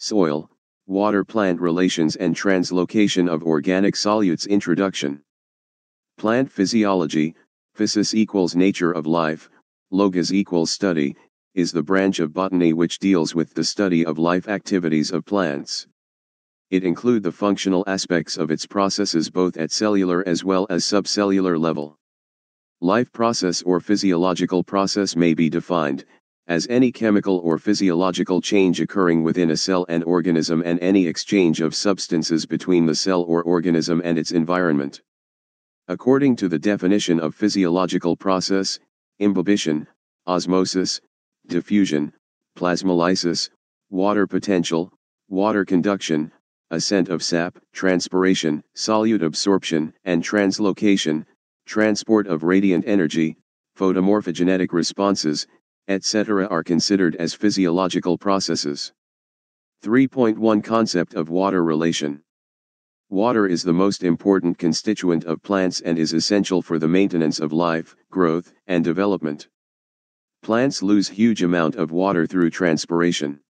Soil, water-plant relations and translocation of organic solutes Introduction. Plant physiology, physis equals nature of life, logos equals study, is the branch of botany which deals with the study of life activities of plants. It include the functional aspects of its processes both at cellular as well as subcellular level. Life process or physiological process may be defined, as any chemical or physiological change occurring within a cell and organism and any exchange of substances between the cell or organism and its environment. According to the definition of physiological process, imbibition, osmosis, diffusion, plasmolysis, water potential, water conduction, ascent of sap, transpiration, solute absorption, and translocation, transport of radiant energy, photomorphogenetic responses, etc. are considered as physiological processes. 3.1 Concept of water relation. Water is the most important constituent of plants and is essential for the maintenance of life, growth, and development. Plants lose huge amount of water through transpiration.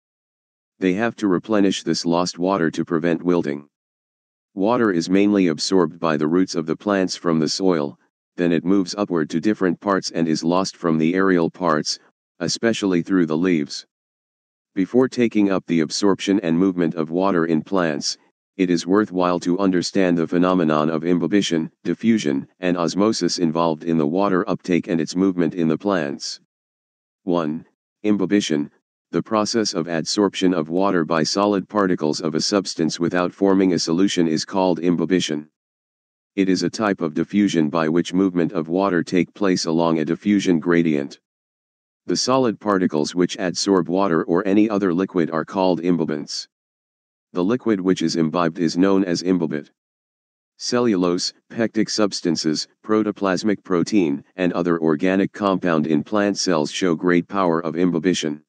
They have to replenish this lost water to prevent wilting. Water is mainly absorbed by the roots of the plants from the soil, then it moves upward to different parts and is lost from the aerial parts, especially through the leaves. Before taking up the absorption and movement of water in plants, it is worthwhile to understand the phenomenon of imbibition, diffusion, and osmosis involved in the water uptake and its movement in the plants. 1. Imbibition, the process of adsorption of water by solid particles of a substance without forming a solution is called imbibition. It is a type of diffusion by which movement of water take place along a diffusion gradient. The solid particles which adsorb water or any other liquid are called imbibants. The liquid which is imbibed is known as imbibit. Cellulose, pectic substances, protoplasmic protein, and other organic compound in plant cells show great power of imbibition.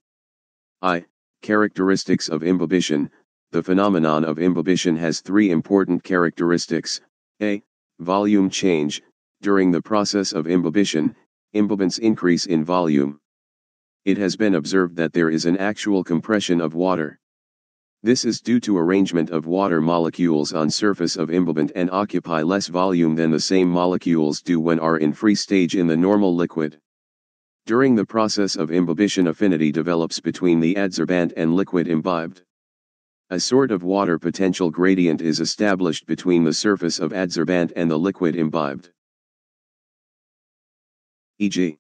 I. Characteristics of imbibition The phenomenon of imbibition has three important characteristics. A. Volume change. During the process of imbibition, imbibants increase in volume it has been observed that there is an actual compression of water. This is due to arrangement of water molecules on surface of imbibent and occupy less volume than the same molecules do when are in free stage in the normal liquid. During the process of imbibition affinity develops between the adsorbent and liquid imbibed. A sort of water potential gradient is established between the surface of adsorbent and the liquid imbibed. E.g.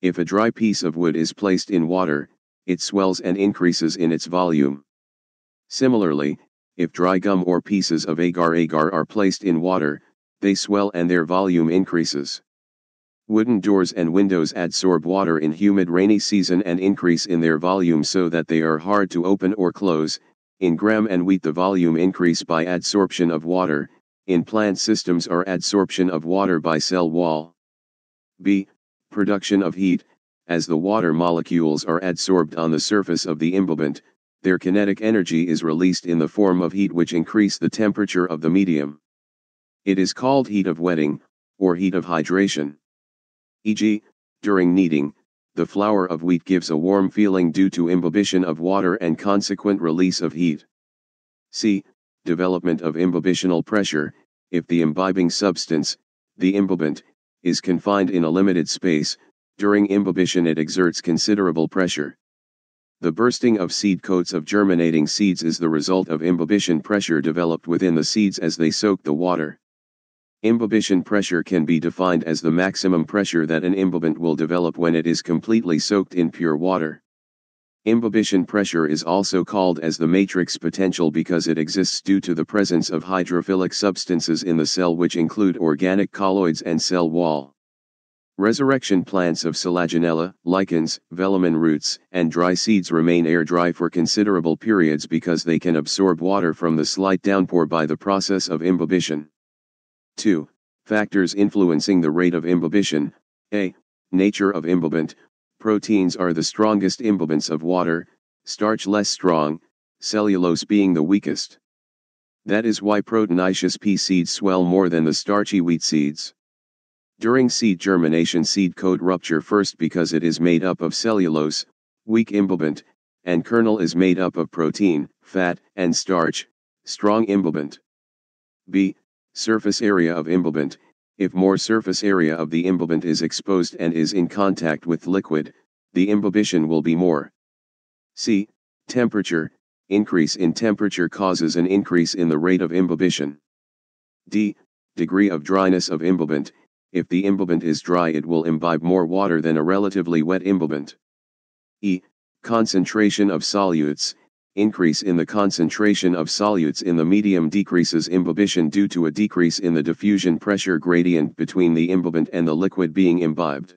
If a dry piece of wood is placed in water, it swells and increases in its volume. Similarly, if dry gum or pieces of agar-agar are placed in water, they swell and their volume increases. Wooden doors and windows adsorb water in humid rainy season and increase in their volume so that they are hard to open or close. In gram and wheat the volume increase by adsorption of water, in plant systems are adsorption of water by cell wall. B. Production of heat, as the water molecules are adsorbed on the surface of the imbibent, their kinetic energy is released in the form of heat which increase the temperature of the medium. It is called heat of wetting, or heat of hydration. E.g., during kneading, the flour of wheat gives a warm feeling due to imbibition of water and consequent release of heat. C. Development of imbibitional pressure, if the imbibing substance, the imbibant, is confined in a limited space, during imbibition it exerts considerable pressure. The bursting of seed coats of germinating seeds is the result of imbibition pressure developed within the seeds as they soak the water. Imbibition pressure can be defined as the maximum pressure that an imbibent will develop when it is completely soaked in pure water. Imbibition pressure is also called as the matrix potential because it exists due to the presence of hydrophilic substances in the cell which include organic colloids and cell wall. Resurrection plants of Selaginella, lichens, velamen roots, and dry seeds remain air dry for considerable periods because they can absorb water from the slight downpour by the process of imbibition. 2. Factors influencing the rate of imbibition A. Nature of imbibant, proteins are the strongest imbibants of water, starch less strong, cellulose being the weakest. That is why proteinaceous pea seeds swell more than the starchy wheat seeds. During seed germination seed coat rupture first because it is made up of cellulose, weak imbibant, and kernel is made up of protein, fat, and starch, strong imbibant. b. Surface area of imbibant, if more surface area of the imbibent is exposed and is in contact with liquid, the imbibition will be more. c. Temperature, increase in temperature causes an increase in the rate of imbibition. d. Degree of dryness of imbibent, if the imbibent is dry it will imbibe more water than a relatively wet imbibent. e. Concentration of solutes, increase in the concentration of solutes in the medium decreases imbibition due to a decrease in the diffusion pressure gradient between the imbibent and the liquid being imbibed.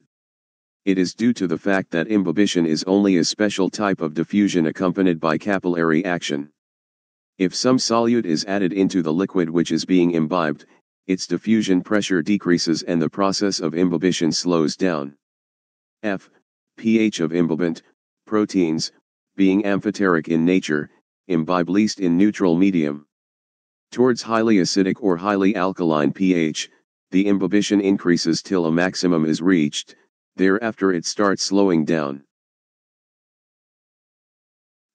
It is due to the fact that imbibition is only a special type of diffusion accompanied by capillary action. If some solute is added into the liquid which is being imbibed, its diffusion pressure decreases and the process of imbibition slows down. F. pH of imbibent, proteins, being amphoteric in nature, imbibe least in neutral medium. Towards highly acidic or highly alkaline pH, the imbibition increases till a maximum is reached, thereafter it starts slowing down.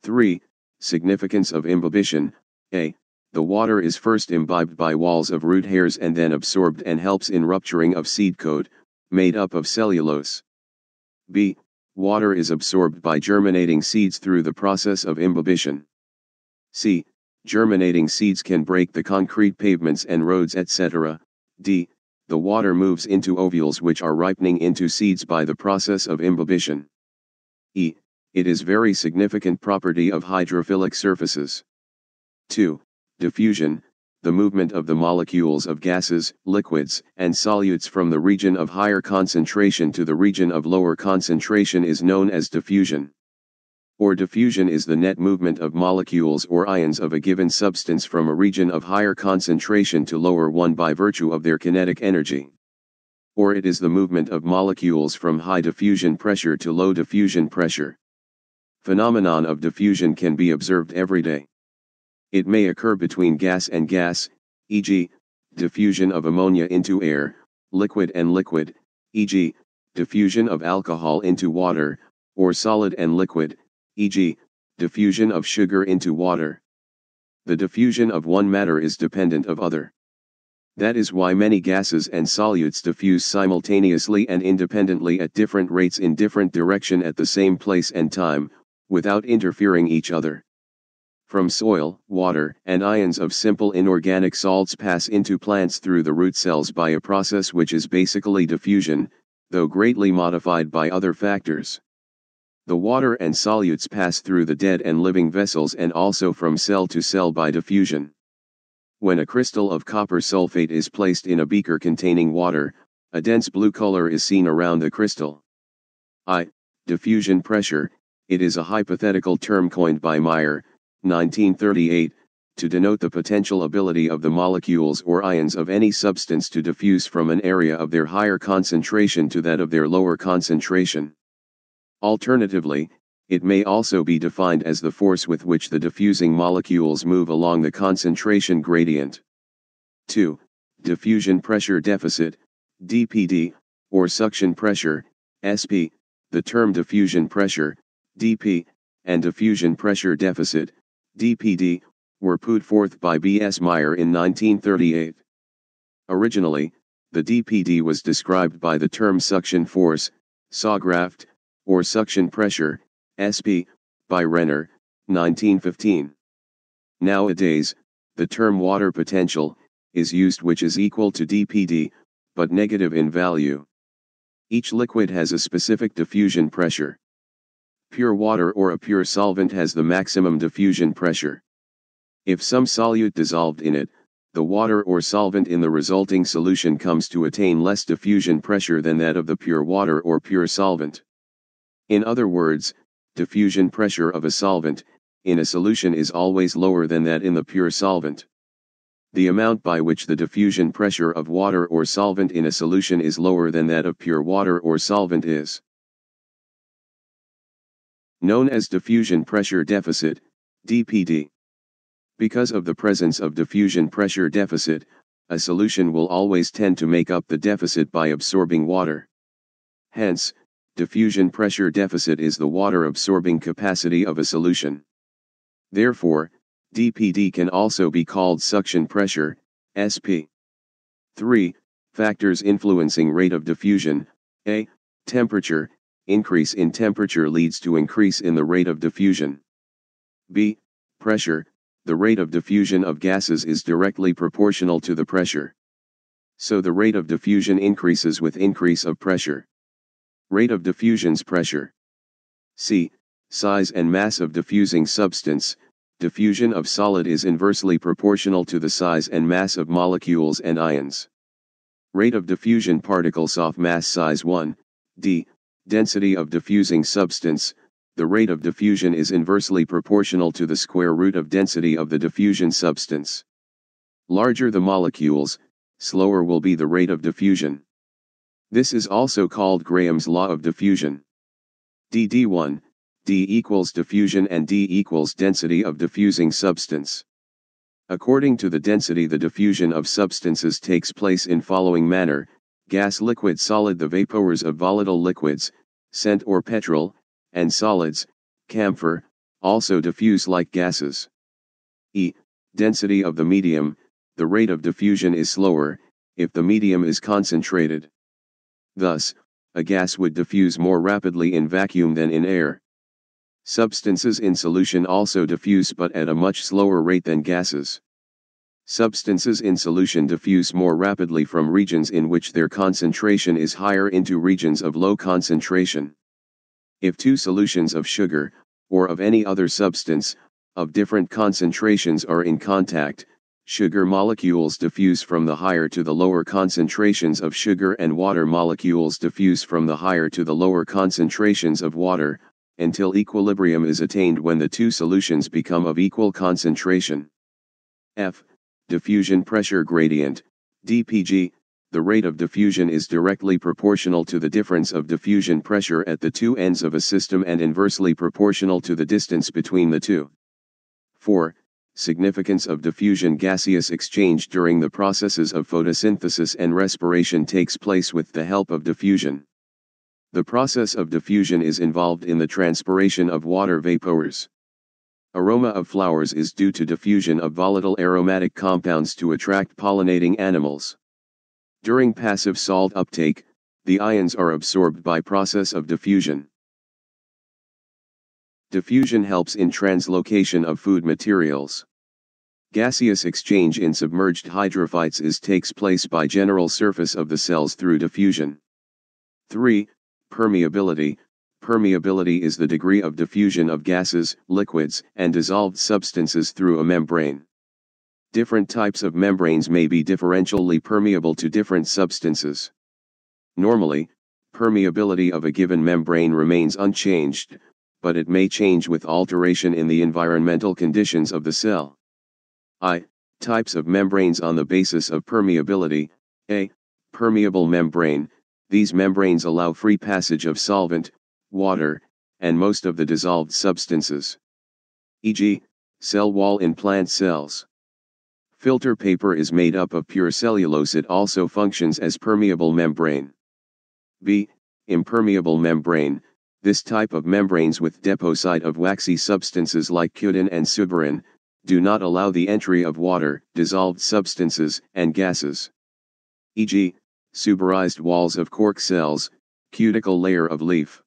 3. Significance of imbibition, A. The water is first imbibed by walls of root hairs and then absorbed and helps in rupturing of seed coat, made up of cellulose. B. Water is absorbed by germinating seeds through the process of imbibition. C. Germinating seeds can break the concrete pavements and roads etc. D. The water moves into ovules which are ripening into seeds by the process of imbibition. E. It is very significant property of hydrophilic surfaces. 2 diffusion, the movement of the molecules of gases, liquids, and solutes from the region of higher concentration to the region of lower concentration is known as diffusion. Or diffusion is the net movement of molecules or ions of a given substance from a region of higher concentration to lower one by virtue of their kinetic energy. Or it is the movement of molecules from high diffusion pressure to low diffusion pressure. Phenomenon of diffusion can be observed every day. It may occur between gas and gas, e.g., diffusion of ammonia into air, liquid and liquid, e.g., diffusion of alcohol into water, or solid and liquid, e.g., diffusion of sugar into water. The diffusion of one matter is dependent of other. That is why many gases and solutes diffuse simultaneously and independently at different rates in different direction at the same place and time, without interfering each other. From soil, water, and ions of simple inorganic salts pass into plants through the root cells by a process which is basically diffusion, though greatly modified by other factors. The water and solutes pass through the dead and living vessels and also from cell to cell by diffusion. When a crystal of copper sulfate is placed in a beaker containing water, a dense blue color is seen around the crystal. I. Diffusion pressure, it is a hypothetical term coined by Meyer, 1938, to denote the potential ability of the molecules or ions of any substance to diffuse from an area of their higher concentration to that of their lower concentration. Alternatively, it may also be defined as the force with which the diffusing molecules move along the concentration gradient. 2. Diffusion pressure deficit, DPD, or suction pressure, SP, the term diffusion pressure, DP, and diffusion pressure deficit, DPD, were put forth by B.S. Meyer in 1938. Originally, the DPD was described by the term suction force, Saugkraft, or suction pressure, SP, by Renner, 1915. Nowadays, the term water potential, is used which is equal to DPD, but negative in value. Each liquid has a specific diffusion pressure. Pure water or a pure solvent has the maximum diffusion pressure. If some solute dissolved in it, the water or solvent in the resulting solution comes to attain less diffusion pressure than that of the pure water or pure solvent. In other words, diffusion pressure of a solvent, in a solution is always lower than that in the pure solvent. The amount by which the diffusion pressure of water or solvent in a solution is lower than that of pure water or solvent is known as diffusion pressure deficit, DPD. Because of the presence of diffusion pressure deficit, a solution will always tend to make up the deficit by absorbing water. Hence, diffusion pressure deficit is the water absorbing capacity of a solution. Therefore, DPD can also be called suction pressure, SP. 3. Factors influencing rate of diffusion, A. Temperature, increase in temperature leads to increase in the rate of diffusion. B. Pressure, the rate of diffusion of gases is directly proportional to the pressure. So the rate of diffusion increases with increase of pressure. Rate of diffusion's pressure. C. Size and mass of diffusing substance, diffusion of solid is inversely proportional to the size and mass of molecules and ions. Rate of diffusion particles soft mass size 1, d, density of diffusing substance, the rate of diffusion is inversely proportional to the square root of density of the diffusion substance. Larger the molecules, slower will be the rate of diffusion. This is also called Graham's law of diffusion. dd1, d equals diffusion and d equals density of diffusing substance. According to the density the diffusion of substances takes place in following manner, gas liquid solid the vapors of volatile liquids, scent or petrol, and solids, camphor, also diffuse like gases. E. Density of the medium, the rate of diffusion is slower, if the medium is concentrated. Thus, a gas would diffuse more rapidly in vacuum than in air. Substances in solution also diffuse but at a much slower rate than gases. Substances in solution diffuse more rapidly from regions in which their concentration is higher into regions of low concentration. If two solutions of sugar, or of any other substance, of different concentrations are in contact, sugar molecules diffuse from the higher to the lower concentrations of sugar and water molecules diffuse from the higher to the lower concentrations of water, until equilibrium is attained when the two solutions become of equal concentration. F. Diffusion pressure gradient, dPg, the rate of diffusion is directly proportional to the difference of diffusion pressure at the two ends of a system and inversely proportional to the distance between the two. 4. Significance of diffusion gaseous exchange during the processes of photosynthesis and respiration takes place with the help of diffusion. The process of diffusion is involved in the transpiration of water vapors. Aroma of flowers is due to diffusion of volatile aromatic compounds to attract pollinating animals. During passive salt uptake, the ions are absorbed by process of diffusion. Diffusion helps in translocation of food materials. Gaseous exchange in submerged hydrophytes is takes place by general surface of the cells through diffusion. 3. Permeability. Permeability is the degree of diffusion of gases, liquids, and dissolved substances through a membrane. Different types of membranes may be differentially permeable to different substances. Normally, permeability of a given membrane remains unchanged, but it may change with alteration in the environmental conditions of the cell. I. Types of membranes on the basis of permeability. A. Permeable membrane, these membranes allow free passage of solvent, water, and most of the dissolved substances. E.g., cell wall in plant cells. Filter paper is made up of pure cellulose it also functions as permeable membrane. B. Impermeable membrane, this type of membranes with deposit of waxy substances like chitin and suberin, do not allow the entry of water, dissolved substances, and gases. E.g., suberized walls of cork cells, cuticle layer of leaf.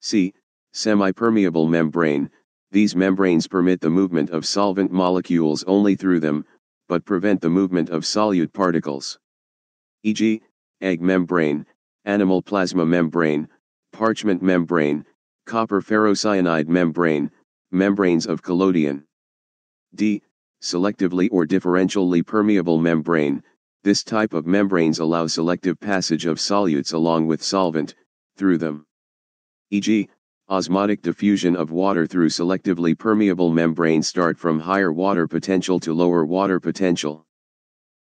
C. Semi-permeable membrane, these membranes permit the movement of solvent molecules only through them, but prevent the movement of solute particles. E.g., egg membrane, animal plasma membrane, parchment membrane, copper ferrocyanide membrane, membranes of collodion. D. Selectively or differentially permeable membrane, this type of membranes allow selective passage of solutes along with solvent, through them. E.g., osmotic diffusion of water through selectively permeable membranes start from higher water potential to lower water potential.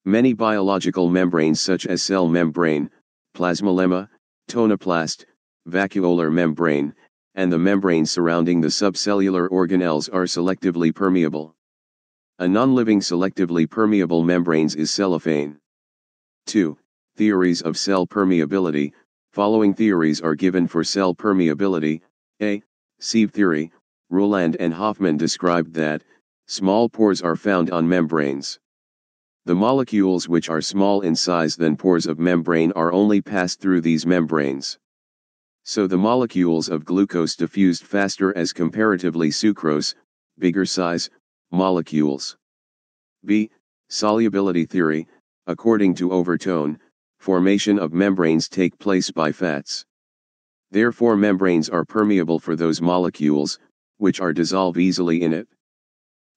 Many biological membranes such as cell membrane, plasmalemma, tonoplast, vacuolar membrane, and the membranes surrounding the subcellular organelles are selectively permeable. A non-living selectively permeable membranes is cellophane. 2. Theories of cell permeability. Following theories are given for cell permeability. A. Sieve theory. Ruhland and Hoffman described that, Small pores are found on membranes. The molecules which are small in size than pores of membrane are only passed through these membranes. So the molecules of glucose diffused faster as comparatively sucrose, bigger size, molecules. B. Solubility theory, according to Overton, formation of membranes take place by fats. Therefore membranes are permeable for those molecules, which are dissolve easily in it.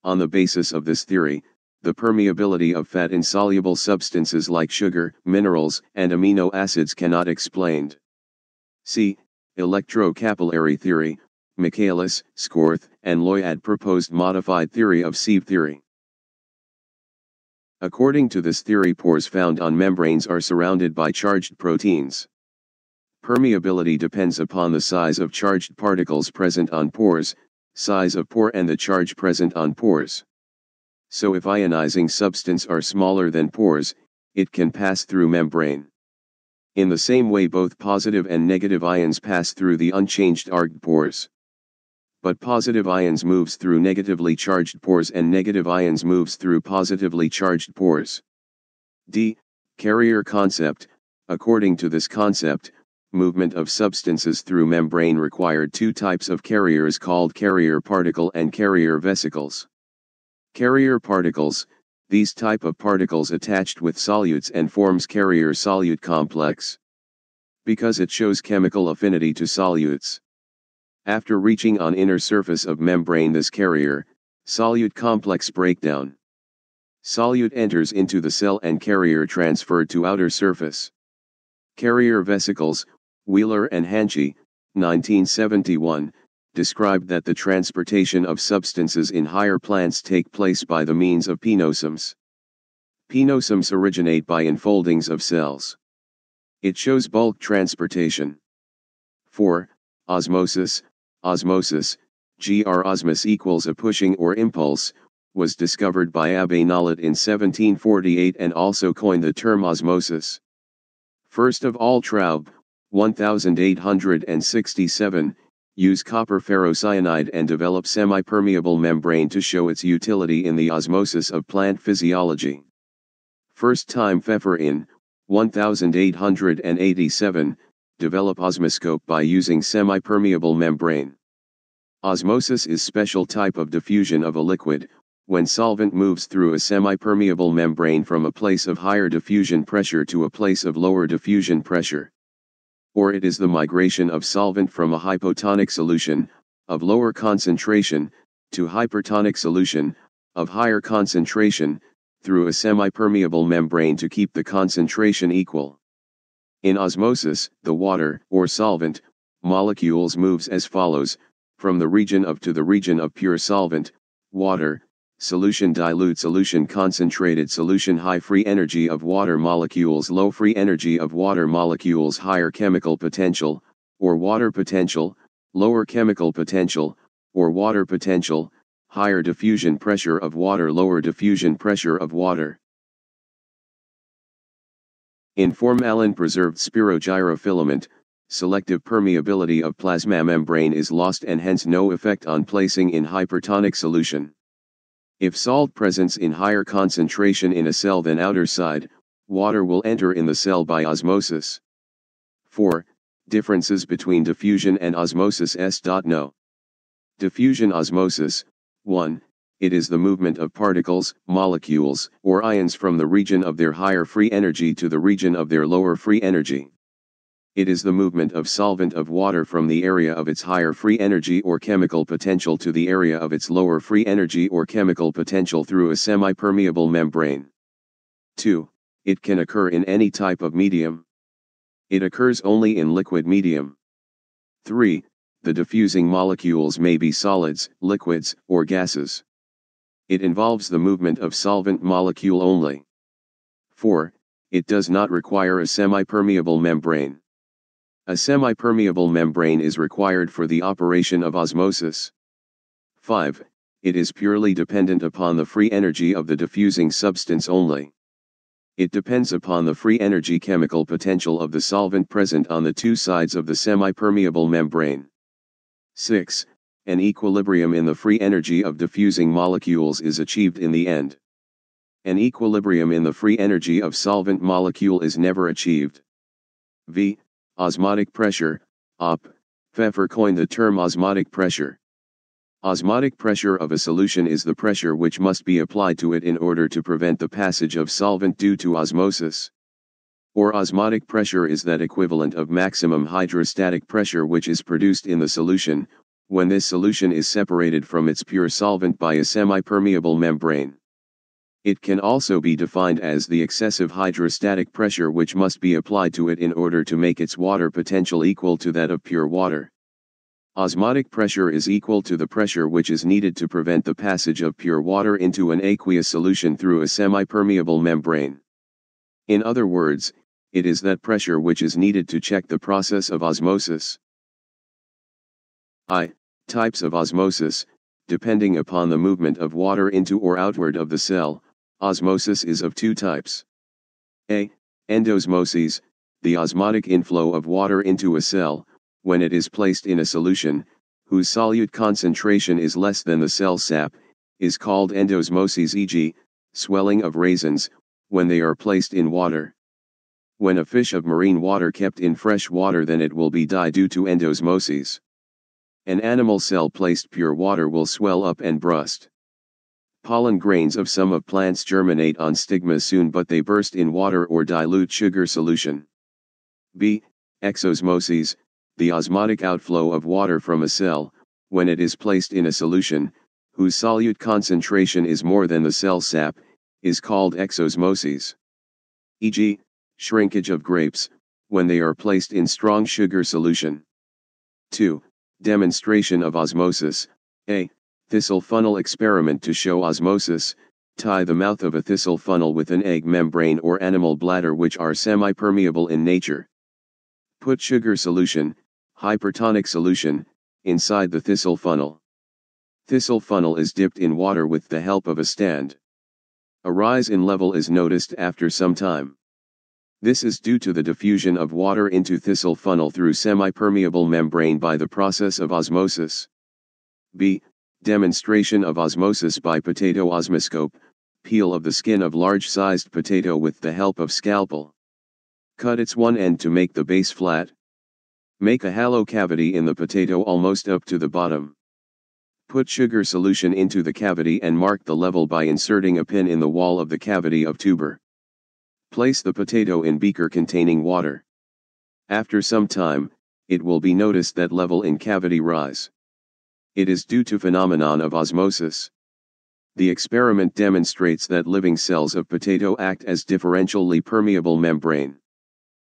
On the basis of this theory, the permeability of fat insoluble substances like sugar, minerals, and amino acids cannot explained. C. Electrocapillary theory, Michaelis, Scorth, and Lloyd proposed modified theory of sieve theory. According to this theory pores found on membranes are surrounded by charged proteins. Permeability depends upon the size of charged particles present on pores, size of pore and the charge present on pores. So if ionizing substance are smaller than pores, it can pass through membrane. In the same way both positive and negative ions pass through the unchanged arced pores. But positive ions moves through negatively charged pores and negative ions moves through positively charged pores. D. Carrier concept, according to this concept, movement of substances through membrane required two types of carriers called carrier particle and carrier vesicles. Carrier particles, these type of particles attached with solutes and forms carrier solute complex. Because it shows chemical affinity to solutes. After reaching on inner surface of membrane this carrier, solute complex breakdown. Solute enters into the cell and carrier transferred to outer surface. Carrier vesicles, Wheeler and Hanchey, 1971, described that the transportation of substances in higher plants take place by the means of pinosomes. Pinosomes originate by enfoldings of cells. It shows bulk transportation. 4. Osmosis, osmosis, gr osmos equals a pushing or impulse, was discovered by Abbe Nollet in 1748 and also coined the term osmosis. First of all Traube, 1867, use copper ferrocyanide and develop semi-permeable membrane to show its utility in the osmosis of plant physiology. First time Pfeffer in, 1887, develop osmoscope by using semi-permeable membrane. Osmosis is special type of diffusion of a liquid, when solvent moves through a semi-permeable membrane from a place of higher diffusion pressure to a place of lower diffusion pressure. Or it is the migration of solvent from a hypotonic solution, of lower concentration, to hypertonic solution, of higher concentration, through a semi-permeable membrane to keep the concentration equal. In osmosis, the water, or solvent, molecules moves as follows, from the region of to the region of pure solvent, water, solution dilute solution concentrated solution high free energy of water molecules low free energy of water molecules higher chemical potential, or water potential, lower chemical potential, or water potential, higher diffusion pressure of water lower diffusion pressure of water. In formalin preserved Spirogyra filament, selective permeability of plasma membrane is lost and hence no effect on placing in hypertonic solution. If salt presence in higher concentration in a cell than outer side, water will enter in the cell by osmosis. 4. Differences between diffusion and osmosis S. No. Diffusion osmosis, 1. It is the movement of particles, molecules, or ions from the region of their higher free energy to the region of their lower free energy. It is the movement of solvent of water from the area of its higher free energy or chemical potential to the area of its lower free energy or chemical potential through a semi-permeable membrane. 2. It can occur in any type of medium. It occurs only in liquid medium. 3. The diffusing molecules may be solids, liquids, or gases. It involves the movement of solvent molecule only. 4. It does not require a semi-permeable membrane. A semi-permeable membrane is required for the operation of osmosis. 5. It is purely dependent upon the free energy of the diffusing substance only. It depends upon the free energy chemical potential of the solvent present on the two sides of the semi-permeable membrane. 6. an equilibrium in the free energy of diffusing molecules is achieved in the end. An equilibrium in the free energy of solvent molecule is never achieved. V. Osmotic pressure, OP, Pfeffer coined the term osmotic pressure. Osmotic pressure of a solution is the pressure which must be applied to it in order to prevent the passage of solvent due to osmosis. Or osmotic pressure is that equivalent of maximum hydrostatic pressure which is produced in the solution, when this solution is separated from its pure solvent by a semi-permeable membrane. It can also be defined as the excessive hydrostatic pressure which must be applied to it in order to make its water potential equal to that of pure water. Osmotic pressure is equal to the pressure which is needed to prevent the passage of pure water into an aqueous solution through a semi-permeable membrane. In other words, it is that pressure which is needed to check the process of osmosis. I. Types of osmosis, depending upon the movement of water into or outward of the cell, Osmosis is of two types. A. Endosmosis, the osmotic inflow of water into a cell, when it is placed in a solution, whose solute concentration is less than the cell sap, is called endosmosis e.g., swelling of raisins, when they are placed in water. When a fish of marine water kept in fresh water then it will be die due to endosmosis. An animal cell placed pure water will swell up and burst. Pollen grains of some of plants germinate on stigmas soon but they burst in water or dilute sugar solution. B. Exosmosis, the osmotic outflow of water from a cell, when it is placed in a solution, whose solute concentration is more than the cell sap, is called exosmosis. E.g., shrinkage of grapes, when they are placed in strong sugar solution. 2. Demonstration of osmosis, A. Thistle funnel experiment to show osmosis, tie the mouth of a thistle funnel with an egg membrane or animal bladder which are semi-permeable in nature. Put sugar solution, hypertonic solution, inside the thistle funnel. Thistle funnel is dipped in water with the help of a stand. A rise in level is noticed after some time. This is due to the diffusion of water into thistle funnel through semi-permeable membrane by the process of osmosis. B. Demonstration of osmosis by potato osmoscope, peel of the skin of large-sized potato with the help of scalpel. Cut its one end to make the base flat. Make a hollow cavity in the potato almost up to the bottom. Put sugar solution into the cavity and mark the level by inserting a pin in the wall of the cavity of tuber. Place the potato in beaker containing water. After some time, it will be noticed that level in cavity rise. It is due to phenomenon of osmosis. The experiment demonstrates that living cells of potato act as differentially permeable membrane.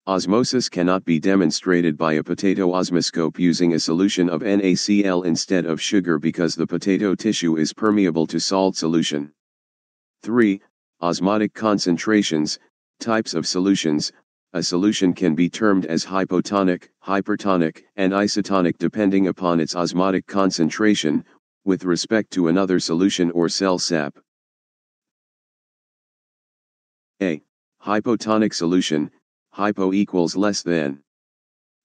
Osmosis cannot be demonstrated by a potato osmoscope using a solution of NaCl instead of sugar because the potato tissue is permeable to salt solution. 3. Osmotic concentrations, types of solutions, a solution can be termed as hypotonic, hypertonic, and isotonic depending upon its osmotic concentration, with respect to another solution or cell sap. A. Hypotonic solution, hypo equals less than.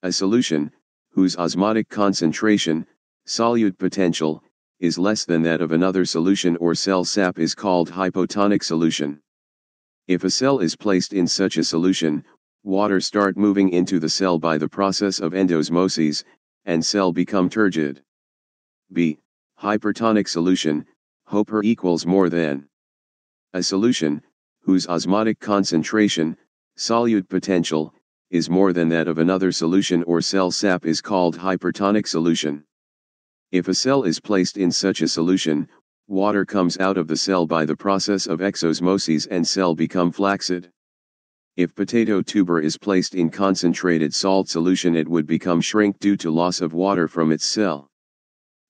A solution, whose osmotic concentration, solute potential, is less than that of another solution or cell sap is called hypotonic solution. If a cell is placed in such a solution, water start moving into the cell by the process of endosmosis, and cell become turgid. B. Hypertonic solution, Hyper equals more than. A solution, whose osmotic concentration, solute potential, is more than that of another solution or cell sap is called hypertonic solution. If a cell is placed in such a solution, water comes out of the cell by the process of exosmosis and cell become flaccid. If potato tuber is placed in concentrated salt solution it would become shrink due to loss of water from its cell.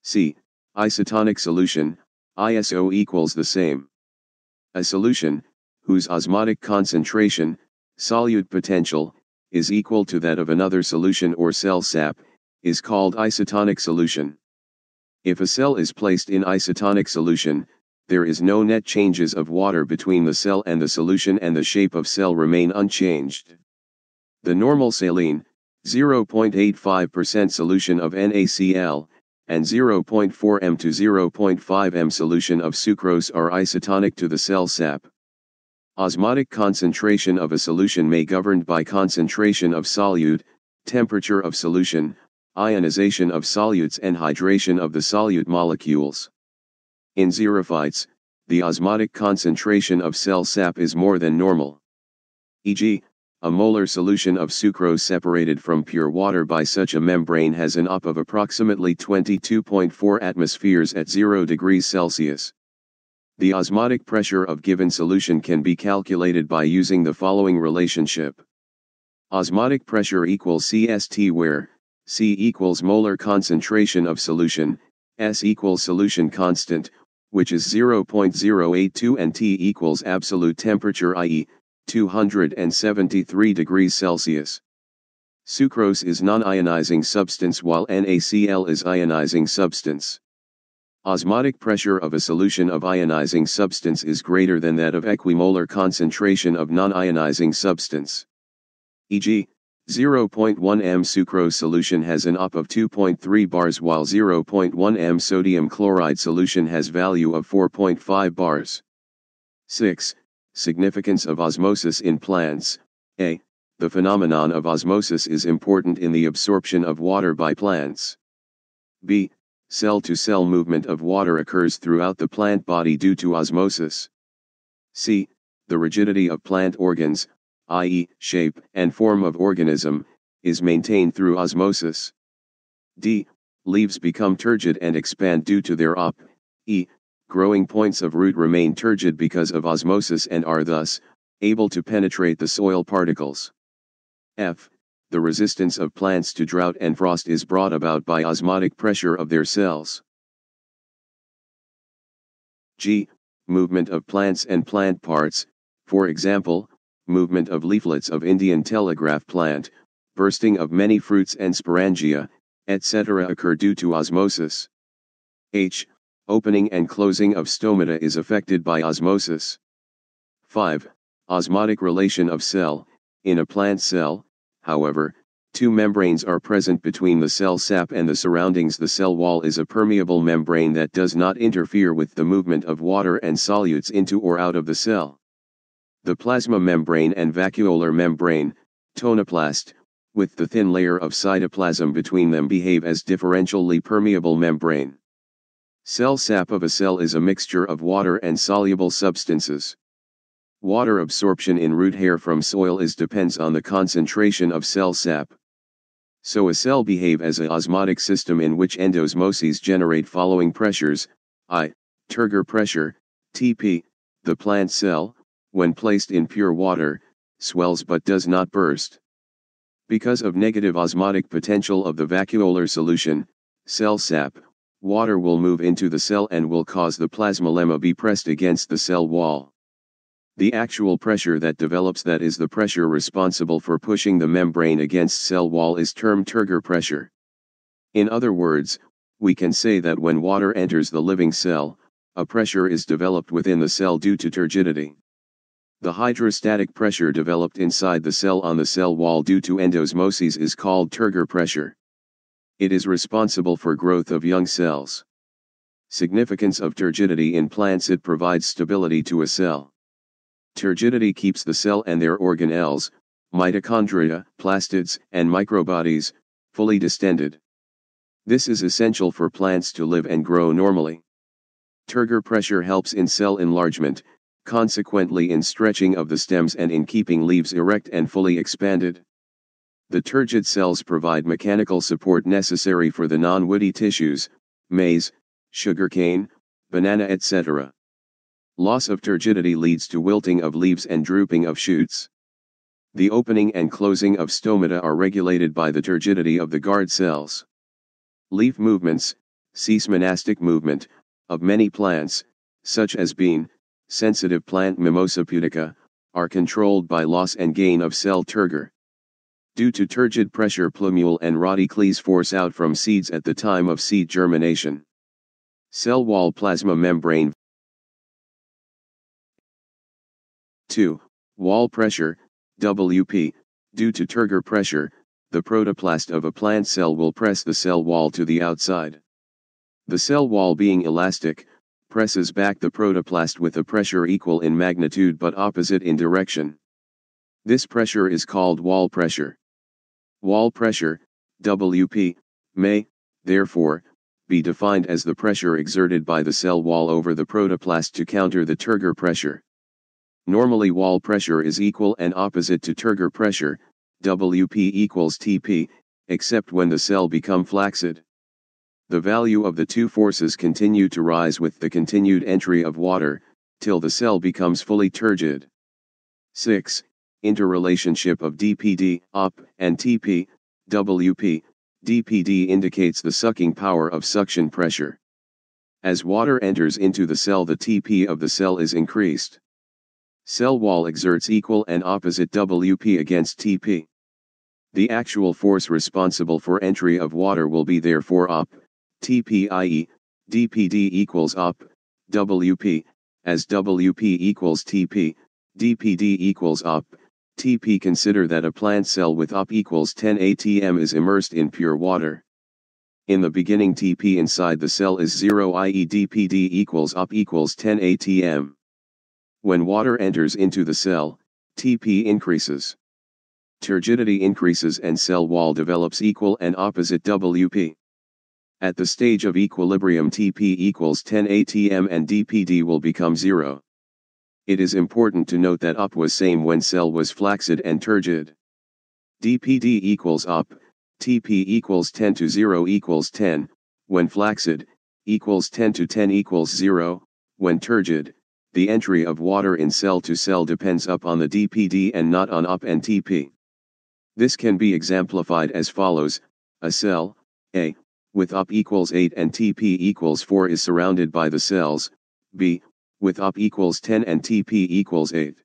C. Isotonic solution, ISO equals the same. A solution, whose osmotic concentration, solute potential, is equal to that of another solution or cell sap, is called isotonic solution. If a cell is placed in isotonic solution, there is no net changes of water between the cell and the solution and the shape of cell remain unchanged. The normal saline, 0.85% solution of NaCl, and 0.4 m to 0.5 m solution of sucrose are isotonic to the cell sap. Osmotic concentration of a solution may governed by concentration of solute, temperature of solution, ionization of solutes and hydration of the solute molecules. In xerophytes, the osmotic concentration of cell sap is more than normal. E.g., a molar solution of sucrose separated from pure water by such a membrane has an up of approximately 22.4 atmospheres at 0 degrees Celsius. The osmotic pressure of given solution can be calculated by using the following relationship. Osmotic pressure equals CST where, C equals molar concentration of solution, S equals solution constant, which is 0.082 and T equals absolute temperature i.e., 273 degrees Celsius. Sucrose is non-ionizing substance while NaCl is ionizing substance. Osmotic pressure of a solution of ionizing substance is greater than that of equimolar concentration of non-ionizing substance. E.g., 0.1 m sucrose solution has an OP of 2.3 bars while 0.1 m sodium chloride solution has value of 4.5 bars. 6. Significance of osmosis in plants. A. The phenomenon of osmosis is important in the absorption of water by plants. B. Cell-to-cell movement of water occurs throughout the plant body due to osmosis. C. The rigidity of plant organs, i.e., shape and form of organism, is maintained through osmosis. D. Leaves become turgid and expand due to their op. E. Growing points of root remain turgid because of osmosis and are thus, able to penetrate the soil particles. F the resistance of plants to drought and frost is brought about by osmotic pressure of their cells. G. Movement of plants and plant parts, for example, movement of leaflets of Indian telegraph plant, bursting of many fruits and sporangia, etc. occur due to osmosis. H. Opening and closing of stomata is affected by osmosis. 5. Osmotic relation of cell, in a plant cell, however, two membranes are present between the cell sap and the surroundings. The cell wall is a permeable membrane that does not interfere with the movement of water and solutes into or out of the cell. The plasma membrane and vacuolar membrane, tonoplast, with the thin layer of cytoplasm between them behave as differentially permeable membrane. Cell sap of a cell is a mixture of water and soluble substances. Water absorption in root hair from soil is depends on the concentration of cell sap. So a cell behave as a osmotic system in which endosmoses generate following pressures, I, turgor pressure, Tp, the plant cell, when placed in pure water, swells but does not burst. Because of negative osmotic potential of the vacuolar solution, cell sap, water will move into the cell and will cause the plasmalemma be pressed against the cell wall. The actual pressure that develops that is the pressure responsible for pushing the membrane against cell wall is termed turgor pressure. In other words, we can say that when water enters the living cell, a pressure is developed within the cell due to turgidity. The hydrostatic pressure developed inside the cell on the cell wall due to endosmosis is called turgor pressure. It is responsible for growth of young cells. Significance of turgidity in plants It provides stability to a cell. Turgidity keeps the cell and their organelles, mitochondria, plastids, and microbodies, fully distended. This is essential for plants to live and grow normally. Turgor pressure helps in cell enlargement, consequently in stretching of the stems and in keeping leaves erect and fully expanded. The turgid cells provide mechanical support necessary for the non-woody tissues, maize, sugarcane, banana etc. Loss of turgidity leads to wilting of leaves and drooping of shoots. The opening and closing of stomata are regulated by the turgidity of the guard cells. Leaf movements, seismonastic movement, of many plants, such as bean, sensitive plant Mimosa pudica, are controlled by loss and gain of cell turgor. Due to turgid pressure plumule and radicles force out from seeds at the time of seed germination. Cell wall plasma membrane 2. Wall pressure, WP, due to turgor pressure, the protoplast of a plant cell will press the cell wall to the outside. The cell wall being elastic, presses back the protoplast with a pressure equal in magnitude but opposite in direction. This pressure is called wall pressure. Wall pressure, WP, may, therefore, be defined as the pressure exerted by the cell wall over the protoplast to counter the turgor pressure. Normally wall pressure is equal and opposite to turgor pressure, WP equals TP, except when the cell become flaccid. The value of the two forces continue to rise with the continued entry of water, till the cell becomes fully turgid. 6. Interrelationship of dPd, up, and Tp, Wp, dPd indicates the sucking power of suction pressure. As water enters into the cell the Tp of the cell is increased. Cell wall exerts equal and opposite Wp against Tp. The actual force responsible for entry of water will be therefore up, Tp i.e., dPd equals up, Wp, as Wp equals Tp, dPd equals up, Tp consider that a plant cell with up equals 10 atm is immersed in pure water. In the beginning Tp inside the cell is 0 i.e. dPd equals up equals 10 atm. When water enters into the cell, Tp increases. Turgidity increases and cell wall develops equal and opposite Wp. At the stage of equilibrium Tp equals 10 atm and dPd will become 0. It is important to note that up was same when cell was flaccid and turgid. dPd equals up, Tp equals 10 to 0 equals 10, when flaccid, equals 10 to 10 equals 0, when turgid, the entry of water in cell to cell depends up on the dPd and not on up and Tp. This can be exemplified as follows, a cell, A, with up equals 8 and Tp equals 4 is surrounded by the cells, B, with up equals 10 and Tp equals 8.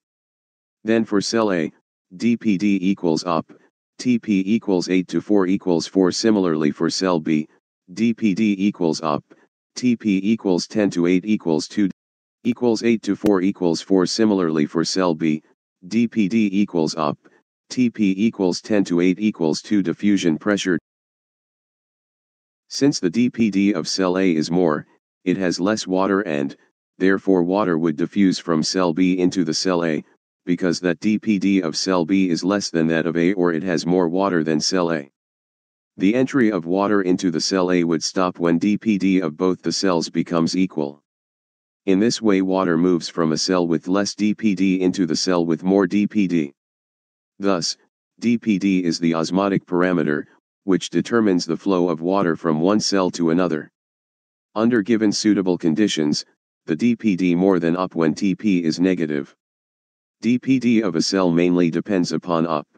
Then for cell A, dPd equals up, Tp equals 8 to 4 equals 4 similarly for cell B, dPd equals up, Tp equals 10 to 8 equals 2, equals 8 to 4 equals 4 similarly for cell B, dPd equals up, Tp equals 10 to 8 equals 2 diffusion pressure since the dPd of cell A is more, it has less water and, therefore water would diffuse from cell B into the cell A, because that dPd of cell B is less than that of A or it has more water than cell A. The entry of water into the cell A would stop when dPd of both the cells becomes equal. In this way water moves from a cell with less dPd into the cell with more dPd. Thus, dPd is the osmotic parameter, which determines the flow of water from one cell to another. Under given suitable conditions, the dPd more than up when Tp is negative. dPd of a cell mainly depends upon up.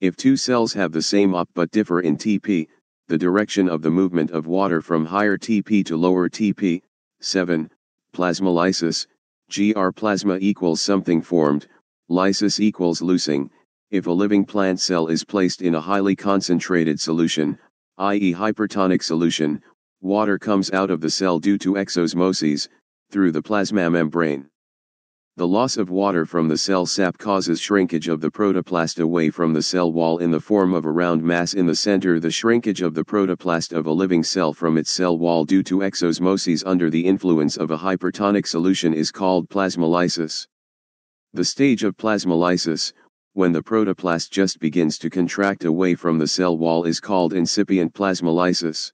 If two cells have the same up but differ in Tp, the direction of the movement of water from higher Tp to lower Tp, 7, plasmolysis, gr plasma equals something formed, lysis equals loosing, if a living plant cell is placed in a highly concentrated solution, i.e. hypertonic solution, water comes out of the cell due to exosmosis, through the plasma membrane. The loss of water from the cell sap causes shrinkage of the protoplast away from the cell wall in the form of a round mass in the center. The shrinkage of the protoplast of a living cell from its cell wall due to exosmosis under the influence of a hypertonic solution is called plasmolysis. The stage of plasmolysis, when the protoplast just begins to contract away from the cell wall is called incipient plasmolysis.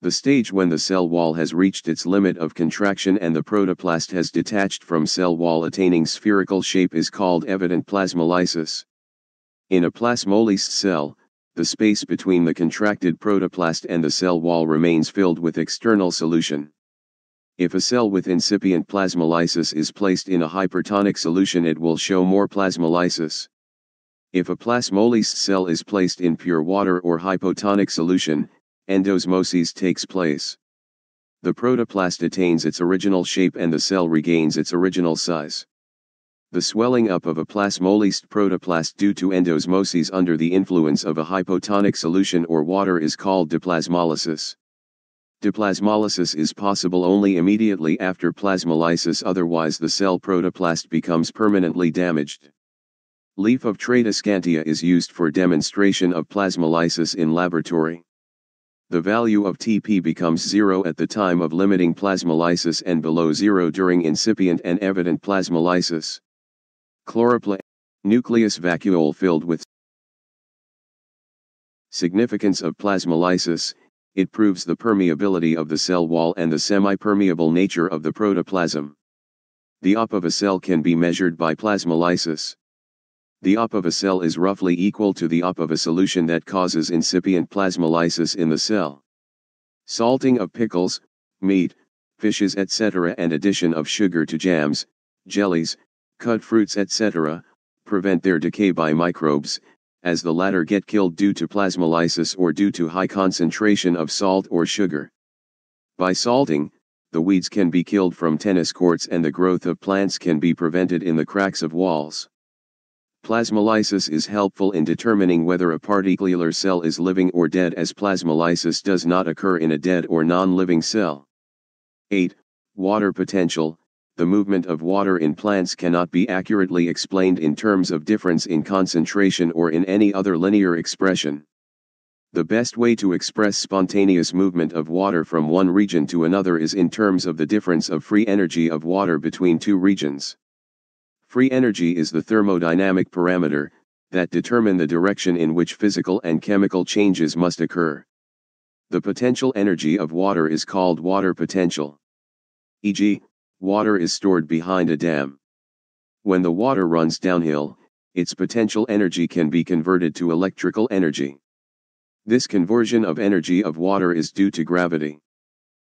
The stage when the cell wall has reached its limit of contraction and the protoplast has detached from cell wall attaining spherical shape is called evident plasmolysis. In a plasmolyzed cell, the space between the contracted protoplast and the cell wall remains filled with external solution. If a cell with incipient plasmolysis is placed in a hypertonic solution it will show more plasmolysis. If a plasmolyzed cell is placed in pure water or hypotonic solution, endosmosis takes place. The protoplast attains its original shape and the cell regains its original size. The swelling up of a plasmolyzed protoplast due to endosmosis under the influence of a hypotonic solution or water is called diplasmolysis. Diplasmolysis is possible only immediately after plasmolysis otherwise the cell protoplast becomes permanently damaged. Leaf of Tradescantia is used for demonstration of plasmolysis in laboratory. The value of Tp becomes zero at the time of limiting plasmolysis and below zero during incipient and evident plasmolysis. Chloroplasm, nucleus vacuole filled with Significance of plasmolysis, it proves the permeability of the cell wall and the semi-permeable nature of the protoplasm. The op of a cell can be measured by plasmolysis. The op of a cell is roughly equal to the op of a solution that causes incipient plasmolysis in the cell. Salting of pickles, meat, fishes etc. and addition of sugar to jams, jellies, cut fruits etc., prevent their decay by microbes, as the latter get killed due to plasmolysis or due to high concentration of salt or sugar. By salting, the weeds can be killed from tennis courts and the growth of plants can be prevented in the cracks of walls. Plasmolysis is helpful in determining whether a particular cell is living or dead as plasmolysis does not occur in a dead or non-living cell. 8. Water potential. The movement of water in plants cannot be accurately explained in terms of difference in concentration or in any other linear expression. The best way to express spontaneous movement of water from one region to another is in terms of the difference of free energy of water between two regions. Free energy is the thermodynamic parameter, that determine the direction in which physical and chemical changes must occur. The potential energy of water is called water potential. E.g., water is stored behind a dam. When the water runs downhill, its potential energy can be converted to electrical energy. This conversion of energy of water is due to gravity.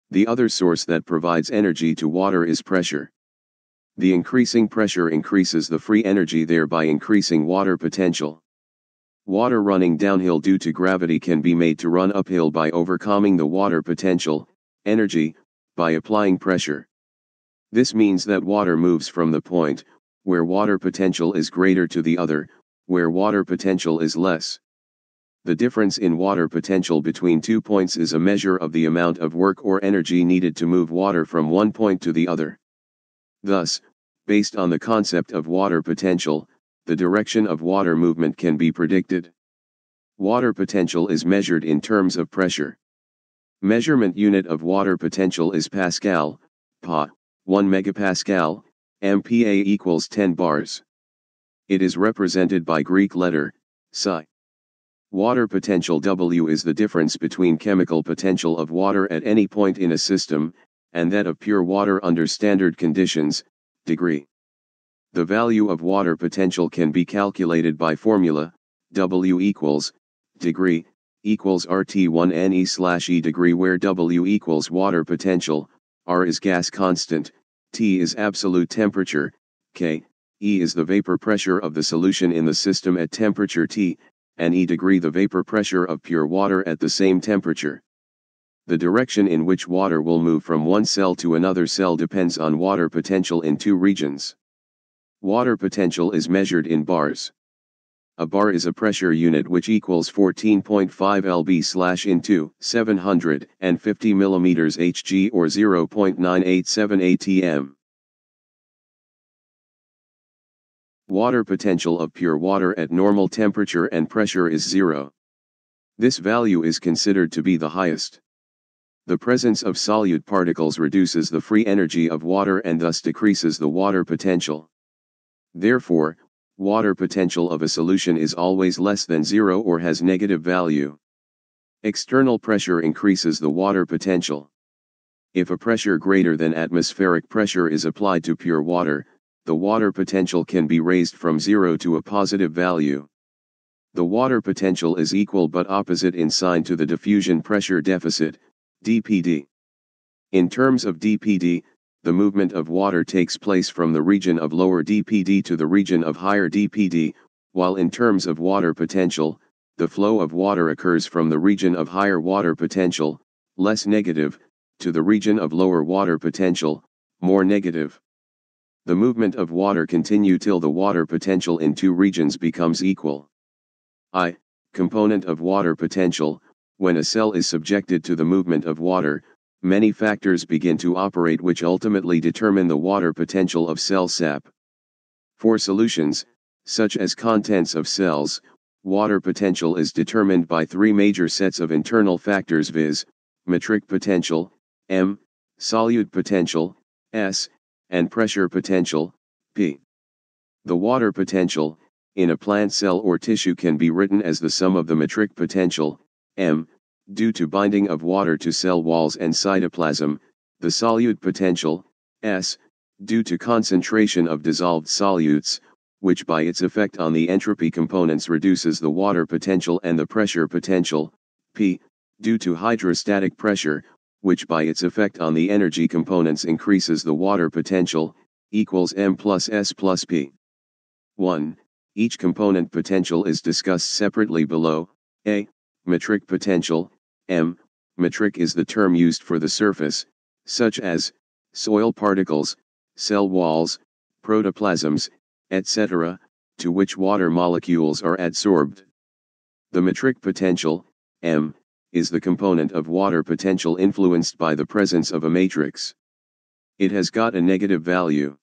The other source that provides energy to water is pressure. The increasing pressure increases the free energy thereby increasing water potential. Water running downhill due to gravity can be made to run uphill by overcoming the water potential, energy, by applying pressure. This means that water moves from the point, where water potential is greater to the other, where water potential is less. The difference in water potential between two points is a measure of the amount of work or energy needed to move water from one point to the other. Thus, based on the concept of water potential, the direction of water movement can be predicted. Water potential is measured in terms of pressure. Measurement unit of water potential is Pascal, Pa, 1 megapascal, MPa equals 10 bars. It is represented by Greek letter, psi. Water potential W is the difference between chemical potential of water at any point in a system, and that of pure water under standard conditions, degree. The value of water potential can be calculated by formula, W equals, degree, equals RT1 NE slash E degree where W equals water potential, R is gas constant, T is absolute temperature, K, E is the vapor pressure of the solution in the system at temperature T, and E degree the vapor pressure of pure water at the same temperature. The direction in which water will move from one cell to another cell depends on water potential in two regions. Water potential is measured in bars. A bar is a pressure unit which equals 14.5 lb slash into 750 mm Hg or 0.987 atm. Water potential of pure water at normal temperature and pressure is zero. This value is considered to be the highest. The presence of solute particles reduces the free energy of water and thus decreases the water potential. Therefore, water potential of a solution is always less than zero or has negative value. External pressure increases the water potential. If a pressure greater than atmospheric pressure is applied to pure water, the water potential can be raised from zero to a positive value. The water potential is equal but opposite in sign to the diffusion pressure deficit, dPd. In terms of dPd, the movement of water takes place from the region of lower dPd to the region of higher dPd, while in terms of water potential, the flow of water occurs from the region of higher water potential, less negative, to the region of lower water potential, more negative. The movement of water continue till the water potential in two regions becomes equal. I, component of water potential, when a cell is subjected to the movement of water, many factors begin to operate which ultimately determine the water potential of cell sap. For solutions, such as contents of cells, water potential is determined by three major sets of internal factors viz., matric potential, M, solute potential, S, and pressure potential, P. The water potential, in a plant cell or tissue can be written as the sum of the matric potential, M, due to binding of water to cell walls and cytoplasm, the solute potential, S, due to concentration of dissolved solutes, which by its effect on the entropy components reduces the water potential and the pressure potential, P, due to hydrostatic pressure, which by its effect on the energy components increases the water potential, equals M plus S plus P. 1. Each component potential is discussed separately below, A. Matric potential, M. Metric is the term used for the surface, such as, soil particles, cell walls, protoplasms, etc., to which water molecules are adsorbed. The matric potential, M, is the component of water potential influenced by the presence of a matrix. It has got a negative value.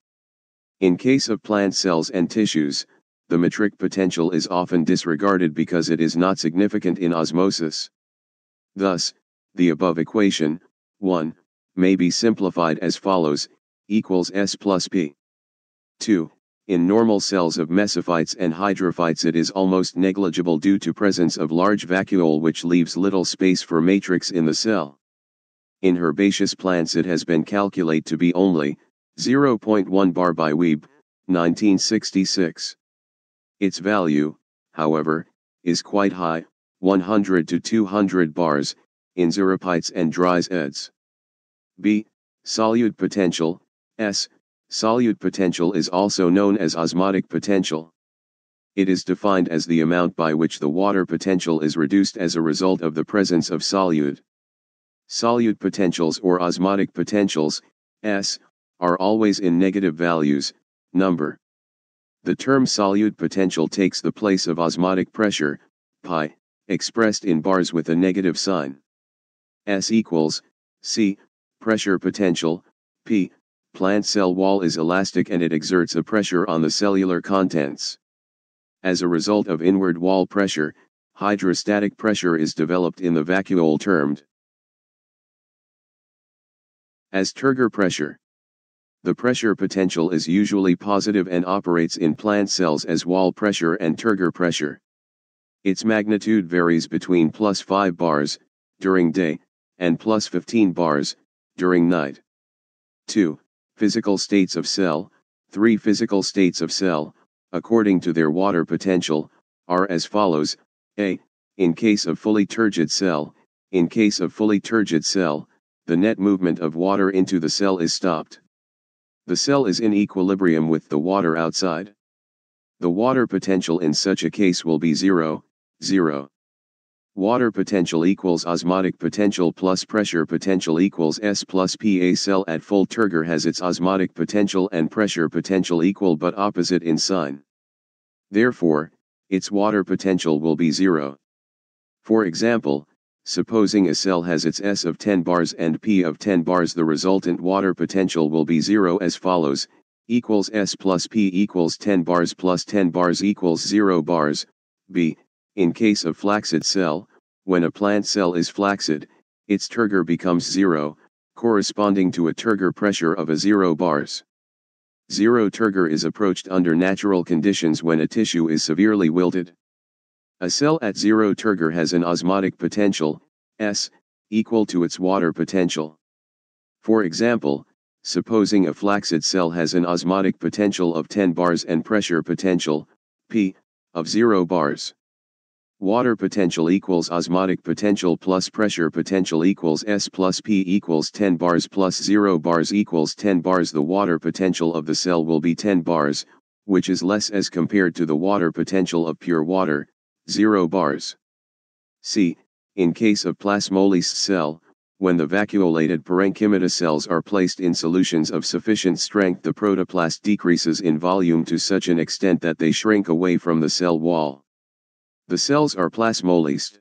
In case of plant cells and tissues, the matric potential is often disregarded because it is not significant in osmosis. Thus, the above equation, 1, may be simplified as follows, equals S plus P. 2. In normal cells of mesophytes and hydrophytes it is almost negligible due to presence of large vacuole which leaves little space for matrix in the cell. In herbaceous plants it has been calculated to be only 0.1 bar by Wiebe, 1966. Its value, however, is quite high, 100 to 200 bars, in xerophytes and dries eds. B. Solute potential, S. Solute potential is also known as osmotic potential. It is defined as the amount by which the water potential is reduced as a result of the presence of solute. Solute potentials or osmotic potentials, S, are always in negative values, number. The term solute potential takes the place of osmotic pressure, pi, expressed in bars with a negative sign. S equals, C, pressure potential, P, plant cell wall is elastic and it exerts a pressure on the cellular contents. As a result of inward wall pressure, hydrostatic pressure is developed in the vacuole termed as turgor pressure. The pressure potential is usually positive and operates in plant cells as wall pressure and turgor pressure. Its magnitude varies between plus 5 bars, during day, and plus 15 bars, during night. 2 physical states of cell, three physical states of cell, according to their water potential, are as follows, a. In case of fully turgid cell, in case of fully turgid cell, the net movement of water into the cell is stopped. The cell is in equilibrium with the water outside. The water potential in such a case will be 0, 0. Water potential equals osmotic potential plus pressure potential equals S plus P. A cell at full turgor has its osmotic potential and pressure potential equal but opposite in sign. Therefore, its water potential will be zero. For example, supposing a cell has its S of 10 bars and P of 10 bars the resultant water potential will be zero as follows, equals S plus P equals 10 bars plus 10 bars equals 0 bars, B, in case of flaccid cell, when a plant cell is flaccid, its turgor becomes zero, corresponding to a turgor pressure of a zero bars. Zero turgor is approached under natural conditions when a tissue is severely wilted. A cell at zero turgor has an osmotic potential, S, equal to its water potential. For example, supposing a flaccid cell has an osmotic potential of 10 bars and pressure potential, P, of 0 bars. Water potential equals osmotic potential plus pressure potential equals S plus P equals 10 bars plus 0 bars equals 10 bars. The water potential of the cell will be 10 bars, which is less as compared to the water potential of pure water, 0 bars. C. In case of plasmolysed cell, when the vacuolated parenchyma cells are placed in solutions of sufficient strength the protoplast decreases in volume to such an extent that they shrink away from the cell wall. The cells are plasmolysed.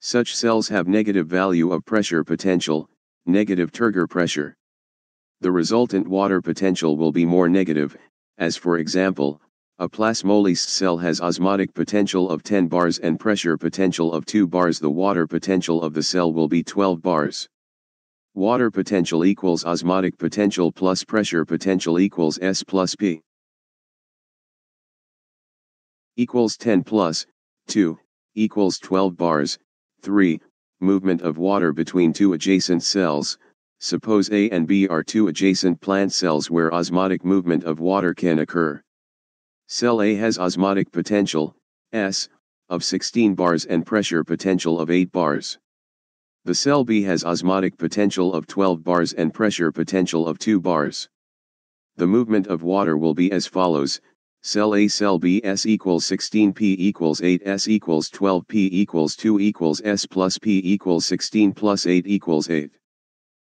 Such cells have negative value of pressure potential, negative turgor pressure. The resultant water potential will be more negative, as for example, A plasmolysed cell has osmotic potential of 10 bars and pressure potential of 2 bars. The water potential of the cell will be 12 bars. Water potential equals osmotic potential plus pressure potential equals S plus P. Equals 10 plus, 2, equals 12 bars, 3, movement of water between two adjacent cells, suppose A and B are two adjacent plant cells where osmotic movement of water can occur. Cell A has osmotic potential, S, of 16 bars and pressure potential of 8 bars. The cell B has osmotic potential of 12 bars and pressure potential of 2 bars. The movement of water will be as follows, cell A cell B S equals 16 P equals 8 S equals 12 P equals 2 equals S plus P equals 16 plus 8 equals 8.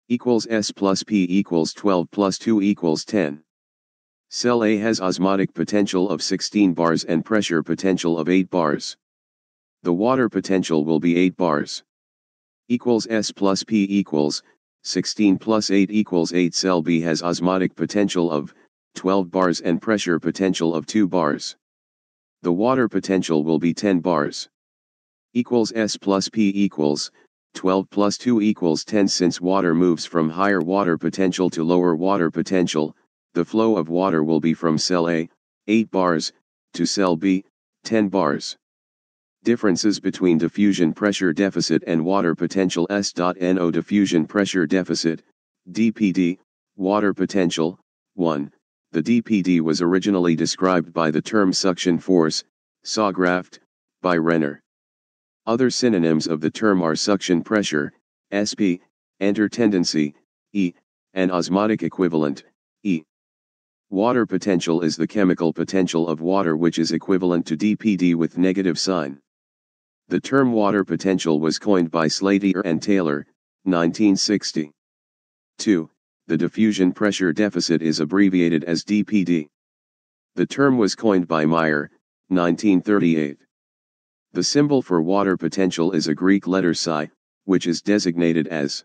Equals S plus P equals 12 plus 2 equals 10. Cell A has osmotic potential of 16 bars and pressure potential of 8 bars. The water potential will be 8 bars. Equals S plus P equals, 16 plus 8 equals 8 cell B has osmotic potential of, 12 bars and pressure potential of 2 bars. The water potential will be 10 bars. Equals S plus P equals, 12 plus 2 equals 10 since water moves from higher water potential to lower water potential, the flow of water will be from cell A, 8 bars, to cell B, 10 bars. Differences between diffusion pressure deficit and water potential S.NO diffusion pressure deficit, DPD, water potential, 1. The DPD was originally described by the term suction force, Saugkraft, by Renner. Other synonyms of the term are suction pressure, SP, enter tendency, E, and osmotic equivalent, E. Water potential is the chemical potential of water which is equivalent to dPd with negative sign. The term water potential was coined by Slater and Taylor, 1960. 2. The diffusion pressure deficit is abbreviated as dPd. The term was coined by Meyer, 1938. The symbol for water potential is a Greek letter psi, which is designated as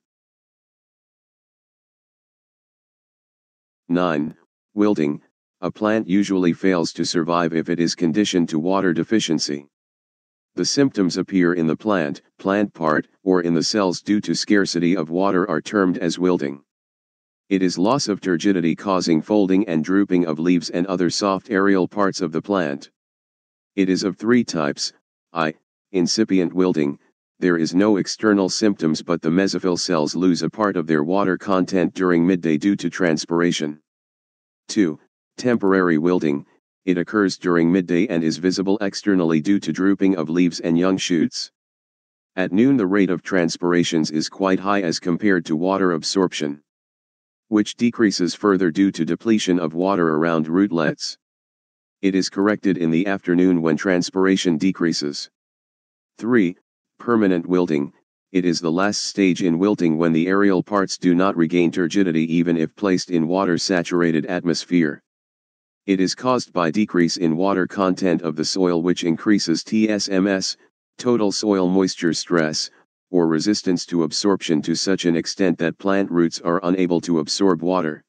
9. Wilting, a plant usually fails to survive if it is conditioned to water deficiency. The symptoms appear in the plant, plant part, or in the cells due to scarcity of water are termed as wilting. It is loss of turgidity causing folding and drooping of leaves and other soft aerial parts of the plant. It is of three types, I, incipient wilting, there is no external symptoms but the mesophyll cells lose a part of their water content during midday due to transpiration. 2. Temporary wilting, it occurs during midday and is visible externally due to drooping of leaves and young shoots. At noon the rate of transpirations is quite high as compared to water absorption. Which decreases further due to depletion of water around rootlets. It is corrected in the afternoon when transpiration decreases. 3. Permanent wilting, it is the last stage in wilting when the aerial parts do not regain turgidity even if placed in water-saturated atmosphere. It is caused by decrease in water content of the soil which increases TSMS, total soil moisture stress, or resistance to absorption to such an extent that plant roots are unable to absorb water.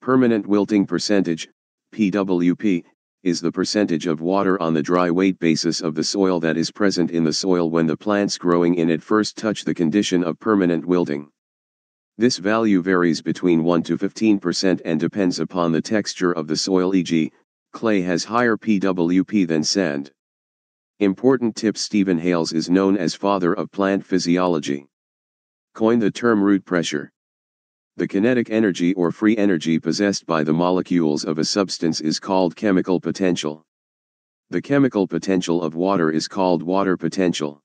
Permanent wilting percentage, PWP, is the percentage of water on the dry weight basis of the soil that is present in the soil when the plants growing in it first touch the condition of permanent wilting. This value varies between 1 to 15% and depends upon the texture of the soil e.g., clay has higher PWP than sand. Important tip Stephen Hales is known as father of plant physiology. Coined the term root pressure. The kinetic energy or free energy possessed by the molecules of a substance is called chemical potential. The chemical potential of water is called water potential.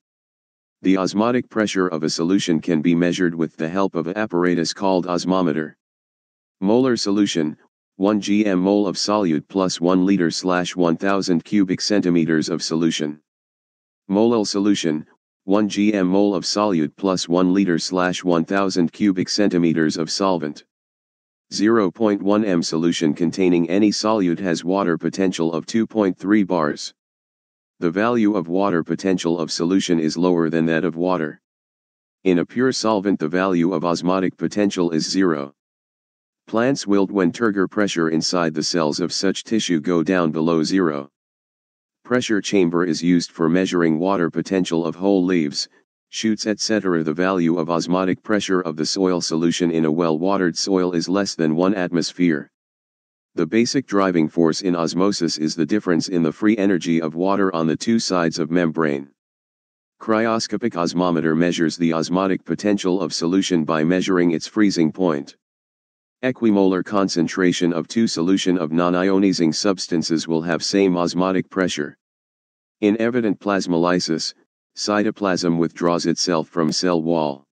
The osmotic pressure of a solution can be measured with the help of an apparatus called osmometer. Molar solution, 1 gm mole of solute plus 1 liter slash 1000 cubic centimeters of solution. Molal solution, 1 gm mole of solute plus 1 liter slash 1000 cubic centimeters of solvent. 0.1 m solution containing any solute has water potential of 2.3 bars. The value of water potential of solution is lower than that of water. In a pure solvent the value of osmotic potential is zero. Plants wilt when turgor pressure inside the cells of such tissue go down below zero. Pressure chamber is used for measuring water potential of whole leaves, shoots etc. The value of osmotic pressure of the soil solution in a well-watered soil is less than 1 atmosphere. The basic driving force in osmosis is the difference in the free energy of water on the two sides of membrane. Cryoscopic osmometer measures the osmotic potential of solution by measuring its freezing point. Equimolar concentration of two solution of non-ionizing substances will have same osmotic pressure. In evident plasmolysis, cytoplasm withdraws itself from cell wall.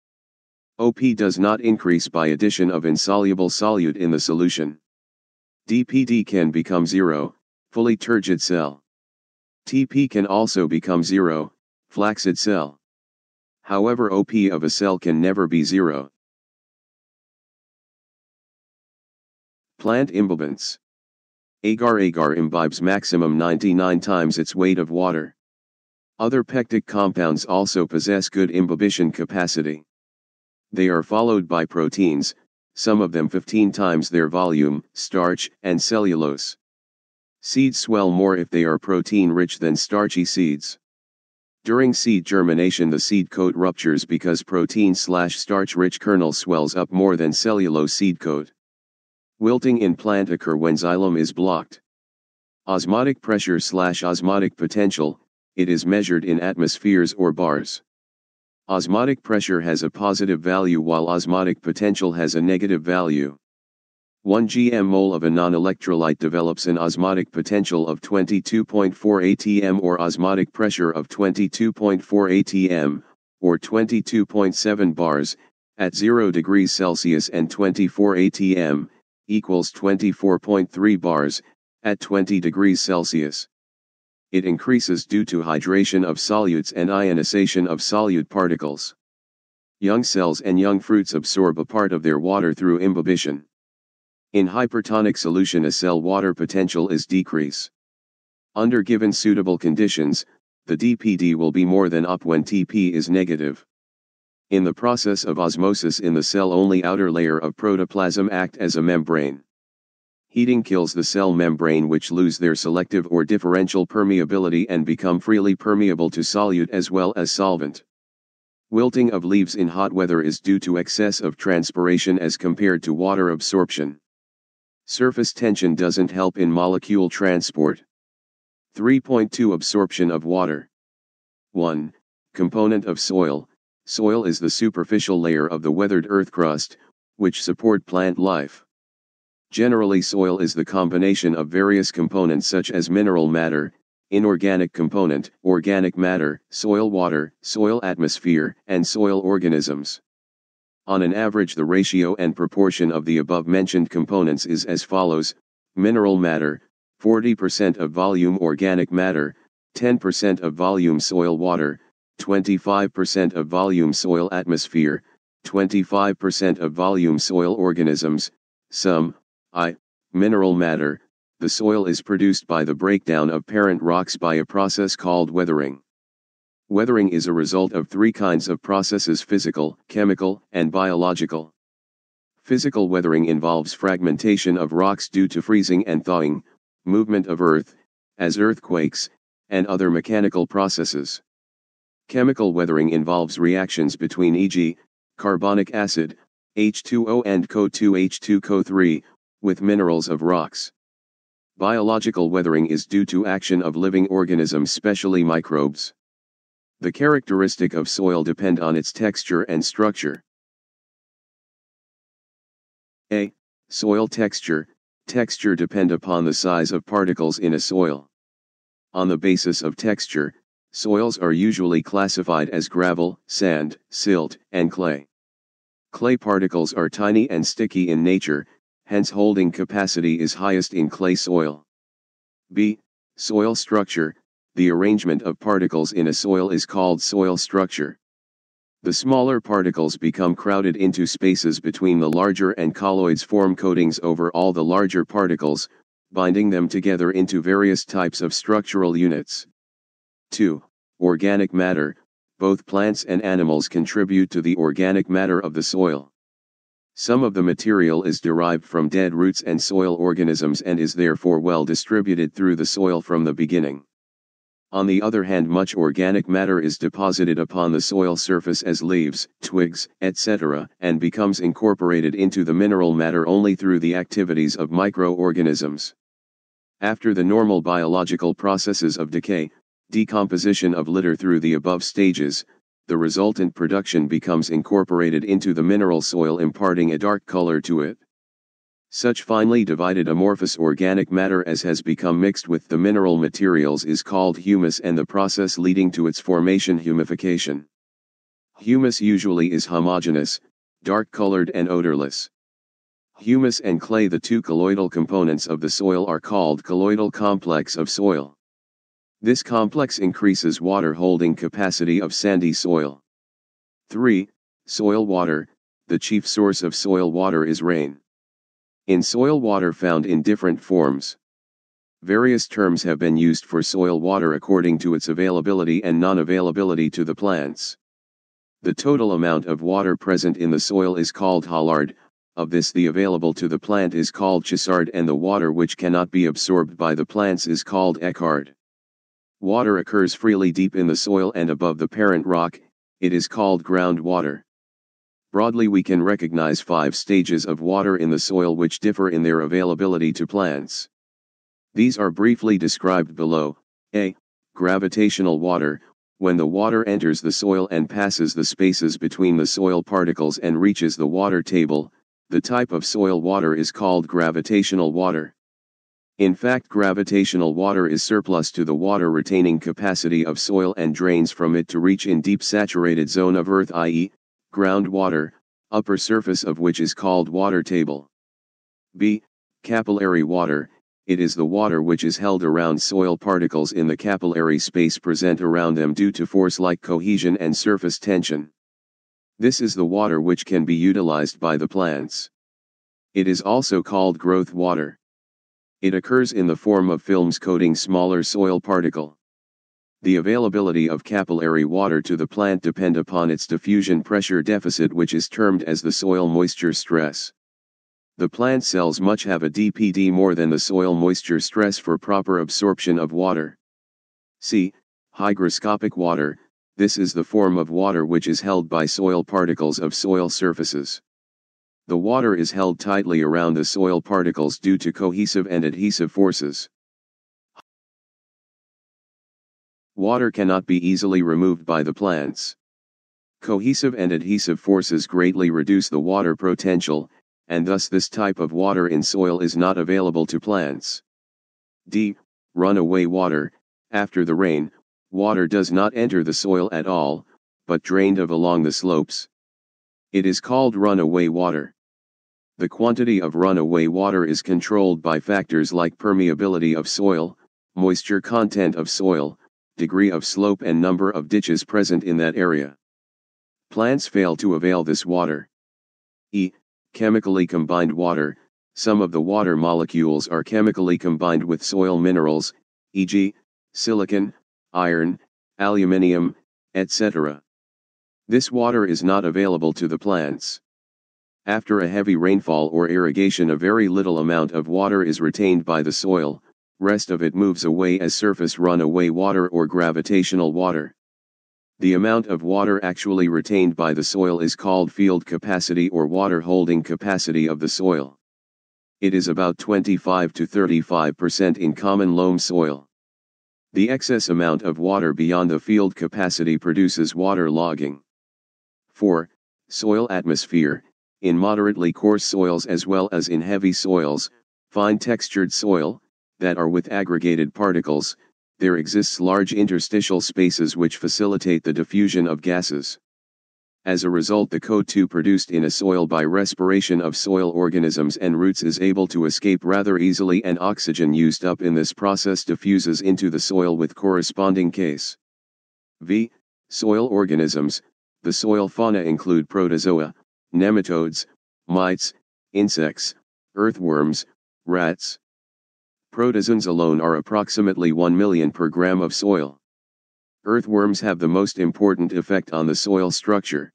OP does not increase by addition of insoluble solute in the solution. DPD can become zero, fully turgid cell. TP can also become zero, flaccid cell. However OP of a cell can never be zero. Plant imbibance. Agar agar imbibes maximum 99 times its weight of water. Other pectic compounds also possess good imbibition capacity. They are followed by proteins, some of them 15 times their volume, starch, and cellulose. Seeds swell more if they are protein rich than starchy seeds. During seed germination the seed coat ruptures because protein slash starch rich kernel swells up more than cellulose seed coat. Wilting in plant occur when xylem is blocked. Osmotic pressure slash osmotic potential, it is measured in atmospheres or bars. Osmotic pressure has a positive value while osmotic potential has a negative value. 1 gm mole of a non-electrolyte develops an osmotic potential of 22.4 atm or osmotic pressure of 22.4 atm, or 22.7 bars, at 0 degrees Celsius and 24 atm, equals 24.3 bars, at 20 degrees Celsius. It increases due to hydration of solutes and ionization of solute particles. Young cells and young fruits absorb a part of their water through imbibition. In hypertonic solution a cell water potential is decrease. Under given suitable conditions, the DPD will be more than up when TP is negative. In the process of osmosis in the cell only outer layer of protoplasm act as a membrane. Heating kills the cell membrane which lose their selective or differential permeability and become freely permeable to solute as well as solvent. Wilting of leaves in hot weather is due to excess of transpiration as compared to water absorption. Surface tension doesn't help in molecule transport. 3.2 Absorption of water. 1. Component of soil, Soil is the superficial layer of the weathered earth crust, which support plant life. Generally soil is the combination of various components such as mineral matter, inorganic component, organic matter, soil water, soil atmosphere, and soil organisms. On an average the ratio and proportion of the above mentioned components is as follows, mineral matter, 40% of volume organic matter, 10% of volume soil water, 25% of volume soil atmosphere, 25% of volume soil organisms, some, I, mineral matter, the soil is produced by the breakdown of parent rocks by a process called weathering. Weathering is a result of three kinds of processes physical, chemical, and biological. Physical weathering involves fragmentation of rocks due to freezing and thawing, movement of earth, as earthquakes, and other mechanical processes. Chemical weathering involves reactions between e.g., carbonic acid, H2O and Co2H2CO3, with minerals of rocks. Biological weathering is due to action of living organisms specially microbes. The characteristic of soil depend on its texture and structure. A. Soil texture, texture depend upon the size of particles in a soil. On the basis of texture, Soils are usually classified as gravel, sand, silt, and clay. Clay particles are tiny and sticky in nature, hence holding capacity is highest in clay soil. B. Soil structure, the arrangement of particles in a soil is called soil structure. The smaller particles become crowded into spaces between the larger and colloids form coatings over all the larger particles, binding them together into various types of structural units. 2. Organic matter, both plants and animals contribute to the organic matter of the soil. Some of the material is derived from dead roots and soil organisms and is therefore well distributed through the soil from the beginning. On the other hand much organic matter is deposited upon the soil surface as leaves, twigs, etc., and becomes incorporated into the mineral matter only through the activities of microorganisms. After the normal biological processes of decay, decomposition of litter through the above stages, the resultant production becomes incorporated into the mineral soil imparting a dark color to it. Such finely divided amorphous organic matter as has become mixed with the mineral materials is called humus and the process leading to its formation humification. Humus usually is homogeneous, dark-colored and odorless. Humus and clay the two colloidal components of the soil are called colloidal complex of soil. This complex increases water holding capacity of sandy soil. 3. Soil water, the chief source of soil water is rain. In soil water found in different forms. Various terms have been used for soil water according to its availability and non-availability to the plants. The total amount of water present in the soil is called holard, of this the available to the plant is called chresard and the water which cannot be absorbed by the plants is called echard. Water occurs freely deep in the soil and above the parent rock, it is called groundwater. Broadly we can recognize five stages of water in the soil which differ in their availability to plants. These are briefly described below, a. Gravitational water, when the water enters the soil and passes the spaces between the soil particles and reaches the water table, the type of soil water is called gravitational water. In fact gravitational water is surplus to the water retaining capacity of soil and drains from it to reach in deep saturated zone of earth i.e., groundwater, upper surface of which is called water table. b. Capillary water, it is the water which is held around soil particles in the capillary space present around them due to force like cohesion and surface tension. This is the water which can be utilized by the plants. It is also called growth water. It occurs in the form of films coating smaller soil particle. The availability of capillary water to the plant depend upon its diffusion pressure deficit which is termed as the soil moisture stress. The plant cells much have a DPD more than the soil moisture stress for proper absorption of water. C. Hygroscopic water, this is the form of water which is held by soil particles of soil surfaces. The water is held tightly around the soil particles due to cohesive and adhesive forces. Water cannot be easily removed by the plants. Cohesive and adhesive forces greatly reduce the water potential, and thus this type of water in soil is not available to plants. D. Runaway water, after the rain, water does not enter the soil at all, but drained of along the slopes. It is called runaway water. The quantity of runaway water is controlled by factors like permeability of soil, moisture content of soil, degree of slope and number of ditches present in that area. Plants fail to avail this water. E. Chemically combined water, some of the water molecules are chemically combined with soil minerals, e.g., silicon, iron, aluminium, etc. This water is not available to the plants. After a heavy rainfall or irrigation a very little amount of water is retained by the soil, rest of it moves away as surface runaway water or gravitational water. The amount of water actually retained by the soil is called field capacity or water holding capacity of the soil. It is about 25 to 35% in common loam soil. The excess amount of water beyond the field capacity produces water logging. 4. Soil atmosphere, in moderately coarse soils as well as in heavy soils, fine textured soil, that are with aggregated particles, there exists large interstitial spaces which facilitate the diffusion of gases. As a result the CO2 produced in a soil by respiration of soil organisms and roots is able to escape rather easily and oxygen used up in this process diffuses into the soil with corresponding case. V. Soil organisms, the soil fauna include protozoa, nematodes, mites, insects, earthworms, rats. Protozoans alone are approximately 1 million per gram of soil. Earthworms have the most important effect on the soil structure.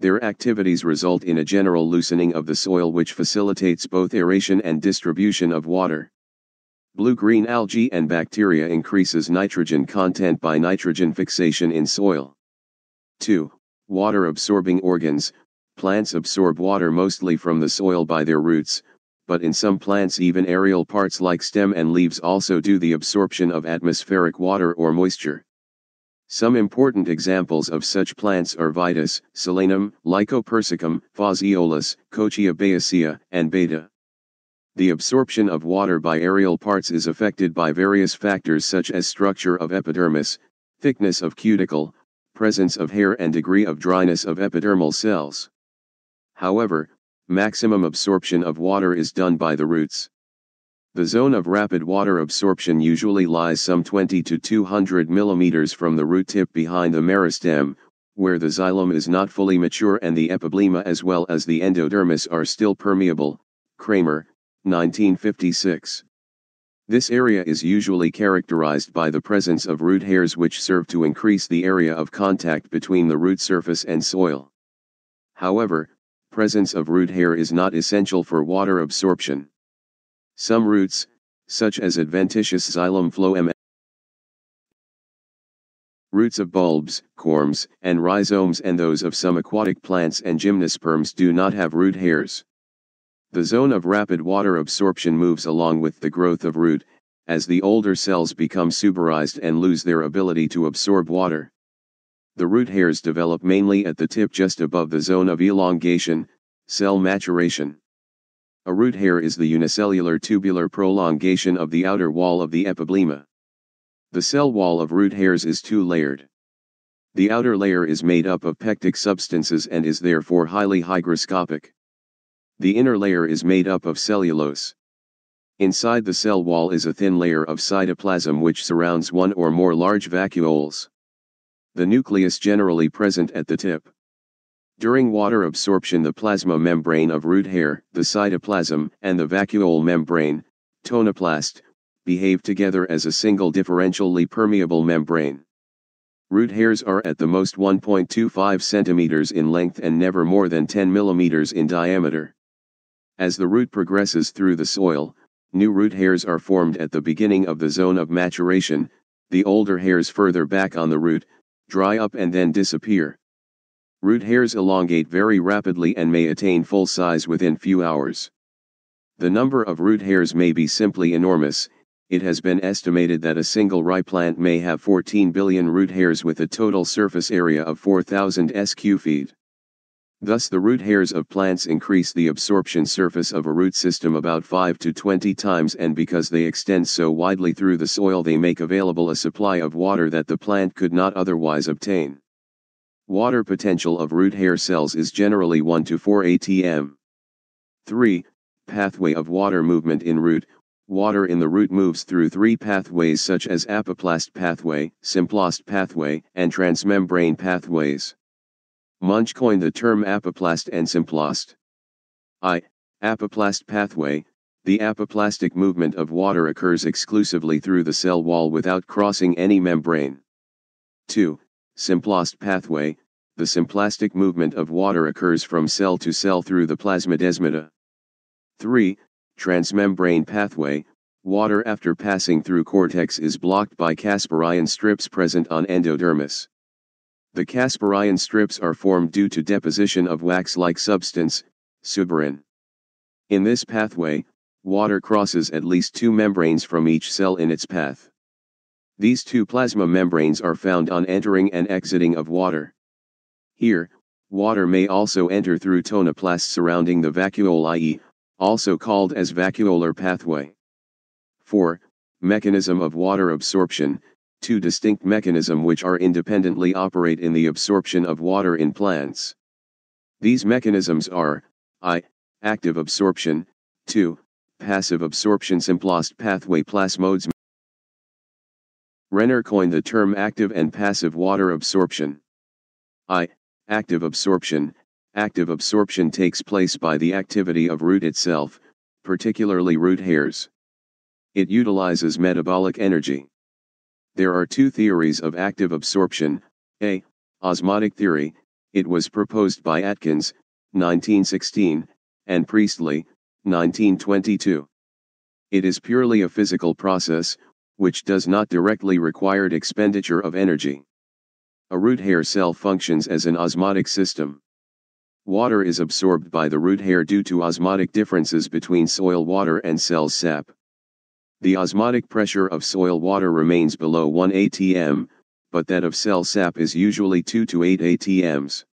Their activities result in a general loosening of the soil which facilitates both aeration and distribution of water. Blue-green algae and bacteria increases nitrogen content by nitrogen fixation in soil. 2. Water-absorbing organs, plants absorb water mostly from the soil by their roots, but in some plants even aerial parts like stem and leaves also do the absorption of atmospheric water or moisture. Some important examples of such plants are Vitis, Solanum, Lycopersicum, Phaseolus, Kochia and Beta. The absorption of water by aerial parts is affected by various factors such as structure of epidermis, thickness of cuticle, presence of hair and degree of dryness of epidermal cells. However, maximum absorption of water is done by the roots. The zone of rapid water absorption usually lies some 20 to 200 mm from the root tip behind the meristem, where the xylem is not fully mature and the epiblema as well as the endodermis are still permeable. Kramer, 1956. This area is usually characterized by the presence of root hairs which serve to increase the area of contact between the root surface and soil. However, presence of root hair is not essential for water absorption. Some roots, such as adventitious xylem phloem Roots of bulbs, corms, and rhizomes and those of some aquatic plants and gymnosperms do not have root hairs. The zone of rapid water absorption moves along with the growth of root, as the older cells become suberized and lose their ability to absorb water. The root hairs develop mainly at the tip just above the zone of elongation, cell maturation. A root hair is the unicellular tubular prolongation of the outer wall of the epiblema. The cell wall of root hairs is two-layered. The outer layer is made up of pectic substances and is therefore highly hygroscopic. The inner layer is made up of cellulose. Inside the cell wall is a thin layer of cytoplasm which surrounds one or more large vacuoles. The nucleus generally present at the tip. During water absorption the plasma membrane of root hair, the cytoplasm, and the vacuole membrane, tonoplast, behave together as a single differentially permeable membrane. Root hairs are at the most 1.25 cm in length and never more than 10 mm in diameter. As the root progresses through the soil, new root hairs are formed at the beginning of the zone of maturation, the older hairs further back on the root, dry up and then disappear. Root hairs elongate very rapidly and may attain full size within few hours. The number of root hairs may be simply enormous, it has been estimated that a single rye plant may have 14 billion root hairs with a total surface area of 4,000 sq feet. Thus the root hairs of plants increase the absorption surface of a root system about 5 to 20 times and because they extend so widely through the soil they make available a supply of water that the plant could not otherwise obtain. Water potential of root hair cells is generally 1 to 4 atm. 3. Pathway of water movement in root. Water in the root moves through three pathways such as apoplast pathway, symplast pathway, and transmembrane pathways. Munch coined the term apoplast and symplast. I. Apoplast pathway. The apoplastic movement of water occurs exclusively through the cell wall without crossing any membrane. 2. Symplast pathway, the symplastic movement of water occurs from cell to cell through the plasmodesmata. 3. Transmembrane pathway, water after passing through cortex is blocked by Casparian strips present on endodermis. The Casparian strips are formed due to deposition of wax-like substance, suberin. In this pathway, water crosses at least two membranes from each cell in its path. These two plasma membranes are found on entering and exiting of water. Here, water may also enter through tonoplasts surrounding the vacuole i.e., also called as vacuolar pathway. 4. Mechanism of water absorption, two distinct mechanisms which are independently operate in the absorption of water in plants. These mechanisms are, I. Active absorption, 2. Passive absorption symplast pathway plasmodes Renner coined the term active and passive water absorption. I. Active absorption. Active absorption takes place by the activity of root itself, particularly root hairs. It utilizes metabolic energy. There are two theories of active absorption, A. Osmotic theory, It was proposed by Atkins, 1916, and Priestley, 1922. It is purely a physical process, which does not directly require expenditure of energy. A root hair cell functions as an osmotic system. Water is absorbed by the root hair due to osmotic differences between soil water and cell sap. The osmotic pressure of soil water remains below 1 atm, but that of cell sap is usually 2 to 8 atms.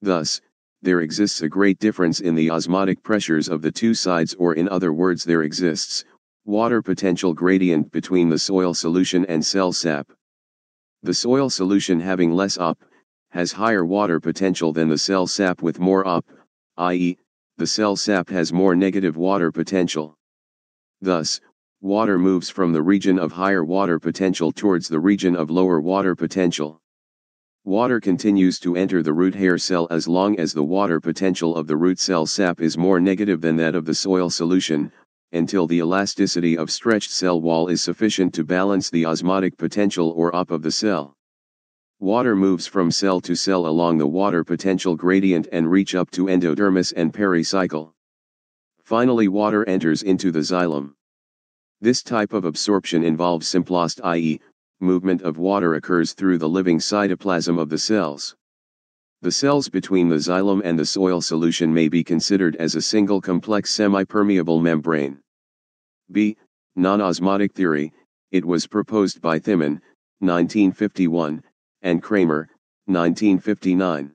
Thus, there exists a great difference in the osmotic pressures of the two sides or in other words there exists, water potential gradient between the soil solution and cell sap. The soil solution having less OP, has higher water potential than the cell sap with more OP, i.e., the cell sap has more negative water potential. Thus, water moves from the region of higher water potential towards the region of lower water potential. Water continues to enter the root hair cell as long as the water potential of the root cell sap is more negative than that of the soil solution, until the elasticity of stretched cell wall is sufficient to balance the osmotic potential or OP of the cell. Water moves from cell to cell along the water potential gradient and reach up to endodermis and pericycle. Finally water enters into the xylem. This type of absorption involves symplast i.e., movement of water occurs through the living cytoplasm of the cells. The cells between the xylem and the soil solution may be considered as a single complex semi-permeable membrane. B. Non-osmotic theory, it was proposed by Thimann, 1951, and Kramer, 1959.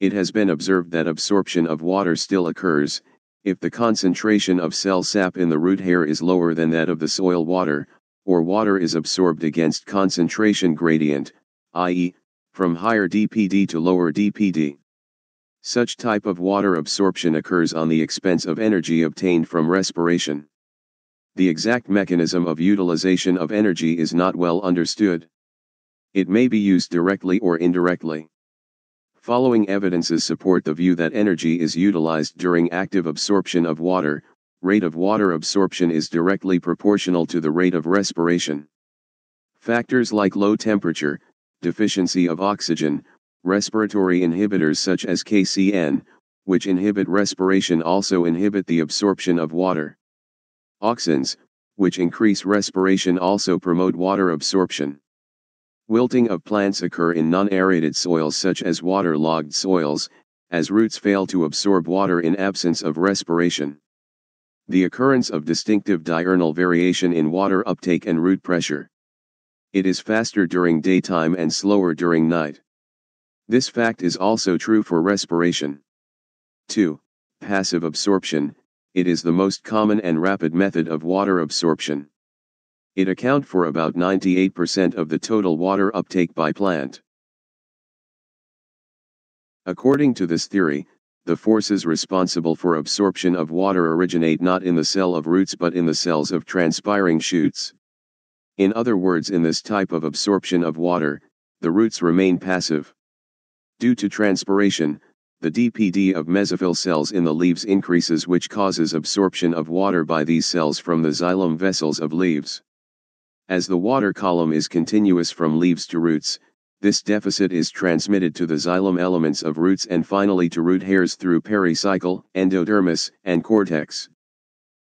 It has been observed that absorption of water still occurs, if the concentration of cell sap in the root hair is lower than that of the soil water, or water is absorbed against concentration gradient, i.e., from higher DPD to lower DPD. Such type of water absorption occurs on the expense of energy obtained from respiration. The exact mechanism of utilization of energy is not well understood. It may be used directly or indirectly. Following evidences support the view that energy is utilized during active absorption of water, rate of water absorption is directly proportional to the rate of respiration. Factors like low temperature, deficiency of oxygen, respiratory inhibitors such as KCN, which inhibit respiration also inhibit the absorption of water. Auxins, which increase respiration also promote water absorption. Wilting of plants occur in non-aerated soils such as waterlogged soils, as roots fail to absorb water in absence of respiration. The occurrence of distinctive diurnal variation in water uptake and root pressure. It is faster during daytime and slower during night. This fact is also true for respiration. 2. Passive absorption, it is the most common and rapid method of water absorption. It account for about 98% of the total water uptake by plant. According to this theory, the forces responsible for absorption of water originate not in the cell of roots but in the cells of transpiring shoots. In other words in this type of absorption of water, the roots remain passive. Due to transpiration, the DPD of mesophyll cells in the leaves increases which causes absorption of water by these cells from the xylem vessels of leaves. As the water column is continuous from leaves to roots, this deficit is transmitted to the xylem elements of roots and finally to root hairs through pericycle, endodermis, and cortex.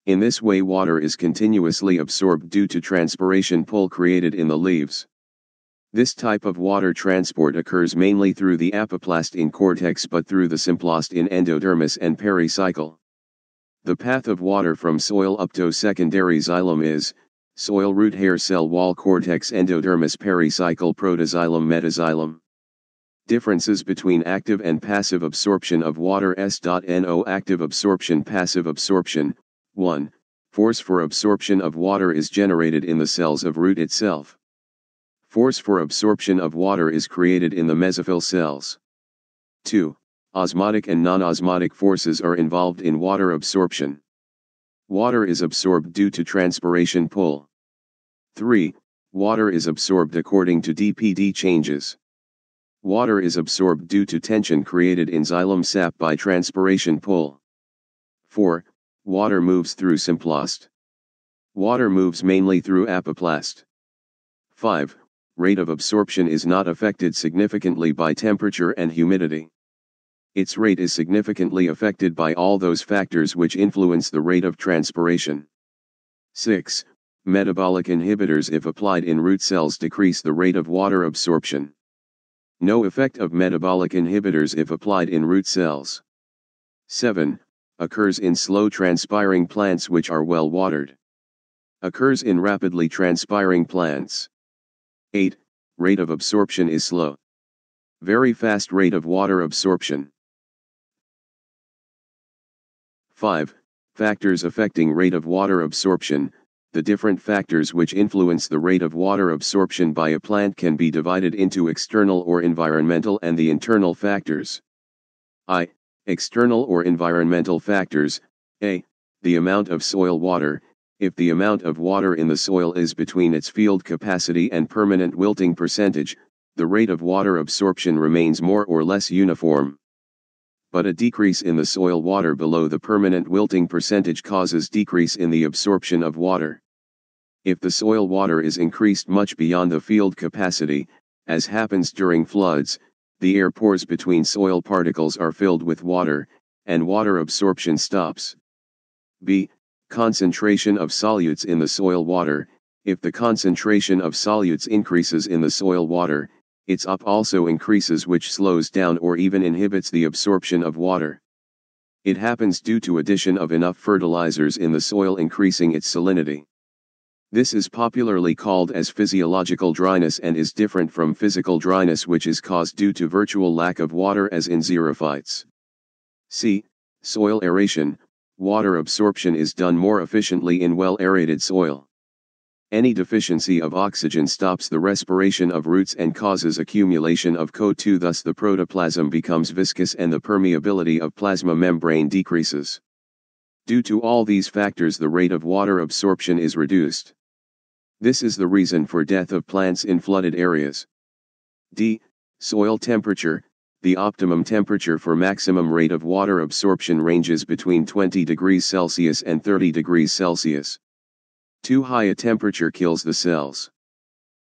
In this way water is continuously absorbed due to transpiration pull created in the leaves. This type of water transport occurs mainly through the apoplast in cortex but through the symplast in endodermis and pericycle. The path of water from soil up to secondary xylem is, soil root hair cell wall cortex endodermis pericycle protoxylem metaxylem. Differences between active and passive absorption of water S.No active absorption passive absorption 1. Force for absorption of water is generated in the cells of root itself. Force for absorption of water is created in the mesophyll cells. 2. Osmotic and non-osmotic forces are involved in water absorption. Water is absorbed due to transpiration pull. 3. Water is absorbed according to DPD changes. Water is absorbed due to tension created in xylem sap by transpiration pull. 4. Water moves through symplast. Water moves mainly through apoplast. 5. rate of absorption is not affected significantly by temperature and humidity. Its rate is significantly affected by all those factors which influence the rate of transpiration. 6. Metabolic inhibitors if applied in root cells decrease the rate of water absorption. No effect of metabolic inhibitors if applied in root cells. 7. Occurs in slow transpiring plants which are well watered. Occurs in rapidly transpiring plants. 8. Rate of absorption is slow. Very fast rate of water absorption. 5. Factors affecting rate of water absorption. The different factors which influence the rate of water absorption by a plant can be divided into external or environmental and the internal factors. I. External or environmental factors. A. The amount of soil water. If the amount of water in the soil is between its field capacity and permanent wilting percentage, the rate of water absorption remains more or less uniform but a decrease in the soil water below the permanent wilting percentage causes decrease in the absorption of water. If the soil water is increased much beyond the field capacity, as happens during floods, the air pores between soil particles are filled with water, and water absorption stops. B. Concentration of solutes in the soil water. If the concentration of solutes increases in the soil water, its OP also increases which slows down or even inhibits the absorption of water. It happens due to addition of enough fertilizers in the soil increasing its salinity. This is popularly called as physiological dryness and is different from physical dryness which is caused due to virtual lack of water as in xerophytes. C. Soil aeration, water absorption is done more efficiently in well aerated soil. Any deficiency of oxygen stops the respiration of roots and causes accumulation of CO2 thus the protoplasm becomes viscous and the permeability of plasma membrane decreases. Due to all these factors the rate of water absorption is reduced. This is the reason for death of plants in flooded areas. D. Soil temperature. The optimum temperature for maximum rate of water absorption ranges between 20 degrees Celsius and 30 degrees Celsius. Too high a temperature kills the cells.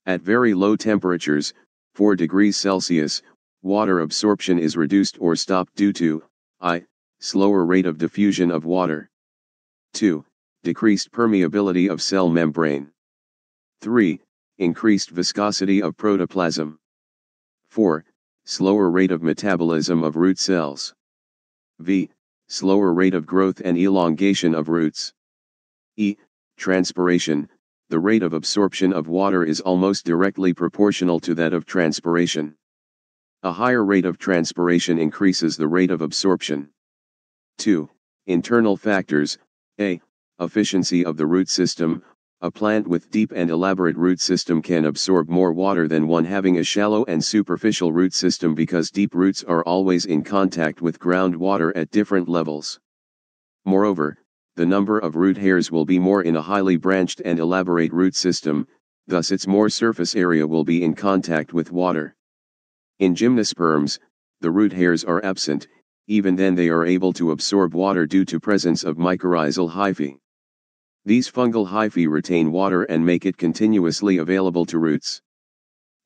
At very low temperatures, 4 degrees Celsius, water absorption is reduced or stopped due to I. Slower rate of diffusion of water. 2. Decreased permeability of cell membrane. 3. Increased viscosity of protoplasm. 4. Slower rate of metabolism of root cells. V. Slower rate of growth and elongation of roots. E transpiration, the rate of absorption of water is almost directly proportional to that of transpiration. A higher rate of transpiration increases the rate of absorption. 2. Internal factors, A. Efficiency of the root system, a plant with deep and elaborate root system can absorb more water than one having a shallow and superficial root system because deep roots are always in contact with groundwater at different levels. Moreover, the number of root hairs will be more in a highly branched and elaborate root system, thus its more surface area will be in contact with water. In gymnosperms, the root hairs are absent, even then they are able to absorb water due to presence of mycorrhizal hyphae. These fungal hyphae retain water and make it continuously available to roots.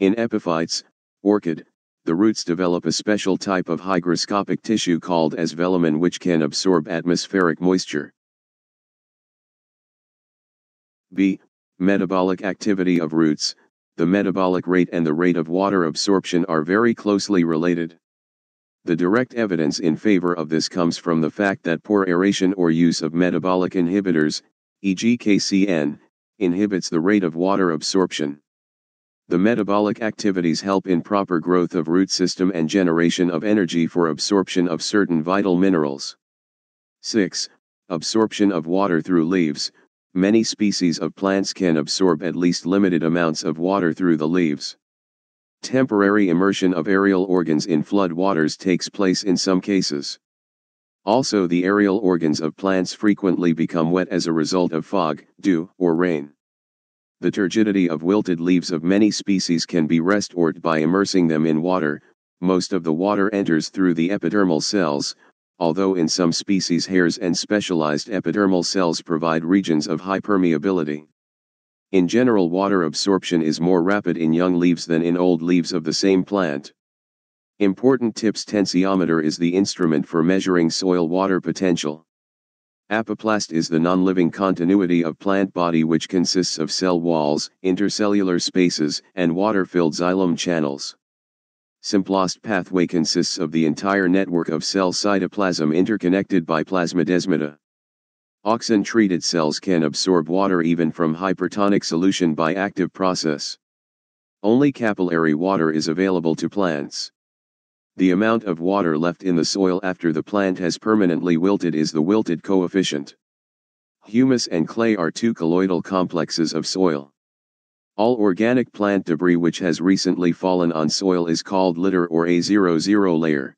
In epiphytes, orchid, the roots develop a special type of hygroscopic tissue called as velamen which can absorb atmospheric moisture. B. Metabolic activity of roots. The metabolic rate and the rate of water absorption are very closely related. The direct evidence in favor of this comes from the fact that poor aeration or use of metabolic inhibitors, e.g. KCN, inhibits the rate of water absorption. The metabolic activities help in proper growth of root system and generation of energy for absorption of certain vital minerals. 6. Absorption of water through leaves, Many species of plants can absorb at least limited amounts of water through the leaves. Temporary immersion of aerial organs in flood waters takes place in some cases. Also the aerial organs of plants frequently become wet as a result of fog, dew, or rain. The turgidity of wilted leaves of many species can be restored by immersing them in water, most of the water enters through the epidermal cells, although in some species hairs and specialized epidermal cells provide regions of high permeability. In general water absorption is more rapid in young leaves than in old leaves of the same plant. Important tips Tensiometer is the instrument for measuring soil water potential. Apoplast is the non-living continuity of plant body which consists of cell walls, intercellular spaces, and water-filled xylem channels. Symplast pathway consists of the entire network of cell cytoplasm interconnected by plasmodesmata. Auxin-treated cells can absorb water even from hypertonic solution by active process. Only capillary water is available to plants. The amount of water left in the soil after the plant has permanently wilted is the wilted coefficient. Humus and clay are two colloidal complexes of soil. All organic plant debris which has recently fallen on soil is called litter or a zero-zero layer.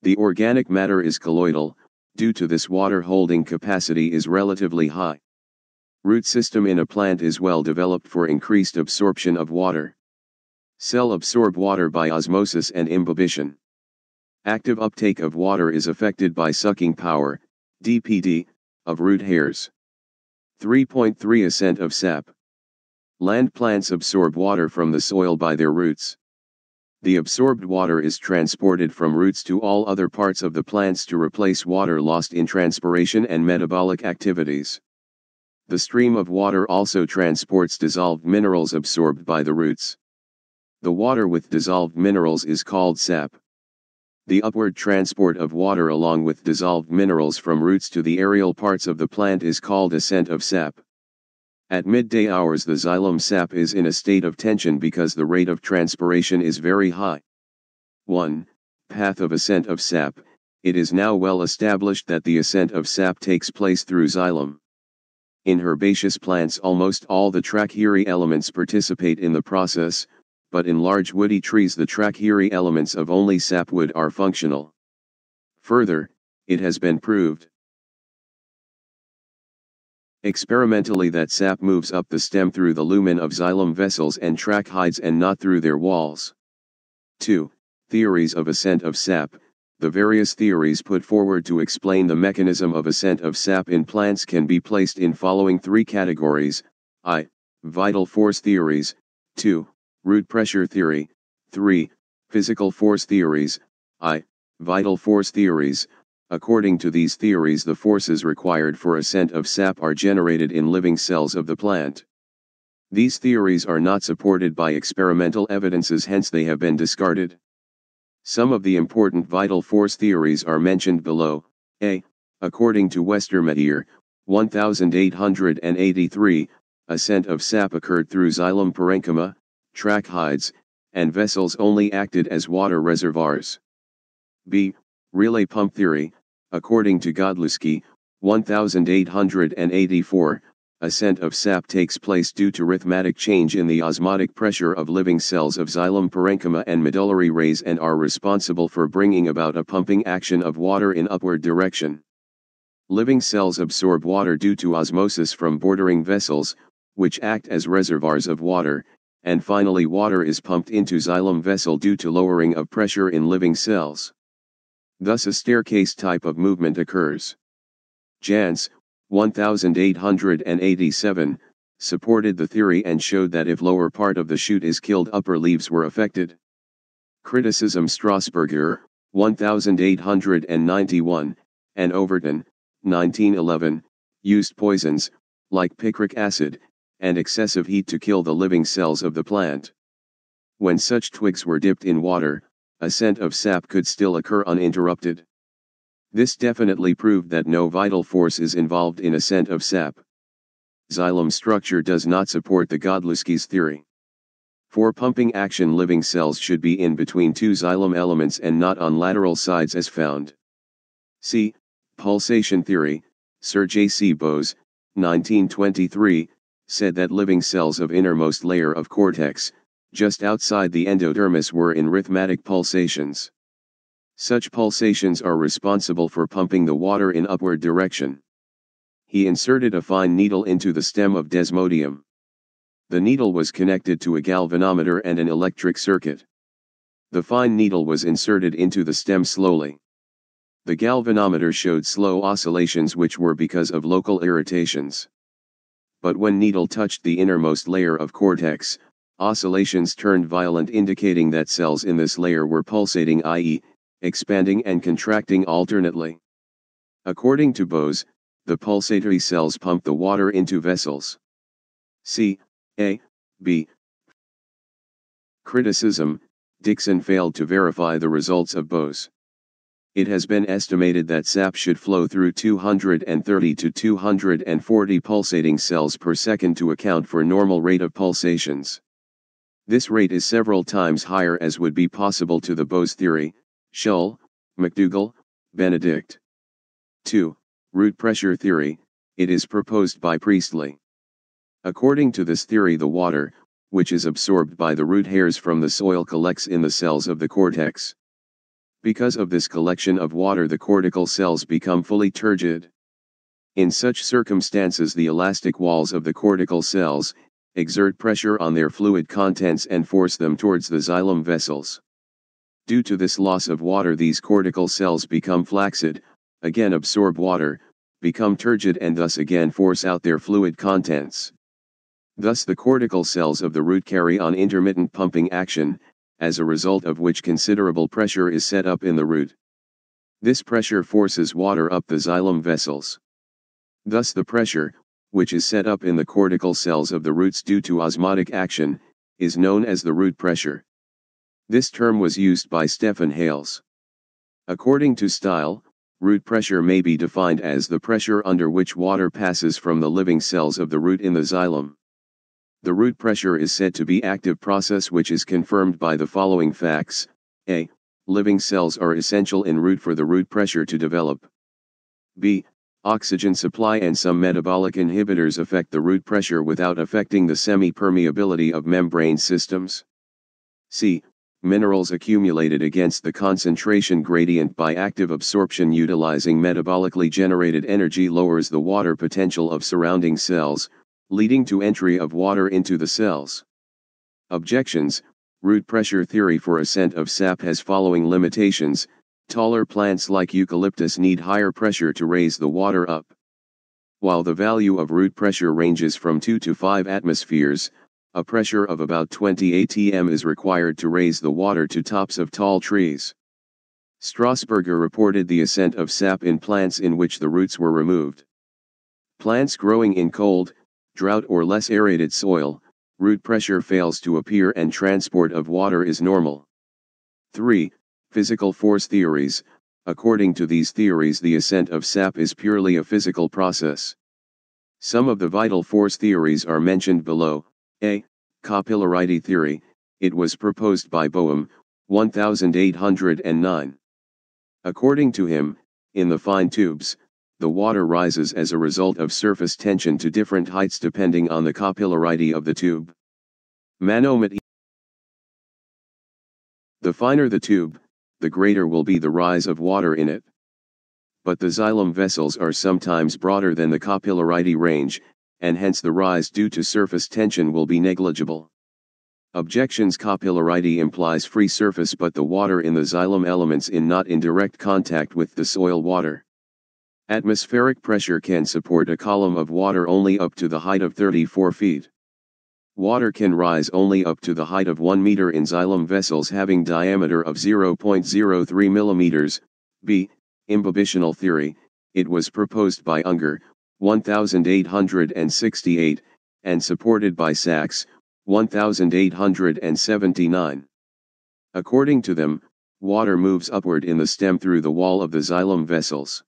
The organic matter is colloidal, due to this water holding capacity is relatively high. Root system in a plant is well developed for increased absorption of water. Cell absorb water by osmosis and imbibition. Active uptake of water is affected by sucking power, DPD, of root hairs. 3.3 Ascent of sap. Land plants absorb water from the soil by their roots. The absorbed water is transported from roots to all other parts of the plants to replace water lost in transpiration and metabolic activities. The stream of water also transports dissolved minerals absorbed by the roots. The water with dissolved minerals is called sap. The upward transport of water along with dissolved minerals from roots to the aerial parts of the plant is called ascent of sap. At midday hours the xylem sap is in a state of tension because the rate of transpiration is very high. 1. Path of ascent of sap, it is now well established that the ascent of sap takes place through xylem. In herbaceous plants almost all the tracheary elements participate in the process, but in large woody trees the tracheary elements of only sapwood are functional. Further, it has been proved experimentally that sap moves up the stem through the lumen of xylem vessels and tracheids and not through their walls. 2. Theories of ascent of sap The various theories put forward to explain the mechanism of ascent of sap in plants can be placed in following three categories I. Vital force theories, 2 root pressure theory, 3. Physical force theories, I. Vital force theories, according to these theories the forces required for ascent of sap are generated in living cells of the plant. These theories are not supported by experimental evidences hence they have been discarded. Some of the important vital force theories are mentioned below, a. According to Westermaier, 1883, ascent of sap occurred through xylem parenchyma, tracheids, and vessels only acted as water reservoirs. B. Relay pump theory, according to Godlewski, 1884, ascent of sap takes place due to rhythmatic change in the osmotic pressure of living cells of xylem parenchyma and medullary rays and are responsible for bringing about a pumping action of water in upward direction. Living cells absorb water due to osmosis from bordering vessels, which act as reservoirs of water, and finally water is pumped into xylem vessel due to lowering of pressure in living cells. Thus a staircase type of movement occurs. Janse, 1887, supported the theory and showed that if lower part of the shoot is killed upper leaves were affected. Criticism Strasburger, 1891, and Overton, 1911, used poisons, like picric acid, and excessive heat to kill the living cells of the plant. When such twigs were dipped in water, ascent of sap could still occur uninterrupted. This definitely proved that no vital force is involved in ascent of sap. Xylem structure does not support the Godlewski's theory. For pumping action living cells should be in between two xylem elements and not on lateral sides as found. See, Pulsation Theory, Sir J. C. Bose, 1923, said that living cells of innermost layer of cortex, just outside the endodermis were in rhythmatic pulsations. Such pulsations are responsible for pumping the water in upward direction. He inserted a fine needle into the stem of Desmodium. The needle was connected to a galvanometer and an electric circuit. The fine needle was inserted into the stem slowly. The galvanometer showed slow oscillations which were because of local irritations. but when needle touched the innermost layer of cortex, oscillations turned violent indicating that cells in this layer were pulsating i.e., expanding and contracting alternately. According to Bose, the pulsatory cells pump the water into vessels. C. A. B. Criticism, Dixon failed to verify the results of Bose. It has been estimated that sap should flow through 230 to 240 pulsating cells per second to account for normal rate of pulsations. This rate is several times higher as would be possible to the Bose theory, Shull, MacDougal, Benedict. 2. Root pressure theory, it is proposed by Priestley. According to this theory the water, which is absorbed by the root hairs from the soil collects in the cells of the cortex. Because of this collection of water the cortical cells become fully turgid. In such circumstances the elastic walls of the cortical cells, exert pressure on their fluid contents and force them towards the xylem vessels. Due to this loss of water these cortical cells become flaccid, again absorb water, become turgid and thus again force out their fluid contents. Thus the cortical cells of the root carry on intermittent pumping action, as a result of which considerable pressure is set up in the root. This pressure forces water up the xylem vessels. Thus the pressure, which is set up in the cortical cells of the roots due to osmotic action, is known as the root pressure. This term was used by Stephen Hales. According to Stile, root pressure may be defined as the pressure under which water passes from the living cells of the root in the xylem. The root pressure is said to be active process which is confirmed by the following facts. A. Living cells are essential in root for the root pressure to develop. B. Oxygen supply and some metabolic inhibitors affect the root pressure without affecting the semi-permeability of membrane systems. C. Minerals accumulated against the concentration gradient by active absorption utilizing metabolically generated energy lowers the water potential of surrounding cells, leading to entry of water into the cells. Objections, root pressure theory for ascent of sap has following limitations, taller plants like eucalyptus need higher pressure to raise the water up. While the value of root pressure ranges from 2 to 5 atmospheres, a pressure of about 20 atm is required to raise the water to tops of tall trees. Strasburger reported the ascent of sap in plants in which the roots were removed. Plants growing in cold, drought or less aerated soil, root pressure fails to appear and transport of water is normal. 3. Physical force theories, according to these theories the ascent of sap is purely a physical process. Some of the vital force theories are mentioned below, a. Capillarity theory, it was proposed by Boehm, 1809. According to him, in the fine tubes, the water rises as a result of surface tension to different heights depending on the capillarity of the tube. Manomet The finer the tube, the greater will be the rise of water in it. But the xylem vessels are sometimes broader than the capillarity range, and hence the rise due to surface tension will be negligible. Objections Capillarity implies free surface but the water in the xylem elements in not in direct contact with the soil water. Atmospheric pressure can support a column of water only up to the height of 34 feet. Water can rise only up to the height of 1 meter in xylem vessels having diameter of 0.03 millimeters. B. Imbibitional theory, it was proposed by Unger, 1868, and supported by Sachs, 1879. According to them, water moves upward in the stem through the wall of the xylem vessels.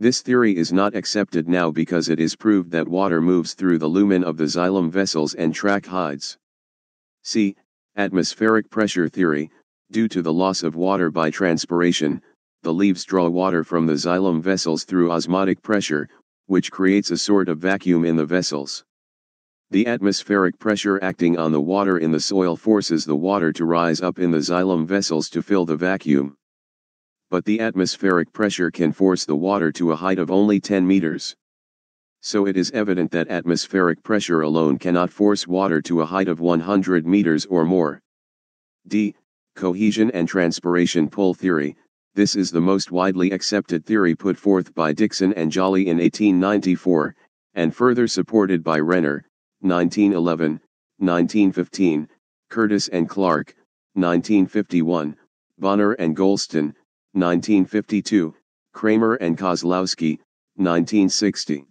This theory is not accepted now because it is proved that water moves through the lumen of the xylem vessels and tracheids. See, Atmospheric pressure theory, due to the loss of water by transpiration, the leaves draw water from the xylem vessels through osmotic pressure, which creates a sort of vacuum in the vessels. The atmospheric pressure acting on the water in the soil forces the water to rise up in the xylem vessels to fill the vacuum but the atmospheric pressure can force the water to a height of only 10 meters. So it is evident that atmospheric pressure alone cannot force water to a height of 100 meters or more. D. Cohesion and transpiration pull theory, this is the most widely accepted theory put forth by Dixon and Joly in 1894, and further supported by Renner, 1911, 1915, Curtis and Clark, 1951, Bonner and Galston, 1952, Kramer and Kozlowski, 1960.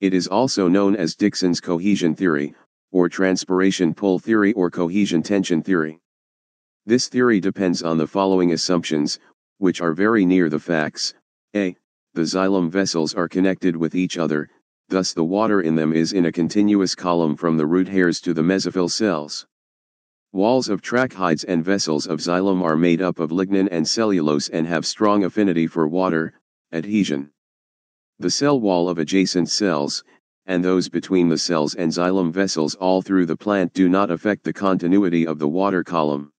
It is also known as Dixon's cohesion theory, or transpiration pull theory or cohesion tension theory. This theory depends on the following assumptions, which are very near the facts. A. The xylem vessels are connected with each other, thus the water in them is in a continuous column from the root hairs to the mesophyll cells. Walls of tracheids and vessels of xylem are made up of lignin and cellulose and have strong affinity for water, adhesion. The cell wall of adjacent cells, and those between the cells and xylem vessels all through the plant do not affect the continuity of the water column.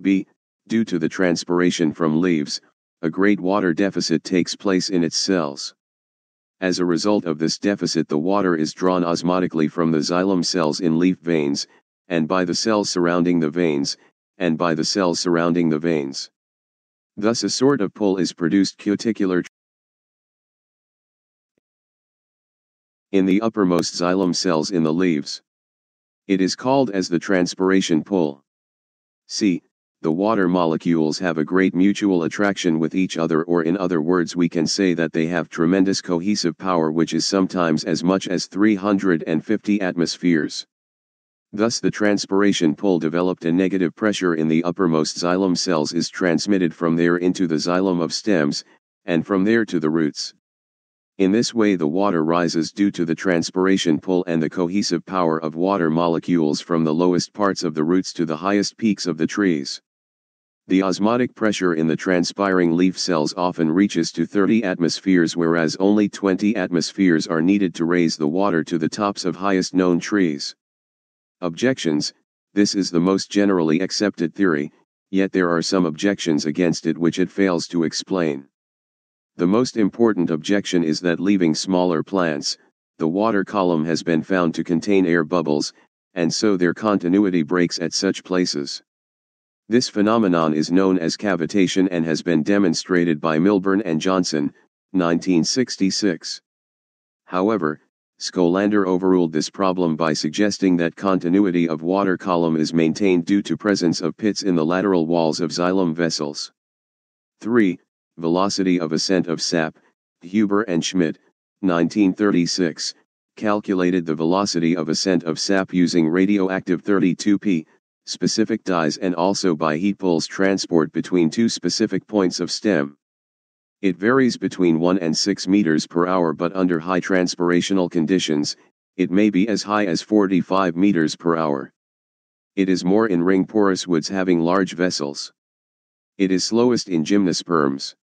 b. Due to the transpiration from leaves, a great water deficit takes place in its cells. As a result of this deficit the water is drawn osmotically from the xylem cells in leaf veins, and by the cells surrounding the veins, and by the cells surrounding the veins. Thus a sort of pull is produced cuticular in the uppermost xylem cells in the leaves. It is called as the transpiration pull. See, The water molecules have a great mutual attraction with each other or in other words we can say that they have tremendous cohesive power which is sometimes as much as 350 atmospheres. Thus the transpiration pull developed a negative pressure in the uppermost xylem cells is transmitted from there into the xylem of stems, and from there to the roots. In this way the water rises due to the transpiration pull and the cohesive power of water molecules from the lowest parts of the roots to the highest peaks of the trees. The osmotic pressure in the transpiring leaf cells often reaches to 30 atmospheres whereas only 20 atmospheres are needed to raise the water to the tops of highest known trees. Objections This is the most generally accepted theory, yet there are some objections against it which it fails to explain. The most important objection is that leaving smaller plants, the water column has been found to contain air bubbles, and so their continuity breaks at such places. This phenomenon is known as cavitation and has been demonstrated by Milburn and Johnson, 1966. However, Scholander overruled this problem by suggesting that continuity of water column is maintained due to presence of pits in the lateral walls of xylem vessels. 3. Velocity of ascent of sap, Huber and Schmidt, 1936, calculated the velocity of ascent of sap using radioactive 32P, specific dyes and also by heat pulse transport between two specific points of stem. It varies between 1 and 6 meters per hour but under high transpirational conditions, it may be as high as 45 meters per hour. It is more in ring porous woods having large vessels. It is slowest in gymnosperms.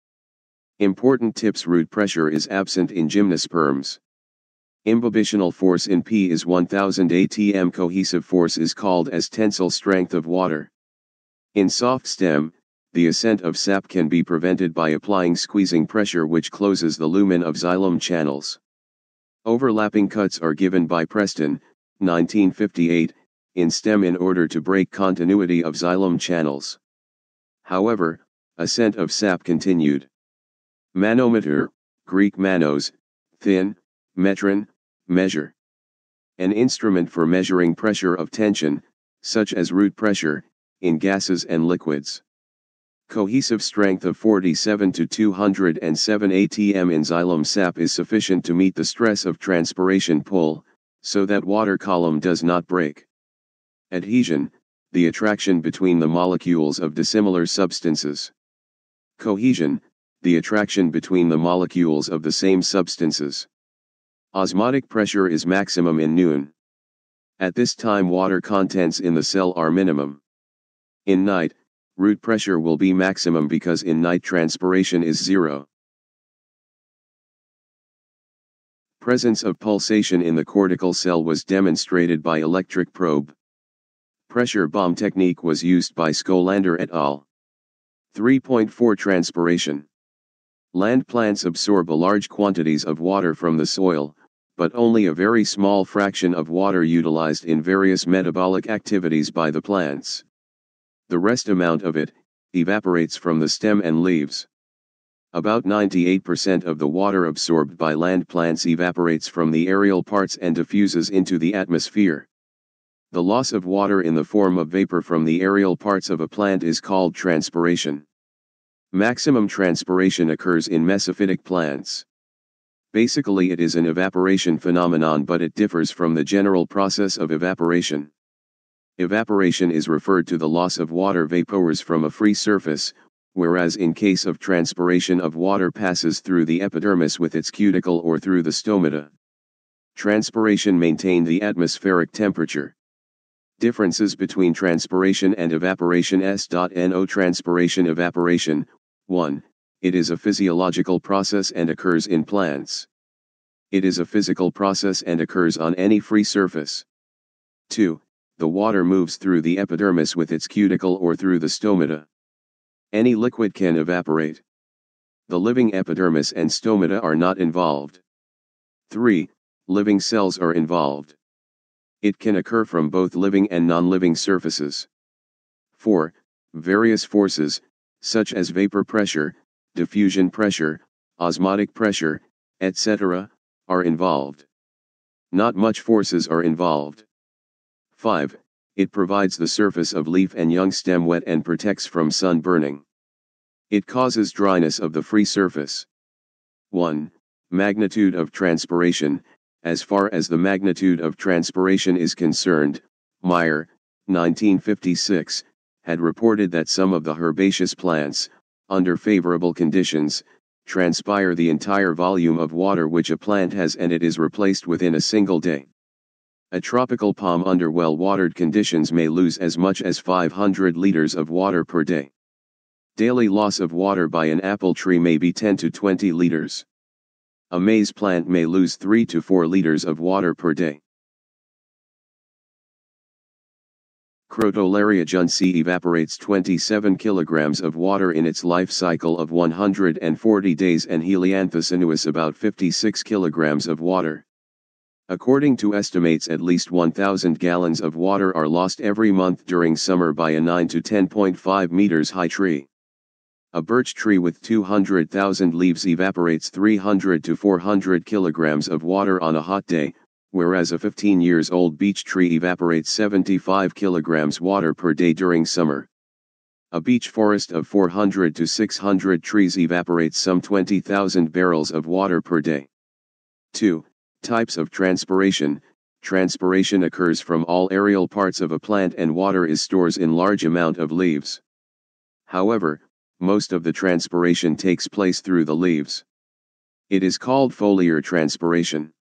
Important tips root pressure is absent in gymnosperms. Imbibitional force in P is 1000 atm cohesive force is called as tensile strength of water. In soft stem, the ascent of sap can be prevented by applying squeezing pressure which closes the lumen of xylem channels. Overlapping cuts are given by Preston, 1958, in stem in order to break continuity of xylem channels. However, ascent of sap continued. Manometer, Greek manos, thin, metron, measure. An instrument for measuring pressure of tension, such as root pressure, in gases and liquids. Cohesive strength of 47 to 207 atm in xylem sap is sufficient to meet the stress of transpiration pull, so that water column does not break. Adhesion, the attraction between the molecules of dissimilar substances. Cohesion, the attraction between the molecules of the same substances. Osmotic pressure is maximum in noon. At this time water contents in the cell are minimum. In night, root pressure will be maximum because in night transpiration is zero. Presence of pulsation in the cortical cell was demonstrated by electric probe. Pressure bomb technique was used by Scholander et al. 3.4 Transpiration Land plants absorb a large quantities of water from the soil, but only a very small fraction of water utilized in various metabolic activities by the plants the rest amount of it, evaporates from the stem and leaves. About 98% of the water absorbed by land plants evaporates from the aerial parts and diffuses into the atmosphere. The loss of water in the form of vapor from the aerial parts of a plant is called transpiration. Maximum transpiration occurs in mesophytic plants. Basically it is an evaporation phenomenon but it differs from the general process of evaporation. Evaporation is referred to the loss of water vapors from a free surface, whereas in case of transpiration of water passes through the epidermis with its cuticle or through the stomata. Transpiration maintain the atmospheric temperature. Differences between transpiration and evaporation S.No Transpiration Evaporation 1. It is a physiological process and occurs in plants. It is a physical process and occurs on any free surface. 2. The water moves through the epidermis with its cuticle or through the stomata. Any liquid can evaporate. The living epidermis and stomata are not involved. 3. Living cells are involved. It can occur from both living and non-living surfaces. 4. Various forces, such as vapor pressure, diffusion pressure, osmotic pressure, etc., are involved. Not much forces are involved. 5. It provides the surface of leaf and young stem wet and protects from sun burning. It causes dryness of the free surface. 1. Magnitude of transpiration, as far as the magnitude of transpiration is concerned, Meyer, 1956, had reported that some of the herbaceous plants, under favorable conditions, transpire the entire volume of water which a plant has and it is replaced within a single day. A tropical palm under well-watered conditions may lose as much as 500 liters of water per day. Daily loss of water by an apple tree may be 10 to 20 liters. A maize plant may lose 3 to 4 liters of water per day. Crotalaria juncea evaporates 27 kilograms of water in its life cycle of 140 days and Helianthus annuus about 56 kilograms of water. According to estimates at least 1,000 gallons of water are lost every month during summer by a 9 to 10.5 meters high tree. A birch tree with 200,000 leaves evaporates 300 to 400 kilograms of water on a hot day, whereas a 15 years old beech tree evaporates 75 kilograms water per day during summer. A beech forest of 400 to 600 trees evaporates some 20,000 barrels of water per day. 2. Types of transpiration Transpiration occurs from all aerial parts of a plant and water is stores in large amount of leaves. However, most of the transpiration takes place through the leaves. It is called foliar transpiration.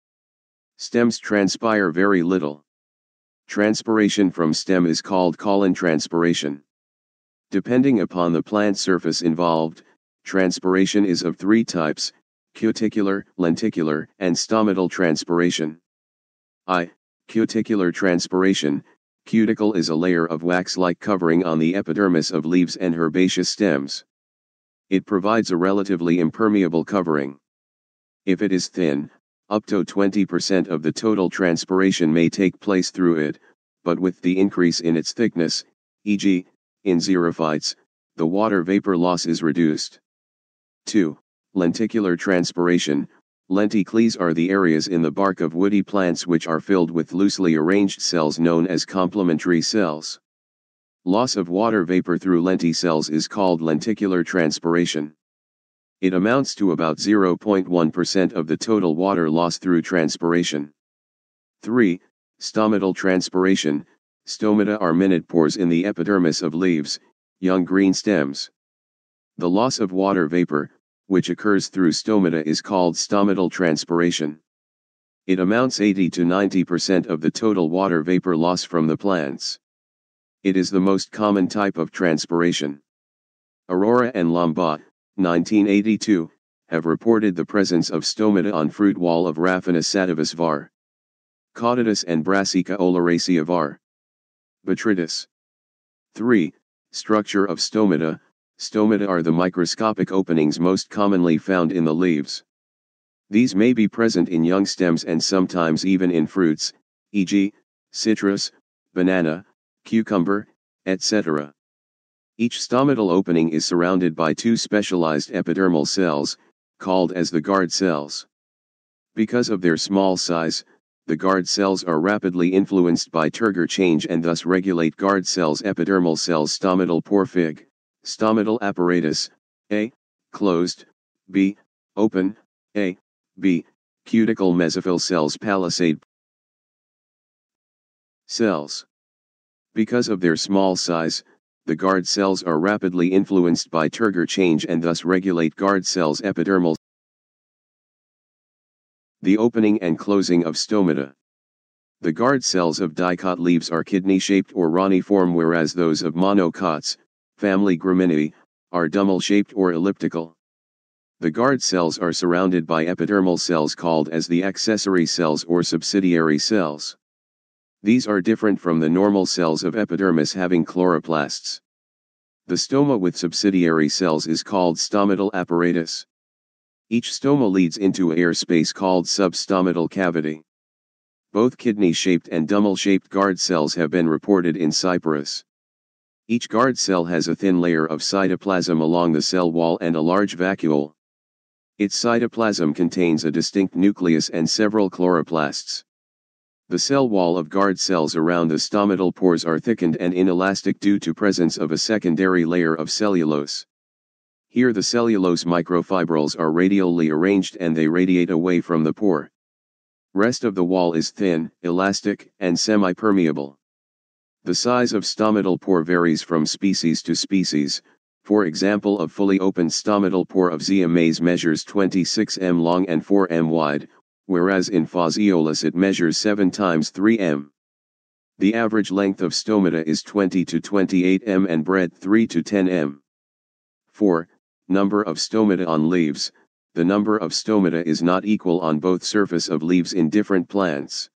Stems transpire very little. Transpiration from stem is called cauline transpiration. Depending upon the plant surface involved, transpiration is of three types, cuticular, lenticular, and stomatal transpiration. I. Cuticular transpiration, cuticle is a layer of wax-like covering on the epidermis of leaves and herbaceous stems. It provides a relatively impermeable covering. If it is thin, up to 20% of the total transpiration may take place through it, but with the increase in its thickness, e.g., in xerophytes, the water vapor loss is reduced. 2. Lenticular transpiration, lenticels are the areas in the bark of woody plants which are filled with loosely arranged cells known as complementary cells. Loss of water vapor through lenticels is called lenticular transpiration. It amounts to about 0.1% of the total water loss through transpiration. 3. Stomatal transpiration, stomata are minute pores in the epidermis of leaves, young green stems. The loss of water vapor, which occurs through stomata is called stomatal transpiration. It amounts 80 to 90% of the total water vapor loss from the plants. It is the most common type of transpiration. Aurora and Lambaut, 1982, have reported the presence of stomata on fruit wall of Raphanus sativus var. Caudatus and Brassica oleracea var. Botrytis. 3. Structure of stomata, Stomata are the microscopic openings most commonly found in the leaves. These may be present in young stems and sometimes even in fruits, e.g., citrus, banana, cucumber, etc. Each stomatal opening is surrounded by two specialized epidermal cells, called as the guard cells. Because of their small size, the guard cells are rapidly influenced by turgor change and thus regulate guard cells epidermal cells stomatal pore fig, stomatal apparatus, A, closed, B, open, A, B, cuticle mesophyll cells palisade. Cells. Because of their small size, the guard cells are rapidly influenced by turgor change and thus regulate guard cells epidermal. The opening and closing of stomata. The guard cells of dicot leaves are kidney-shaped or reniform whereas those of monocots, family Gramineae, are dumbbell-shaped or elliptical. The guard cells are surrounded by epidermal cells called as the accessory cells or subsidiary cells. These are different from the normal cells of epidermis having chloroplasts. The stoma with subsidiary cells is called stomatal apparatus. Each stoma leads into air space called substomatal cavity. Both kidney-shaped and dumbbell-shaped guard cells have been reported in Cyperus. Each guard cell has a thin layer of cytoplasm along the cell wall and a large vacuole. Its cytoplasm contains a distinct nucleus and several chloroplasts. The cell wall of guard cells around the stomatal pores are thickened and inelastic due to presence of a secondary layer of cellulose. Here the cellulose microfibrils are radially arranged and they radiate away from the pore. Rest of the wall is thin, elastic, and semi-permeable. The size of stomatal pore varies from species to species, for example a fully opened stomatal pore of Zea mays measures 26 m long and 4 m wide, whereas in Phaseolus it measures 7 times 3 m. The average length of stomata is 20 to 28 m and breadth 3 to 10 m. 4. Number of stomata on leaves, the number of stomata is not equal on both surface of leaves in different plants.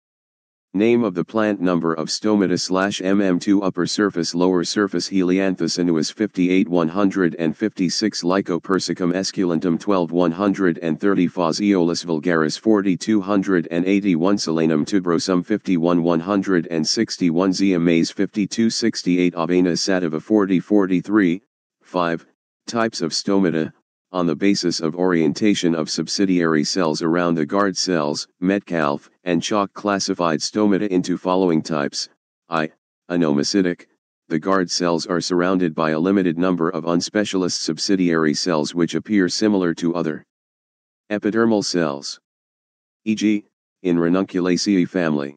Name of the plant number of stomata slash mm2 upper surface lower surface Helianthus annuus 58 156 Lycopersicum esculentum 12 130 Phaseolus vulgaris 40 281 Solanum tuberosum 51 161 Zea mays 52 68 Avena sativa 40 43 5 Types of stomata on the basis of orientation of subsidiary cells around the guard cells, Metcalfe and Chalk classified stomata into following types, I. Anomocytic, the guard cells are surrounded by a limited number of unspecialist subsidiary cells which appear similar to other epidermal cells. E.g., in Ranunculaceae family.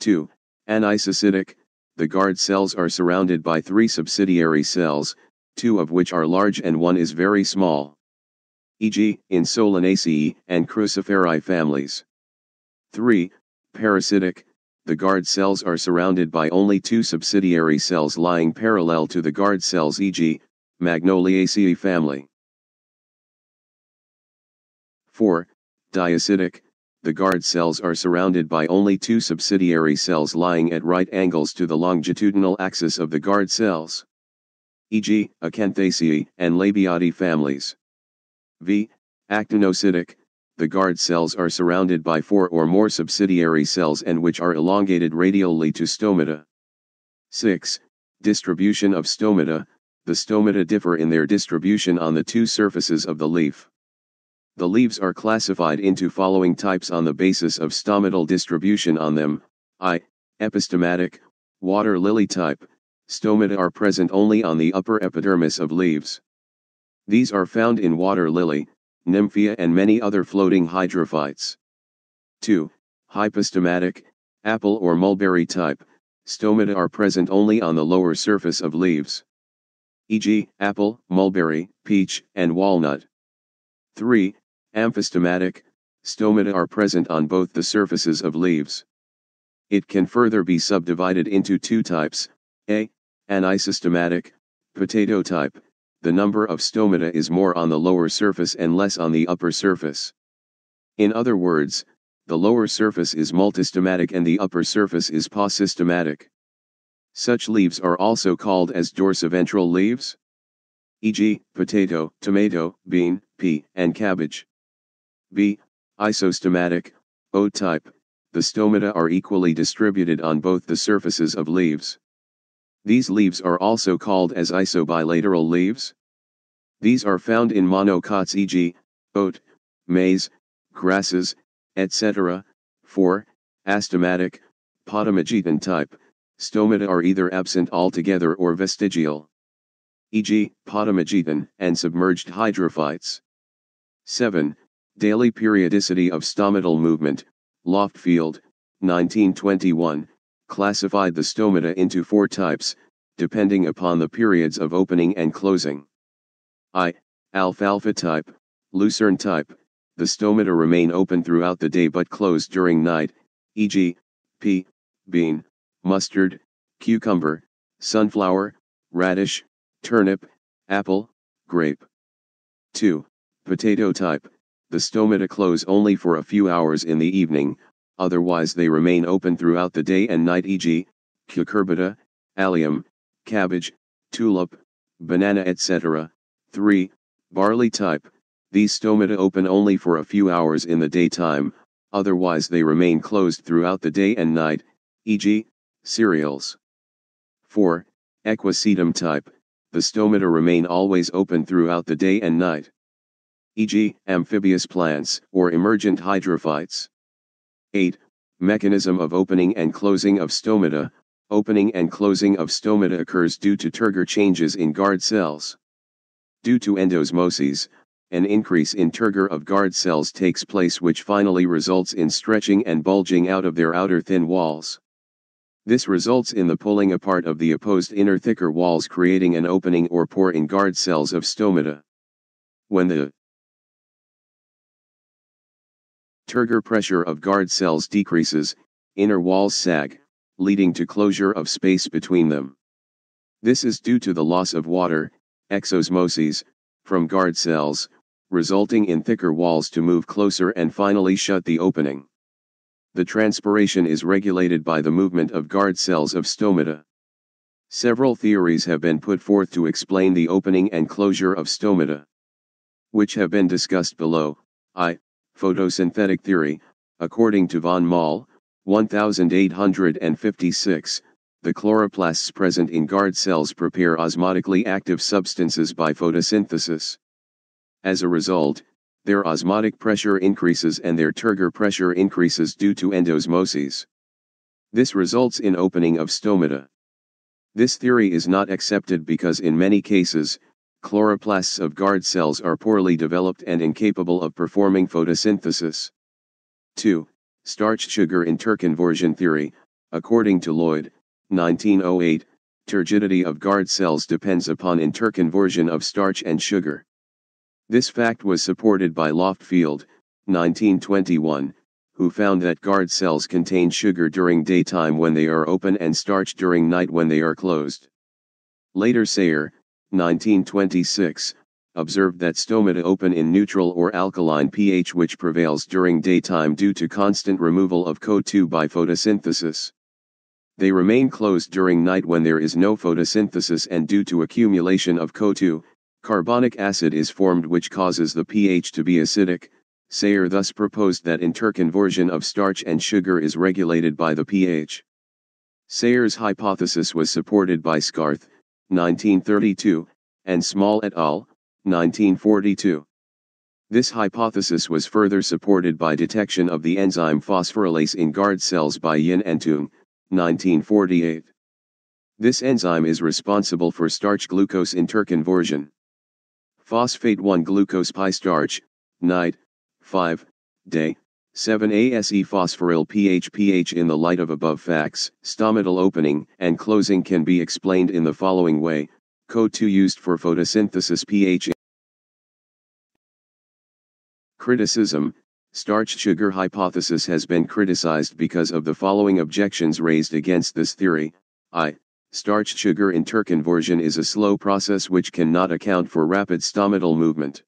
2. Anisocytic, the guard cells are surrounded by three subsidiary cells, two of which are large and one is very small. E.g., in Solanaceae and Cruciferae families. 3. Paracytic, the guard cells are surrounded by only two subsidiary cells lying parallel to the guard cells e.g., Magnoliaceae family. 4. Diacytic, the guard cells are surrounded by only two subsidiary cells lying at right angles to the longitudinal axis of the guard cells e.g., Acanthaceae and Labiatae families. V. Actinocytic, the guard cells are surrounded by four or more subsidiary cells and which are elongated radially to stomata. 6. Distribution of stomata, the stomata differ in their distribution on the two surfaces of the leaf. The leaves are classified into following types on the basis of stomatal distribution on them, I. Epistomatic, water lily type, stomata are present only on the upper epidermis of leaves. These are found in water lily, nymphea and many other floating hydrophytes. 2. Hypostomatic, apple or mulberry type, stomata are present only on the lower surface of leaves. E.g., apple, mulberry, peach, and walnut. 3. Amphistomatic, stomata are present on both the surfaces of leaves. It can further be subdivided into two types, A. Anisostomatic, potato type, the number of stomata is more on the lower surface and less on the upper surface. In other words, the lower surface is multistomatic and the upper surface is paucistomatic. Such leaves are also called as dorsiventral leaves. E.g., potato, tomato, bean, pea, and cabbage. B. Isostomatic, O type, the stomata are equally distributed on both the surfaces of leaves. These leaves are also called as isobilateral leaves. These are found in monocots e.g., oat, maize, grasses, etc. 4. Astomatic, potamogeton type, stomata are either absent altogether or vestigial. E.g., potamogeton and submerged hydrophytes. 7. Daily periodicity of stomatal movement, Loftfield, 1921, classified the stomata into four types, depending upon the periods of opening and closing. I. Alfalfa type, lucerne type, the stomata remain open throughout the day but close during night, e.g., pea, bean, mustard, cucumber, sunflower, radish, turnip, apple, grape. 2. Potato type, the stomata close only for a few hours in the evening, otherwise they remain open throughout the day and night e.g., cucurbita, allium, cabbage, tulip, banana etc. 3. Barley type, these stomata open only for a few hours in the daytime, otherwise they remain closed throughout the day and night, e.g., cereals. 4. Equisetum type, the stomata remain always open throughout the day and night. E.g., amphibious plants or emergent hydrophytes. 8. Mechanism of opening and closing of stomata, opening and closing of stomata occurs due to turgor changes in guard cells. Due to endosmosis, an increase in turgor of guard cells takes place which finally results in stretching and bulging out of their outer thin walls. This results in the pulling apart of the opposed inner thicker walls creating an opening or pore in guard cells of stomata. When the turgor pressure of guard cells decreases, inner walls sag, leading to closure of space between them. This is due to the loss of water, exosmosis, from guard cells, resulting in thicker walls to move closer and finally shut the opening. The transpiration is regulated by the movement of guard cells of stomata. Several theories have been put forth to explain the opening and closure of stomata, which have been discussed below. I. Photosynthetic theory, according to von Mohl, 1856, the chloroplasts present in guard cells prepare osmotically active substances by photosynthesis. As a result, their osmotic pressure increases and their turgor pressure increases due to endosmosis. This results in opening of stomata. This theory is not accepted because in many cases, chloroplasts of guard cells are poorly developed and incapable of performing photosynthesis. 2. Starch sugar interconversion theory, according to Lloyd, 1908, turgidity of guard cells depends upon interconversion of starch and sugar. This fact was supported by Loftfield, 1921, who found that guard cells contain sugar during daytime when they are open and starch during night when they are closed. Later Sayre, 1926, observed that stomata open in neutral or alkaline pH which prevails during daytime due to constant removal of CO2 by photosynthesis. They remain closed during night when there is no photosynthesis and due to accumulation of CO2, Carbonic acid is formed which causes the pH to be acidic. Sayre thus proposed that interconversion of starch and sugar is regulated by the pH. Sayre's hypothesis was supported by Scarth, 1932, and Small et al., 1942. This hypothesis was further supported by detection of the enzyme phosphorylase in guard cells by Yin and Tung, 1948. This enzyme is responsible for starch glucose interconversion. Phosphate 1 glucose pi starch, night, 5, day, 7 ASE phosphoryl pH pH in the light of above facts, stomatal opening and closing can be explained in the following way, CO2 used for photosynthesis pH Criticism, starch sugar hypothesis has been criticized because of the following objections raised against this theory, I. Starch sugar interconversion is a slow process which cannot account for rapid stomatal movement.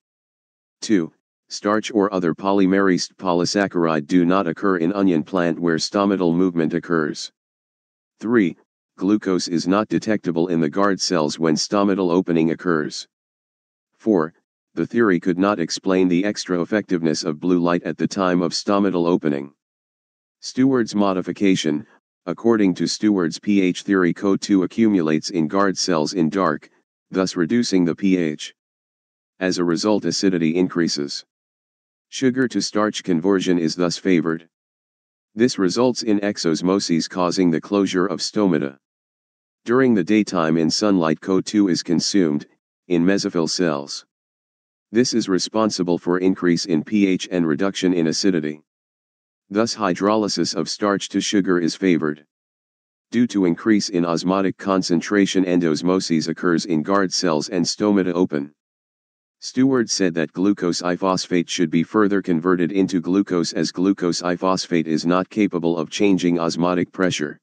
2. Starch or other polymerased polysaccharide do not occur in onion plant where stomatal movement occurs. 3. Glucose is not detectable in the guard cells when stomatal opening occurs. 4. The theory could not explain the extra effectiveness of blue light at the time of stomatal opening. Steward's modification, According to Steward's pH theory CO2 accumulates in guard cells in dark, thus reducing the pH. As a result acidity increases. Sugar to starch conversion is thus favored. This results in exosmosis causing the closure of stomata. During the daytime in sunlight CO2 is consumed, in mesophyll cells. This is responsible for increase in pH and reduction in acidity. Thus hydrolysis of starch to sugar is favored. Due to increase in osmotic concentration endosmosis occurs in guard cells and stomata open. Steward said that glucose I-phosphate should be further converted into glucose as glucose I-phosphate is not capable of changing osmotic pressure.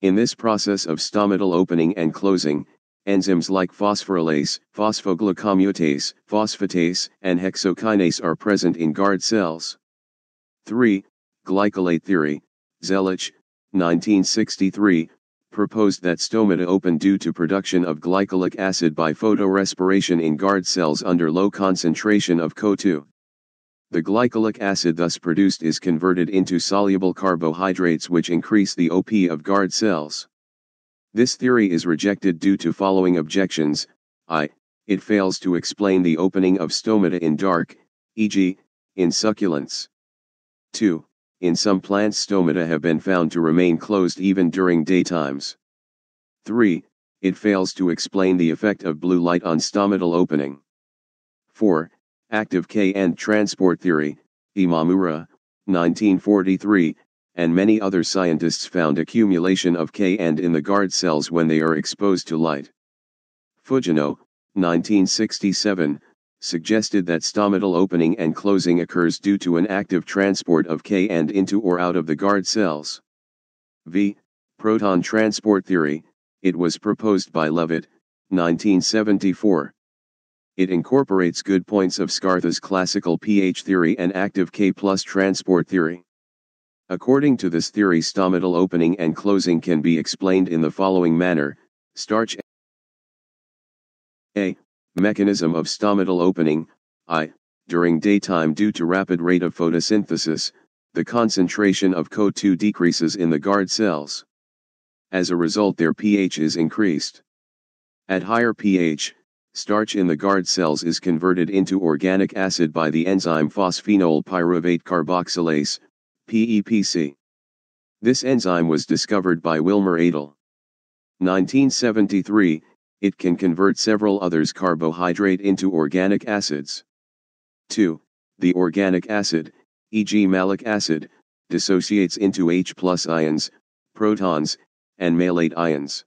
In this process of stomatal opening and closing, enzymes like phosphorylase, phosphoglucomutase, phosphatase, and hexokinase are present in guard cells. 3. Glycolate theory, Zelitch, 1963, proposed that stomata open due to production of glycolic acid by photorespiration in guard cells under low concentration of CO2. The glycolic acid thus produced is converted into soluble carbohydrates which increase the OP of guard cells. This theory is rejected due to following objections, i. It fails to explain the opening of stomata in dark, e.g., in succulents. 2. In some plants stomata have been found to remain closed even during daytimes. 3. It fails to explain the effect of blue light on stomatal opening. 4 active K and transport theory, Imamura, 1943, and many other scientists found accumulation of K and in the guard cells when they are exposed to light. Fujino, 1967, suggested that stomatal opening and closing occurs due to an active transport of K and into or out of the guard cells. V. Proton transport theory, it was proposed by Levitt, 1974. It incorporates good points of Scartha's classical pH theory and active K plus transport theory. According to this theory stomatal opening and closing can be explained in the following manner, starch A. Mechanism of stomatal opening, I. During daytime due to rapid rate of photosynthesis, the concentration of CO2 decreases in the guard cells. As a result their pH is increased. At higher pH, starch in the guard cells is converted into organic acid by the enzyme phosphoenol pyruvate carboxylase, PEPC. This enzyme was discovered by Willmer et al. 1973, it can convert several others carbohydrate into organic acids. 2. The organic acid, e.g. malic acid, dissociates into H plus ions, protons, and malate ions.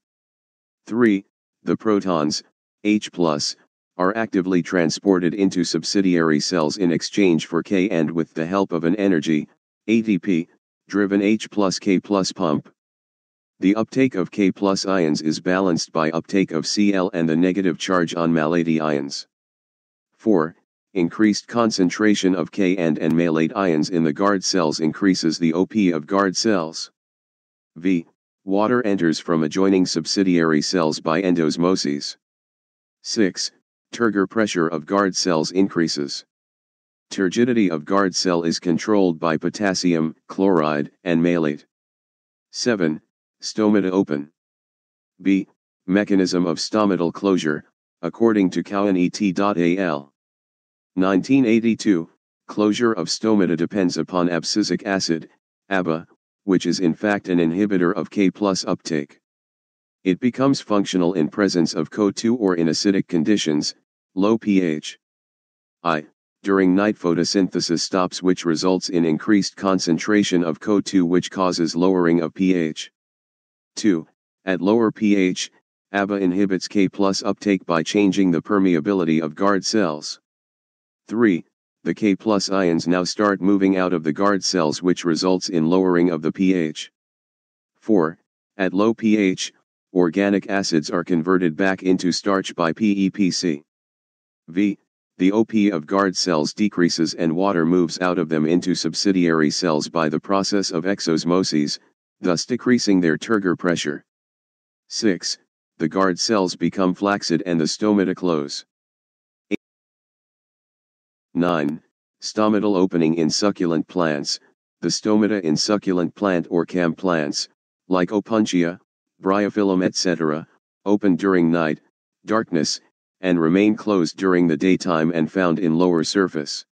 3. The protons, H+, are actively transported into subsidiary cells in exchange for K and with the help of an energy, ATP, driven H plus K plus pump. The uptake of K plus ions is balanced by uptake of Cl and the negative charge on malate ions. 4. Increased concentration of K and and malate ions in the guard cells increases the OP of guard cells. V. Water enters from adjoining subsidiary cells by endosmosis. 6. Turgor pressure of guard cells increases. Turgidity of guard cell is controlled by potassium, chloride, and malate. 7. Stomata open. B. Mechanism of stomatal closure, according to Cowan et al. 1982, closure of stomata depends upon abscisic acid, ABA, which is in fact an inhibitor of K plus uptake. It becomes functional in presence of CO2 or in acidic conditions, low pH. I. During night photosynthesis stops which results in increased concentration of CO2 which causes lowering of pH. 2. At lower pH, ABA inhibits K plus uptake by changing the permeability of guard cells. 3. The K plus ions now start moving out of the guard cells which results in lowering of the pH. 4. At low pH, organic acids are converted back into starch by PEPC. V. The OP of guard cells decreases and water moves out of them into subsidiary cells by the process of exosmosis, thus decreasing their turgor pressure. 6. The guard cells become flaccid and the stomata close. 8. 9. Stomatal opening in succulent plants. The stomata in succulent plant or CAM plants, like opuntia, bryophyllum etc., open during night, darkness, and remain closed during the daytime and found in lower surface.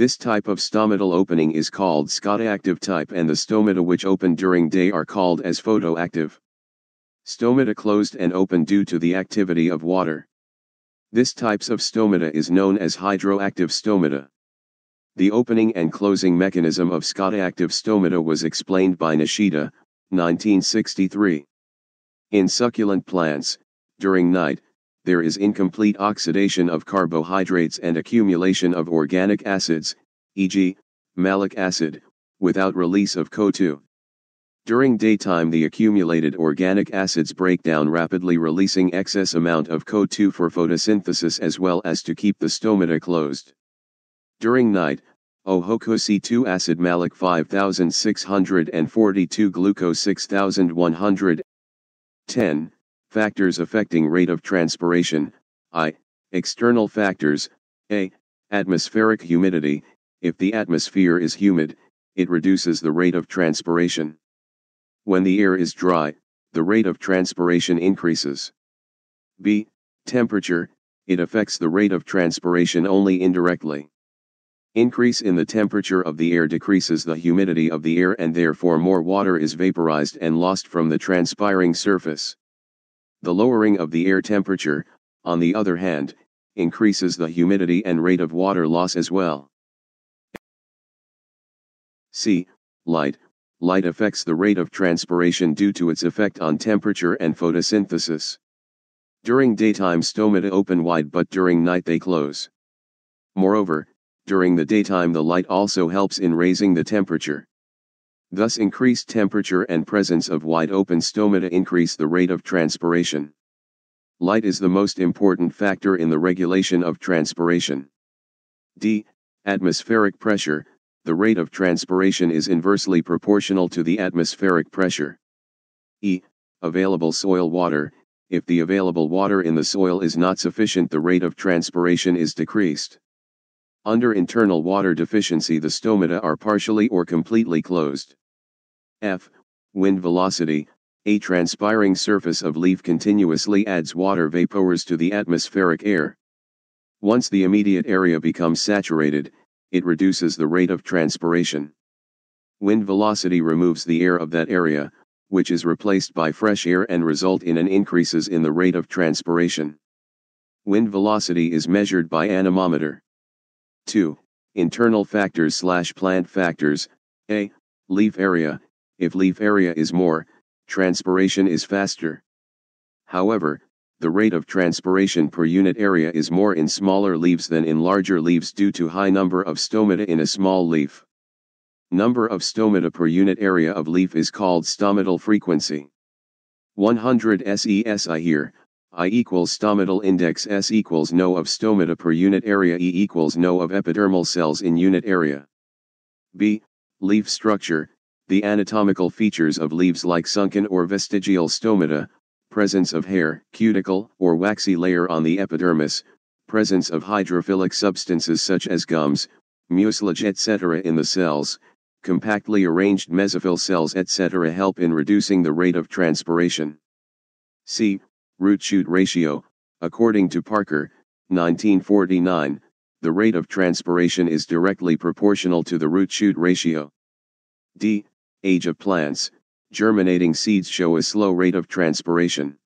This type of stomatal opening is called scotoactive type and the stomata which open during day are called as photoactive. Stomata closed and open due to the activity of water. This types of stomata is known as hydroactive stomata. The opening and closing mechanism of scotoactive stomata was explained by Nishida, 1963. In succulent plants, during night, there is incomplete oxidation of carbohydrates and accumulation of organic acids, e.g., malic acid, without release of CO2. During daytime the accumulated organic acids break down rapidly releasing excess amount of CO2 for photosynthesis as well as to keep the stomata closed. During night, OHOCO-2 acid malic 5642 glucose 6100 10. Factors affecting rate of transpiration, I. External factors, A. Atmospheric humidity, if the atmosphere is humid, it reduces the rate of transpiration. When the air is dry, the rate of transpiration increases. B. Temperature, it affects the rate of transpiration only indirectly. Increase in the temperature of the air decreases the humidity of the air and therefore more water is vaporized and lost from the transpiring surface. The lowering of the air temperature, on the other hand, increases the humidity and rate of water loss as well. C. Light. Light affects the rate of transpiration due to its effect on temperature and photosynthesis. During daytime stomata open wide but during night they close. Moreover, during the daytime the light also helps in raising the temperature. Thus increased temperature and presence of wide open stomata increase the rate of transpiration. Light is the most important factor in the regulation of transpiration. D. Atmospheric pressure, the rate of transpiration is inversely proportional to the atmospheric pressure. E. Available soil water, if the available water in the soil is not sufficient the rate of transpiration is decreased. Under internal water deficiency the stomata are partially or completely closed. F. Wind velocity, a transpiring surface of leaf continuously adds water vapors to the atmospheric air. Once the immediate area becomes saturated, it reduces the rate of transpiration. Wind velocity removes the air of that area, which is replaced by fresh air and result in an increases in the rate of transpiration. Wind velocity is measured by anemometer. 2. Internal factors slash plant factors, A. Leaf area, if leaf area is more, transpiration is faster. However, the rate of transpiration per unit area is more in smaller leaves than in larger leaves due to high number of stomata in a small leaf. Number of stomata per unit area of leaf is called stomatal frequency. 100 SESI here, I equals stomatal index S equals no of stomata per unit area E equals no of epidermal cells in unit area. B. Leaf structure, the anatomical features of leaves like sunken or vestigial stomata, presence of hair, cuticle, or waxy layer on the epidermis, presence of hydrophilic substances such as gums, mucilage etc. in the cells, compactly arranged mesophyll cells etc. help in reducing the rate of transpiration. C root shoot ratio, according to Parker, 1949, the rate of transpiration is directly proportional to the root shoot ratio. D. Age of plants, germinating seeds show a slow rate of transpiration.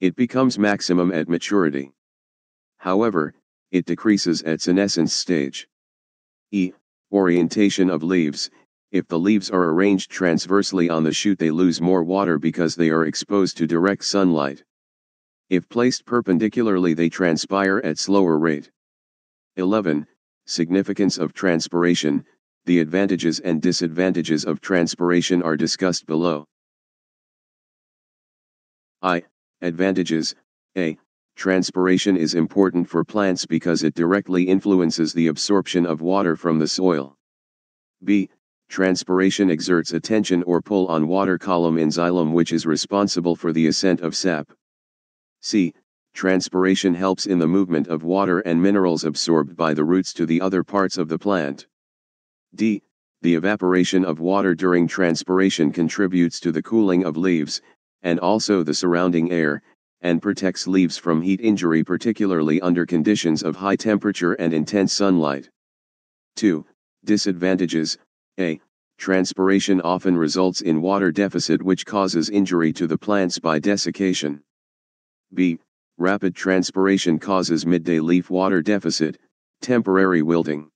It becomes maximum at maturity. However, it decreases at senescence stage. E. Orientation of leaves, if the leaves are arranged transversely on the shoot they lose more water because they are exposed to direct sunlight. If placed perpendicularly they transpire at slower rate. 11. Significance of transpiration, the advantages and disadvantages of transpiration are discussed below. I. Advantages A. Transpiration is important for plants because it directly influences the absorption of water from the soil. B. Transpiration exerts a tension or pull on water column in xylem which is responsible for the ascent of sap. C. Transpiration helps in the movement of water and minerals absorbed by the roots to the other parts of the plant. D. the evaporation of water during transpiration contributes to the cooling of leaves, and also the surrounding air, and protects leaves from heat injury particularly under conditions of high temperature and intense sunlight. 2. Disadvantages A. Transpiration often results in water deficit which causes injury to the plants by desiccation. B. Rapid transpiration causes midday leaf water deficit, temporary wilting.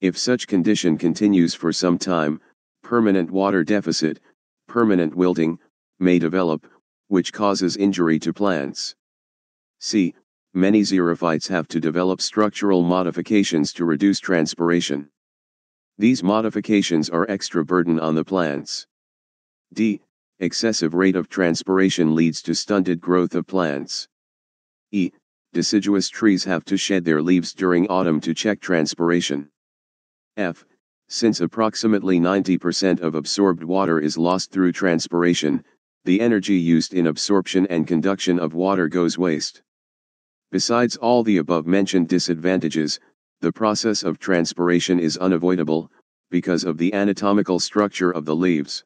If such condition continues for some time, permanent water deficit, permanent wilting, may develop, which causes injury to plants. C. Many xerophytes have to develop structural modifications to reduce transpiration. These modifications are extra burden on the plants. D. Excessive rate of transpiration leads to stunted growth of plants. E. Deciduous trees have to shed their leaves during autumn to check transpiration. F. Since approximately 90% of absorbed water is lost through transpiration, the energy used in absorption and conduction of water goes waste. Besides all the above mentioned disadvantages, the process of transpiration is unavoidable, because of the anatomical structure of the leaves.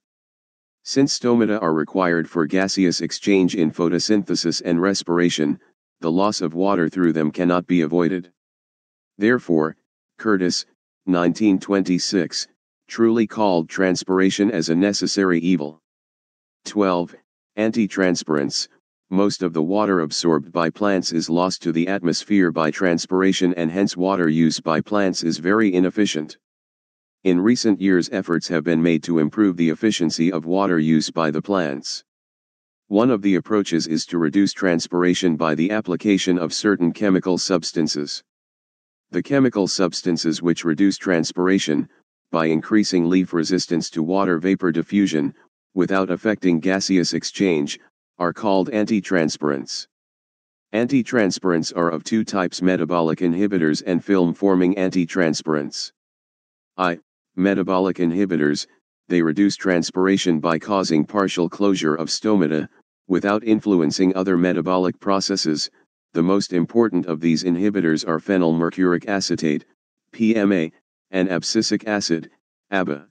Since stomata are required for gaseous exchange in photosynthesis and respiration, the loss of water through them cannot be avoided. Therefore, Curtis, 1926, truly called transpiration as a necessary evil. 12. Antitranspirants, most of the water absorbed by plants is lost to the atmosphere by transpiration and hence water use by plants is very inefficient. In recent years efforts have been made to improve the efficiency of water use by the plants. One of the approaches is to reduce transpiration by the application of certain chemical substances. The chemical substances which reduce transpiration, by increasing leaf resistance to water vapor diffusion, without affecting gaseous exchange, are called antitranspirants. Antitranspirants are of two types metabolic inhibitors and film-forming antitranspirants. I. Metabolic inhibitors, they reduce transpiration by causing partial closure of stomata, without influencing other metabolic processes, the most important of these inhibitors are phenylmercuric acetate, PMA, and abscisic acid, ABA.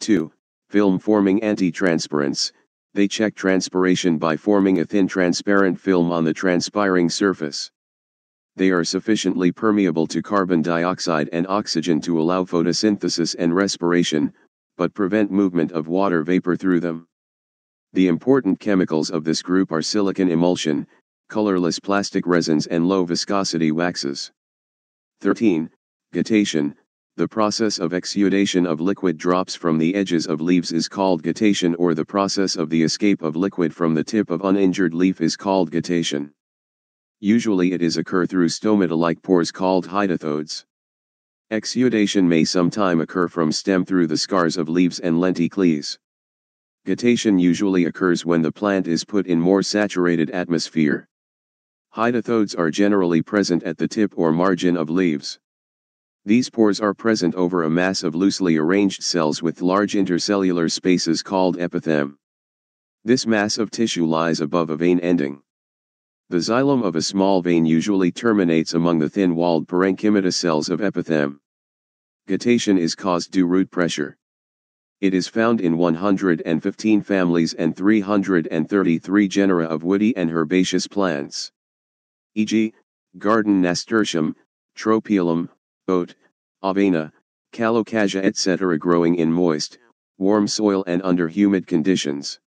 2 film-forming antitranspirants, they check transpiration by forming a thin transparent film on the transpiring surface. They are sufficiently permeable to carbon dioxide and oxygen to allow photosynthesis and respiration, but prevent movement of water vapor through them. The important chemicals of this group are silicone emulsion, colorless plastic resins and low viscosity waxes. 13. Guttation, the process of exudation of liquid drops from the edges of leaves is called guttation or the process of the escape of liquid from the tip of uninjured leaf is called guttation. Usually it is occur through stomata-like pores called hydathodes. Exudation may sometime occur from stem through the scars of leaves and lenticels. Guttation usually occurs when the plant is put in more saturated atmosphere. Hydathodes are generally present at the tip or margin of leaves. These pores are present over a mass of loosely arranged cells with large intercellular spaces called epitheme. This mass of tissue lies above a vein ending. The xylem of a small vein usually terminates among the thin-walled parenchyma cells of epitheme. Guttation is caused due root pressure. It is found in 115 families and 333 genera of woody and herbaceous plants. E.g., garden nasturtium, tropaeolum, oat, avena, colocasia etc. growing in moist, warm soil and under humid conditions.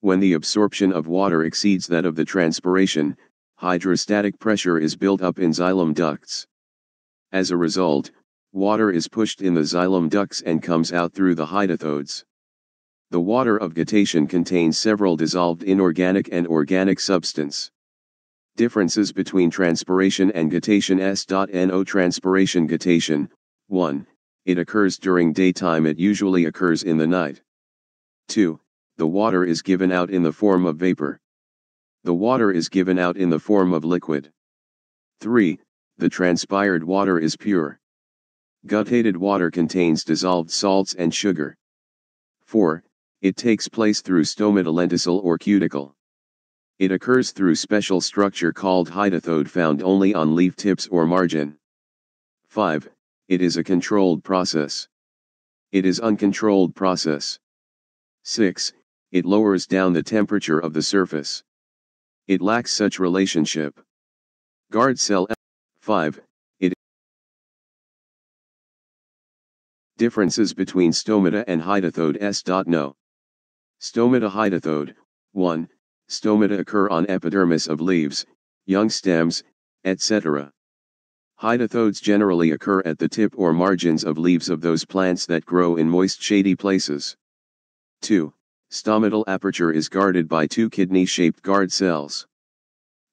When the absorption of water exceeds that of the transpiration, hydrostatic pressure is built up in xylem ducts. As a result, water is pushed in the xylem ducts and comes out through the hydathodes. The water of guttation contains several dissolved inorganic and organic substance. Differences between transpiration and guttation S.No Transpiration guttation, 1. It occurs during daytime it usually occurs in the night. 2. The water is given out in the form of vapor. The water is given out in the form of liquid. 3. The transpired water is pure. Guttated water contains dissolved salts and sugar. 4. It takes place through stomata or cuticle. It occurs through special structure called hydathode found only on leaf tips or margin. 5. It is a controlled process. It is uncontrolled process. 6. It lowers down the temperature of the surface. It lacks such relationship. Guard cell 5. It Differences between stomata and hydathode S. No. Stomata hydathode 1. Stomata occur on epidermis of leaves, young stems, etc. Hydathodes generally occur at the tip or margins of leaves of those plants that grow in moist shady places. 2. Stomatal aperture is guarded by two kidney-shaped guard cells.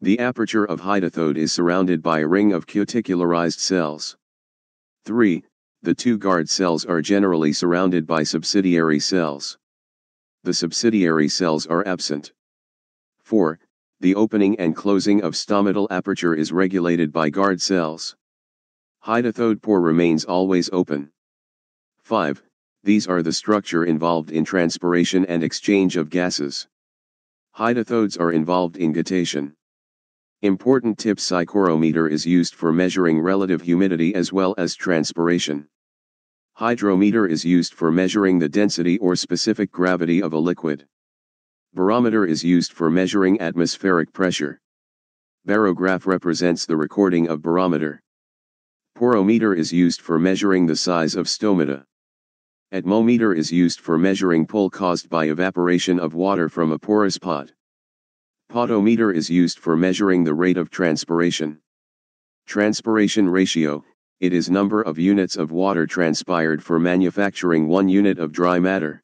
The aperture of hydathode is surrounded by a ring of cuticularized cells. 3. The two guard cells are generally surrounded by subsidiary cells. The subsidiary cells are absent. 4. The opening and closing of stomatal aperture is regulated by guard cells. Hydathode pore remains always open. 5. These are the structure involved in transpiration and exchange of gases. Hydathodes are involved in guttation. Important tip psychrometer is used for measuring relative humidity as well as transpiration. Hydrometer is used for measuring the density or specific gravity of a liquid. Barometer is used for measuring atmospheric pressure. Barograph represents the recording of barometer. Porometer is used for measuring the size of stomata. Atmometer is used for measuring pull caused by evaporation of water from a porous pot. Potometer is used for measuring the rate of transpiration. Transpiration ratio, it is number of units of water transpired for manufacturing 1 unit of dry matter.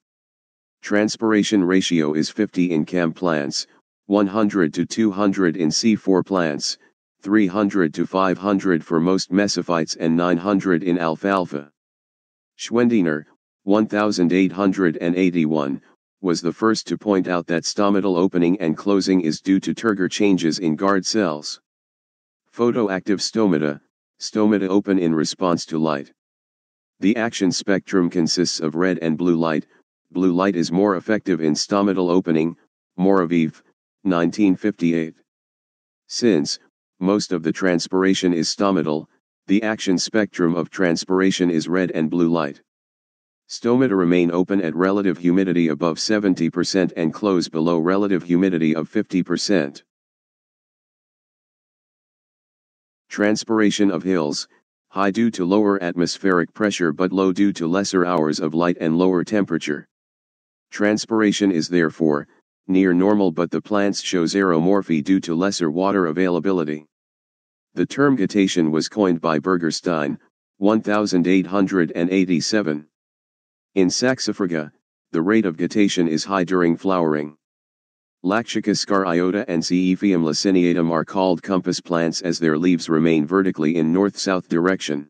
Transpiration ratio is 50 in CAM plants, 100 to 200 in C4 plants, 300 to 500 for most mesophytes and 900 in alfalfa. Schwendener, 1881, was the first to point out that stomatal opening and closing is due to turgor changes in guard cells. Photoactive stomata, stomata open in response to light. The action spectrum consists of red and blue light, blue light is more effective in stomatal opening, Moroviv, 1958. Since, most of the transpiration is stomatal, the action spectrum of transpiration is red and blue light. Stomata remain open at relative humidity above 70% and close below relative humidity of 50%. Transpiration of hills, high due to lower atmospheric pressure but low due to lesser hours of light and lower temperature. Transpiration is therefore, near normal but the plants show xeromorphy due to lesser water availability. The term guttation was coined by Burgerstein, 1887. In Saxifraga, the rate of guttation is high during flowering. Lactuca scariola and Silphium laciniatum are called compass plants as their leaves remain vertically in north-south direction.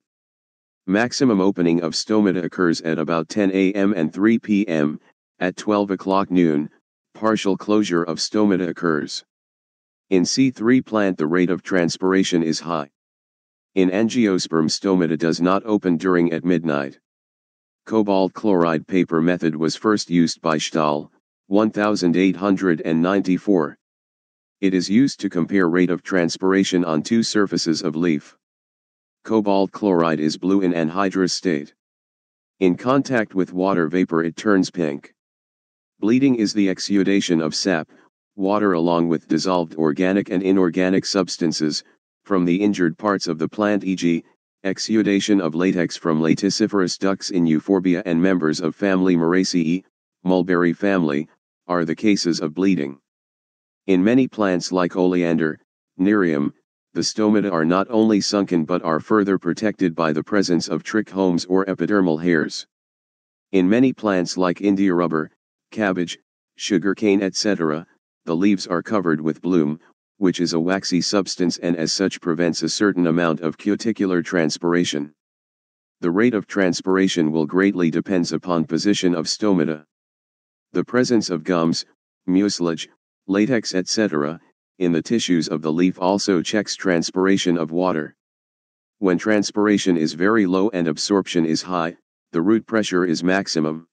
Maximum opening of stomata occurs at about 10 a.m. and 3 p.m., at 12 o'clock noon, partial closure of stomata occurs. In C3 plant the rate of transpiration is high. In angiosperm stomata does not open during at midnight. Cobalt chloride paper method was first used by Stahl, 1894. It is used to compare rate of transpiration on two surfaces of leaf. Cobalt chloride is blue in anhydrous state. In contact with water vapor it turns pink. Bleeding is the exudation of sap, water along with dissolved organic and inorganic substances, from the injured parts of the plant e.g., exudation of latex from laticiferous ducts in euphorbia and members of family Moraceae, mulberry family, are the cases of bleeding. In many plants like oleander, nerium, the stomata are not only sunken but are further protected by the presence of trichomes or epidermal hairs. In many plants like India rubber, cabbage, sugarcane etc., the leaves are covered with bloom, which is a waxy substance and as such prevents a certain amount of cuticular transpiration. The rate of transpiration will greatly depends upon position of stomata. The presence of gums, mucilage, latex etc., in the tissues of the leaf also checks transpiration of water. When transpiration is very low and absorption is high, the root pressure is maximum.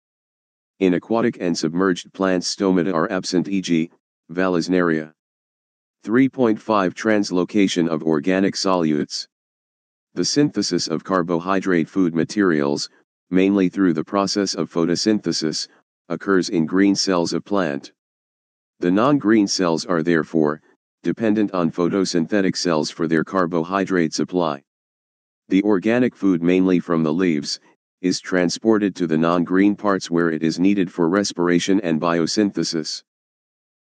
In aquatic and submerged plants stomata are absent e.g., Vallisneria. 3.5 Translocation of organic solutes. The synthesis of carbohydrate food materials, mainly through the process of photosynthesis, occurs in green cells of plant. The non-green cells are therefore, dependent on photosynthetic cells for their carbohydrate supply. The organic food mainly from the leaves, is transported to the non-green parts where it is needed for respiration and biosynthesis.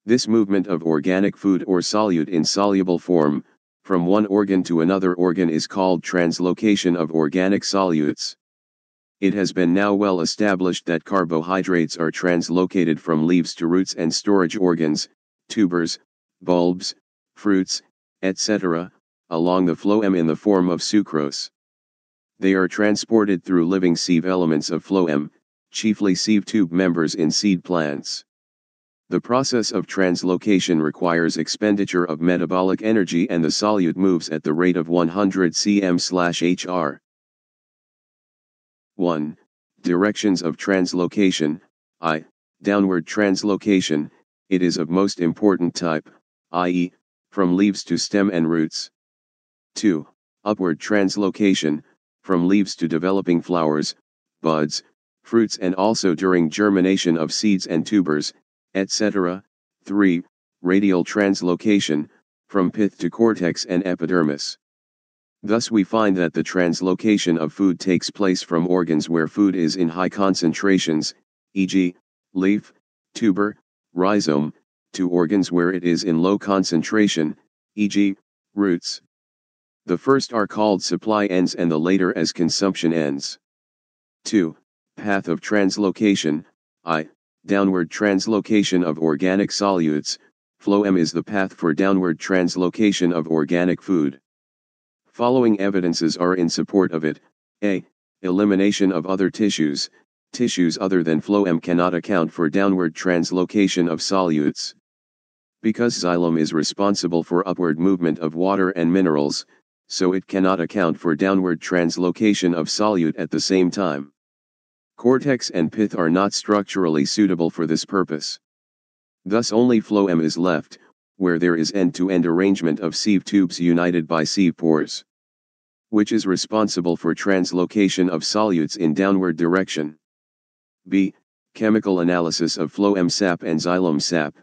This movement of organic food or solute in soluble form, from one organ to another organ is called translocation of organic solutes. It has been now well established that carbohydrates are translocated from leaves to roots and storage organs, tubers, bulbs, fruits, etc., along the phloem in the form of sucrose. They are transported through living sieve elements of phloem, chiefly sieve tube members in seed plants. The process of translocation requires expenditure of metabolic energy and the solute moves at the rate of 100 cm/hr. 1. Directions of translocation, I. Downward translocation, it is of most important type, i.e., from leaves to stem and roots. 2. Upward translocation, from leaves to developing flowers, buds, fruits and also during germination of seeds and tubers, etc. 3. Radial translocation, from pith to cortex and epidermis. Thus we find that the translocation of food takes place from organs where food is in high concentrations, e.g., leaf, tuber, rhizome, to organs where it is in low concentration, e.g., roots. The first are called supply ends and the later as consumption ends. 2. Path of translocation, I. Downward translocation of organic solutes, phloem is the path for downward translocation of organic food. Following evidences are in support of it, a. Elimination of other tissues, tissues other than phloem cannot account for downward translocation of solutes. Because xylem is responsible for upward movement of water and minerals, so it cannot account for downward translocation of solute at the same time. Cortex and pith are not structurally suitable for this purpose. Thus only phloem is left, where there is end-to-end -end arrangement of sieve tubes united by sieve pores. Which is responsible for translocation of solutes in downward direction. B. Chemical analysis of phloem sap and xylem sap.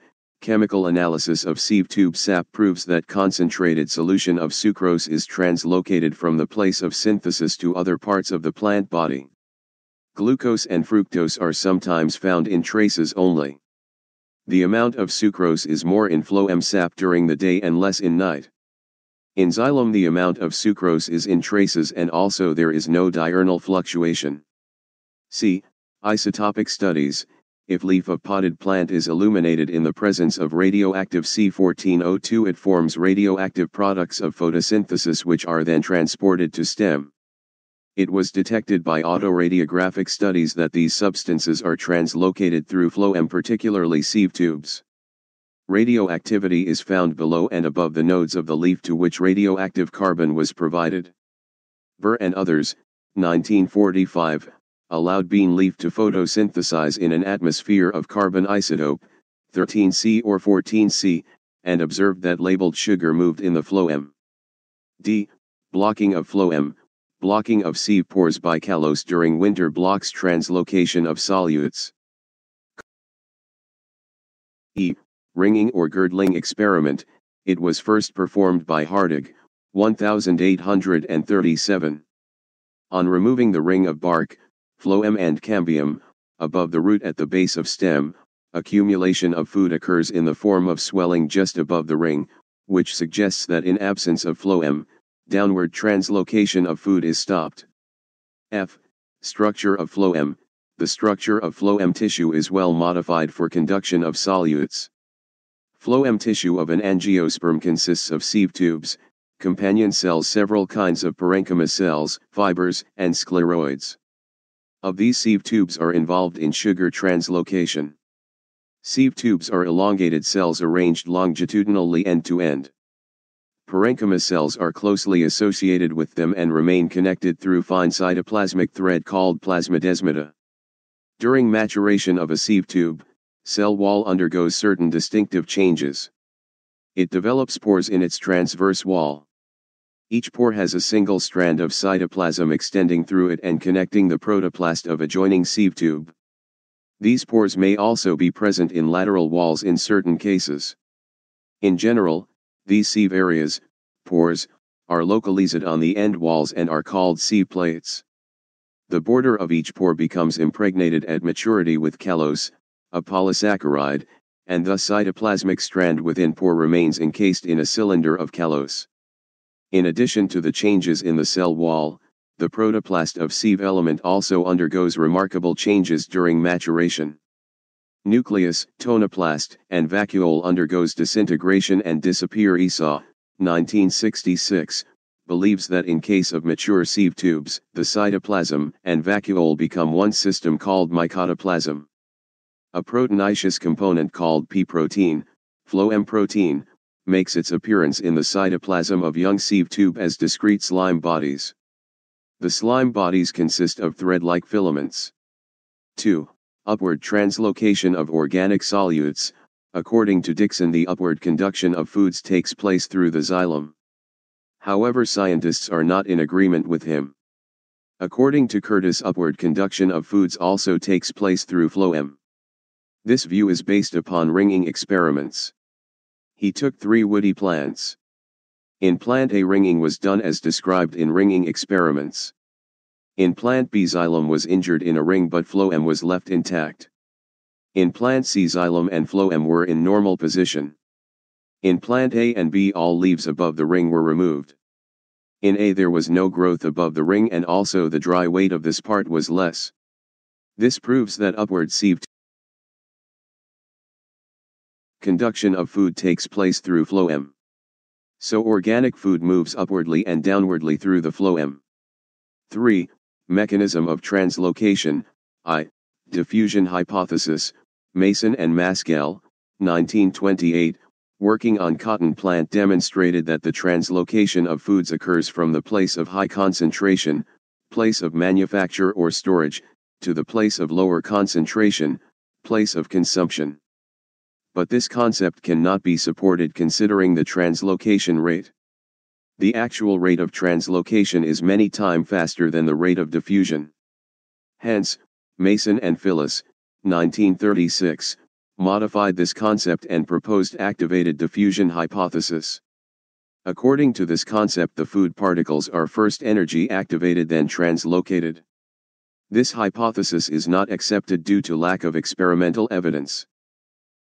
Chemical analysis of sieve tube sap proves that concentrated solution of sucrose is translocated from the place of synthesis to other parts of the plant body. Glucose and fructose are sometimes found in traces only. The amount of sucrose is more in phloem sap during the day and less in night. In xylem the amount of sucrose is in traces and also there is no diurnal fluctuation. See, isotopic studies, if leaf of potted plant is illuminated in the presence of radioactive C14O2 it forms radioactive products of photosynthesis which are then transported to stem. It was detected by autoradiographic studies that these substances are translocated through phloem particularly sieve tubes. Radioactivity is found below and above the nodes of the leaf to which radioactive carbon was provided. Burr and others, 1945, allowed bean leaf to photosynthesize in an atmosphere of carbon isotope, 13C or 14C, and observed that labeled sugar moved in the phloem. D. Blocking of phloem, Blocking of sieve pores by callose during winter blocks translocation of solutes. E. Ringing or girdling experiment, it was first performed by Hartig, 1837. On removing the ring of bark, phloem and cambium, above the root at the base of stem, accumulation of food occurs in the form of swelling just above the ring, which suggests that in absence of phloem, downward translocation of food is stopped. F. Structure of phloem. The structure of phloem tissue is well modified for conduction of solutes. Phloem tissue of an angiosperm consists of sieve tubes, companion cells several kinds of parenchyma cells, fibers, and sclereids. Of these sieve tubes are involved in sugar translocation. Sieve tubes are elongated cells arranged longitudinally end to end. Parenchyma cells are closely associated with them and remain connected through fine cytoplasmic thread called plasmodesmata. During maturation of a sieve tube, cell wall undergoes certain distinctive changes. It develops pores in its transverse wall. Each pore has a single strand of cytoplasm extending through it and connecting the protoplast of adjoining sieve tube. These pores may also be present in lateral walls in certain cases. In general, these sieve areas, pores, are localized on the end walls and are called sieve plates. The border of each pore becomes impregnated at maturity with callose, a polysaccharide, and the cytoplasmic strand within pore remains encased in a cylinder of callose. In addition to the changes in the cell wall, the protoplast of sieve element also undergoes remarkable changes during maturation. Nucleus, tonoplast, and vacuole undergoes disintegration and disappear Esau, 1966, believes that in case of mature sieve tubes, the cytoplasm and vacuole become one system called mictoplasm. A proteinaceous component called P protein, phloem protein, makes its appearance in the cytoplasm of young sieve tube as discrete slime bodies. The slime bodies consist of thread-like filaments. 2. Upward translocation of organic solutes, according to Dixon the upward conduction of foods takes place through the xylem. However scientists are not in agreement with him. According to Curtis upward conduction of foods also takes place through phloem. This view is based upon ringing experiments. He took three woody plants. In plant A ringing was done as described in ringing experiments. In plant B xylem was injured in a ring but phloem was left intact. In plant C xylem and phloem were in normal position. In plant A and B all leaves above the ring were removed. In A there was no growth above the ring and also the dry weight of this part was less. This proves that upward sieve conduction of food takes place through phloem. So organic food moves upwardly and downwardly through the phloem. 3. Mechanism of translocation, I. Diffusion hypothesis, Mason and Maskell, 1928, working on cotton plant demonstrated that the translocation of foods occurs from the place of high concentration, place of manufacture or storage, to the place of lower concentration, place of consumption but this concept cannot be supported considering the translocation rate. The actual rate of translocation is many times faster than the rate of diffusion. Hence, Mason and Phillis, 1936, modified this concept and proposed activated diffusion hypothesis. According to this concept the food particles are first energy activated then translocated. This hypothesis is not accepted due to lack of experimental evidence.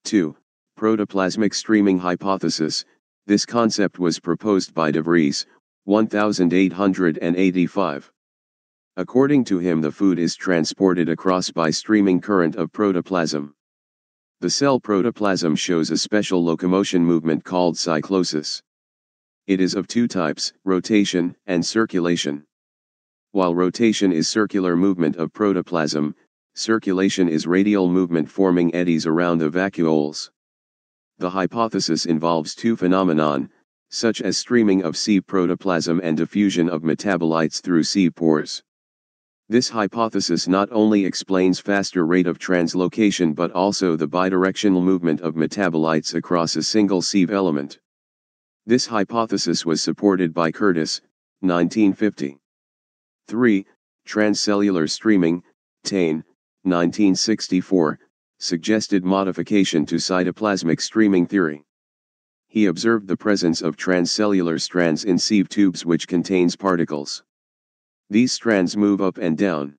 2. Protoplasmic streaming hypothesis, this concept was proposed by De Vries, 1885. According to him the food is transported across by streaming current of protoplasm. The cell protoplasm shows a special locomotion movement called cyclosis. It is of two types, rotation and circulation. While rotation is circular movement of protoplasm, Circulation is radial movement forming eddies around the vacuoles. The hypothesis involves two phenomenon, such as streaming of sieve protoplasm and diffusion of metabolites through sieve pores. This hypothesis not only explains faster rate of translocation but also the bidirectional movement of metabolites across a single sieve element. This hypothesis was supported by Curtis, 1950. 3. Transcellular streaming, Thaine, 1964, suggested modification to cytoplasmic streaming theory. He observed the presence of transcellular strands in sieve tubes which contains particles. These strands move up and down.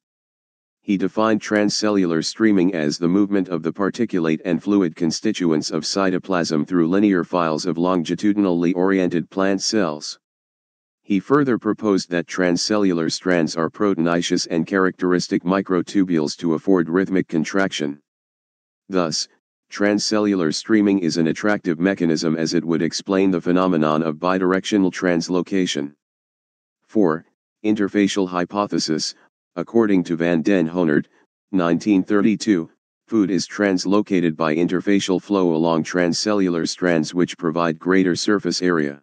He defined transcellular streaming as the movement of the particulate and fluid constituents of cytoplasm through linear files of longitudinally oriented plant cells. He further proposed that transcellular strands are proteinaceous and characteristic microtubules to afford rhythmic contraction. Thus, transcellular streaming is an attractive mechanism as it would explain the phenomenon of bidirectional translocation. 4. Interfacial hypothesis, according to van den Honert, 1932, food is translocated by interfacial flow along transcellular strands which provide greater surface area.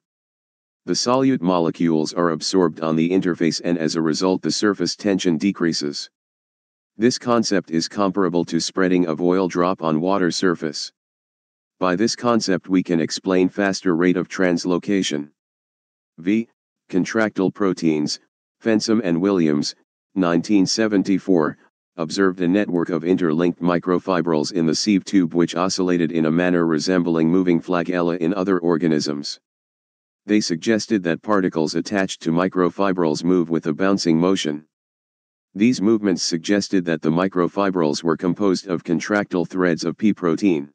The solute molecules are absorbed on the interface and as a result the surface tension decreases. This concept is comparable to spreading of oil drop on water surface. By this concept we can explain faster rate of translocation. V. Contractile proteins, Fensom and Williams, 1974, observed a network of interlinked microfibrils in the sieve tube which oscillated in a manner resembling moving flagella in other organisms. They suggested that particles attached to microfibrils move with a bouncing motion. These movements suggested that the microfibrils were composed of contractile threads of P protein.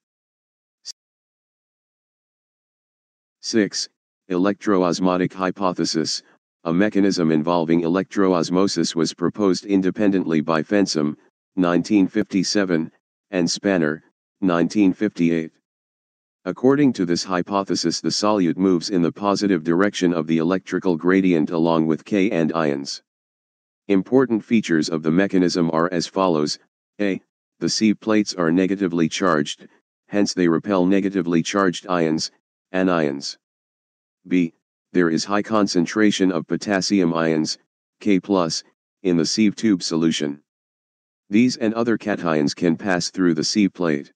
6. Electroosmotic hypothesis a mechanism involving electroosmosis was proposed independently by Fensom, 1957, and Spanner, 1958. According to this hypothesis the solute moves in the positive direction of the electrical gradient along with K and ions. Important features of the mechanism are as follows, a. The sieve plates are negatively charged, hence they repel negatively charged ions, anions. b there is high concentration of potassium ions, K+, in the sieve tube solution. These and other cations can pass through the sieve plate.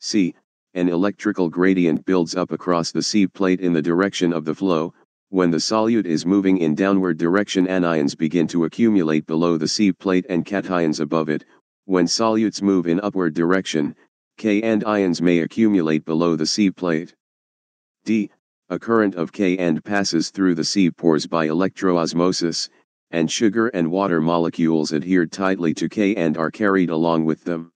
C. An electrical gradient builds up across the sieve plate in the direction of the flow, when the solute is moving in downward direction anions begin to accumulate below the sieve plate and cations above it, when solutes move in upward direction, K and ions may accumulate below the sieve plate. D. A current of K and passes through the sieve pores by electroosmosis, and sugar and water molecules adhered tightly to K and are carried along with them.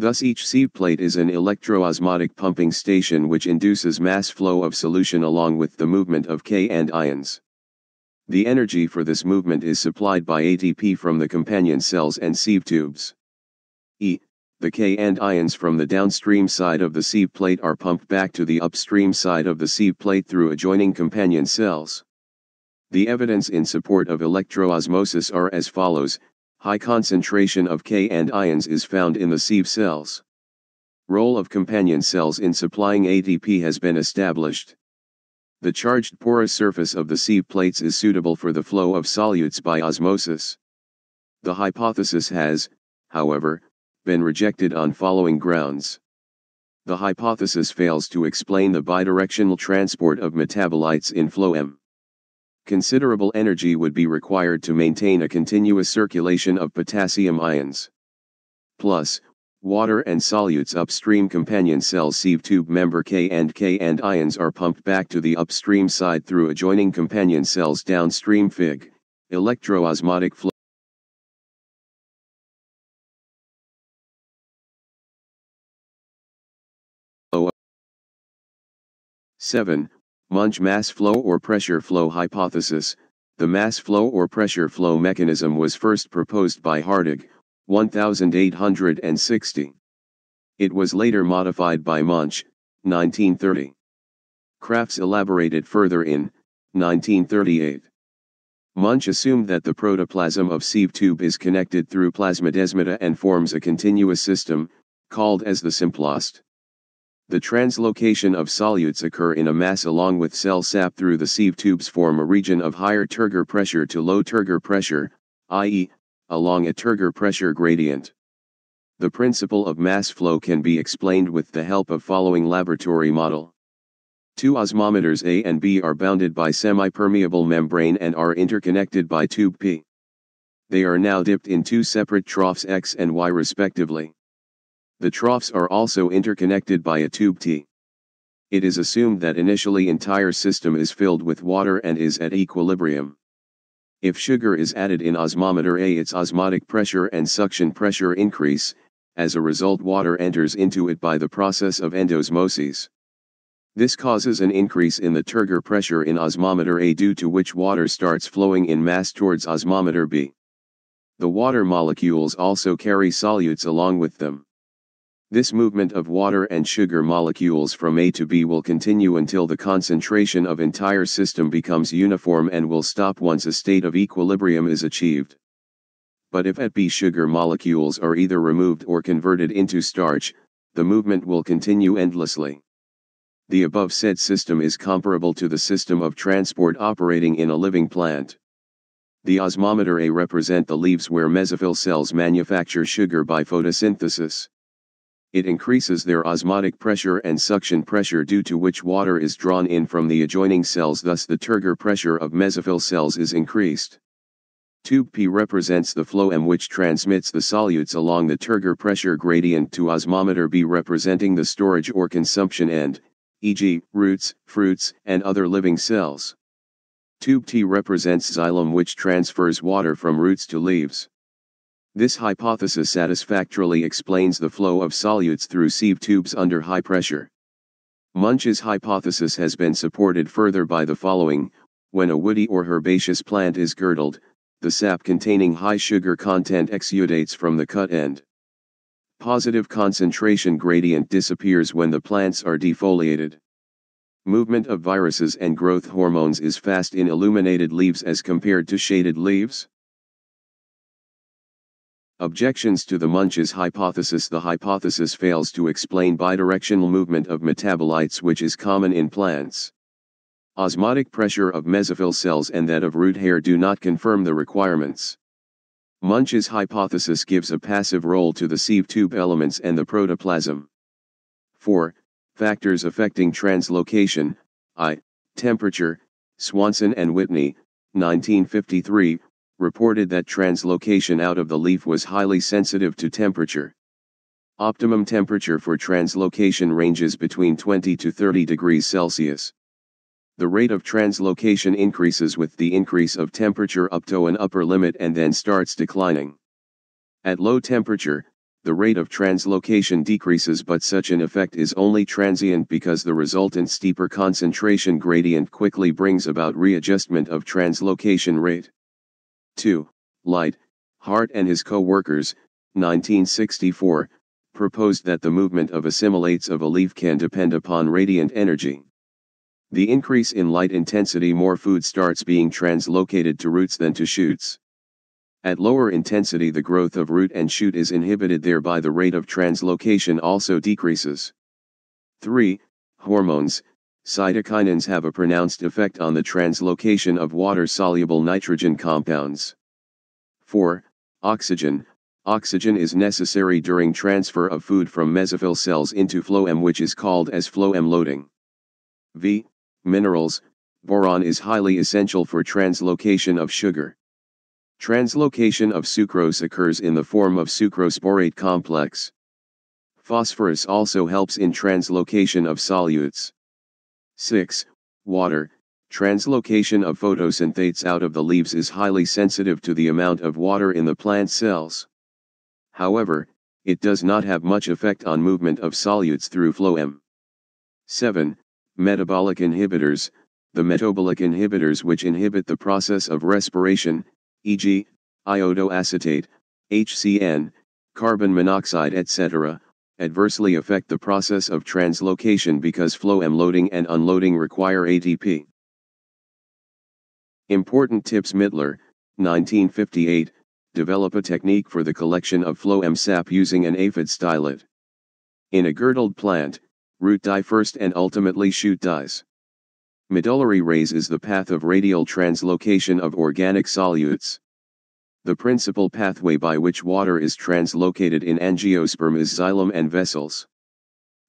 Thus each sieve plate is an electroosmotic pumping station which induces mass flow of solution along with the movement of K and ions. The energy for this movement is supplied by ATP from the companion cells and sieve tubes. E the K and ions from the downstream side of the sieve plate are pumped back to the upstream side of the sieve plate through adjoining companion cells. The evidence in support of electroosmosis are as follows, high concentration of K and ions is found in the sieve cells. Role of companion cells in supplying ATP has been established. The charged porous surface of the sieve plates is suitable for the flow of solutes by osmosis. The hypothesis has, however, been rejected on following grounds. The hypothesis fails to explain the bidirectional transport of metabolites in phloem. Considerable energy would be required to maintain a continuous circulation of potassium ions. Plus, water and solutes upstream companion cell sieve tube member K and K and ions are pumped back to the upstream side through adjoining companion cells downstream Fig, electroosmotic flow. 7. Munch mass flow or pressure flow hypothesis. The mass flow or pressure flow mechanism was first proposed by Hartig, 1860. It was later modified by Munch, 1930. Crafts elaborated further in 1938. Munch assumed that the protoplasm of sieve tube is connected through plasmodesmata and forms a continuous system, called as the symplast. The translocation of solutes occur in a mass along with cell sap through the sieve tubes form a region of higher turgor pressure to low turgor pressure, i.e., along a turgor pressure gradient. The principle of mass flow can be explained with the help of following laboratory model. Two osmometers A and B are bounded by semi-permeable membrane and are interconnected by tube P. They are now dipped in two separate troughs X and Y respectively. The troughs are also interconnected by a tube T. It is assumed that initially entire system is filled with water and is at equilibrium. If sugar is added in osmometer A its osmotic pressure and suction pressure increase, as a result water enters into it by the process of endosmosis. This causes an increase in the turgor pressure in osmometer A due to which water starts flowing in mass towards osmometer B. The water molecules also carry solutes along with them. This movement of water and sugar molecules from A to B will continue until the concentration of entire system becomes uniform and will stop once a state of equilibrium is achieved. But if at B sugar molecules are either removed or converted into starch, the movement will continue endlessly. The above said system is comparable to the system of transport operating in a living plant. The osmometer A represent the leaves where mesophyll cells manufacture sugar by photosynthesis. It increases their osmotic pressure and suction pressure due to which water is drawn in from the adjoining cells thus the turgor pressure of mesophyll cells is increased. Tube P represents the phloem which transmits the solutes along the turgor pressure gradient to osmometer B representing the storage or consumption end, e.g., roots, fruits, and other living cells. Tube T represents xylem which transfers water from roots to leaves. This hypothesis satisfactorily explains the flow of solutes through sieve tubes under high pressure. Munch's hypothesis has been supported further by the following, when a woody or herbaceous plant is girdled, the sap containing high sugar content exudates from the cut end. Positive concentration gradient disappears when the plants are defoliated. Movement of viruses and growth hormones is fast in illuminated leaves as compared to shaded leaves. Objections to the Munch's hypothesis The hypothesis fails to explain bidirectional movement of metabolites which is common in plants. Osmotic pressure of mesophyll cells and that of root hair do not confirm the requirements. Munch's hypothesis gives a passive role to the sieve tube elements and the protoplasm. 4. Factors affecting translocation, I. Temperature, Swanson and Whitney, 1953, reported that translocation out of the leaf was highly sensitive to temperature. Optimum temperature for translocation ranges between 20 to 30 degrees Celsius. The rate of translocation increases with the increase of temperature up to an upper limit and then starts declining. At low temperature, the rate of translocation decreases but such an effect is only transient because the resultant steeper concentration gradient quickly brings about readjustment of translocation rate. 2. Light, Hart and his co-workers, 1964, proposed that the movement of assimilates of a leaf can depend upon radiant energy. The increase in light intensity more food starts being translocated to roots than to shoots. At lower intensity the growth of root and shoot is inhibited thereby the rate of translocation also decreases. 3. Hormones, Cytokinins have a pronounced effect on the translocation of water-soluble nitrogen compounds. 4. Oxygen. Oxygen is necessary during transfer of food from mesophyll cells into phloem which is called as phloem loading. V. Minerals. Boron is highly essential for translocation of sugar. Translocation of sucrose occurs in the form of sucrosporate complex. Phosphorus also helps in translocation of solutes. 6. Water. Translocation of photosynthates out of the leaves is highly sensitive to the amount of water in the plant cells. However, it does not have much effect on movement of solutes through phloem. 7. Metabolic inhibitors. The metabolic inhibitors which inhibit the process of respiration, e.g., iodoacetate, HCN, carbon monoxide etc., adversely affect the process of translocation because phloem loading and unloading require ATP. Important tips Mittler, 1958, develop a technique for the collection of phloem sap using an aphid stylet. In a girdled plant, root die first and ultimately shoot dies. Medullary rays is the path of radial translocation of organic solutes. The principal pathway by which water is translocated in angiosperm is xylem and vessels.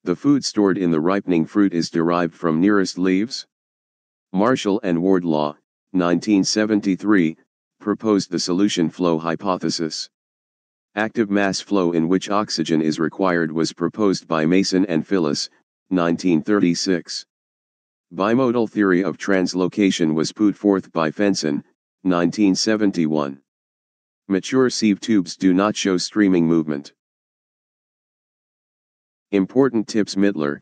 The food stored in the ripening fruit is derived from nearest leaves. Marshall and Wardlaw, 1973, proposed the solution flow hypothesis. Active mass flow in which oxygen is required was proposed by Mason and Phillis, 1936. Bimodal theory of translocation was put forth by Fensom, 1971. Mature sieve tubes do not show streaming movement. Important tips Mittler,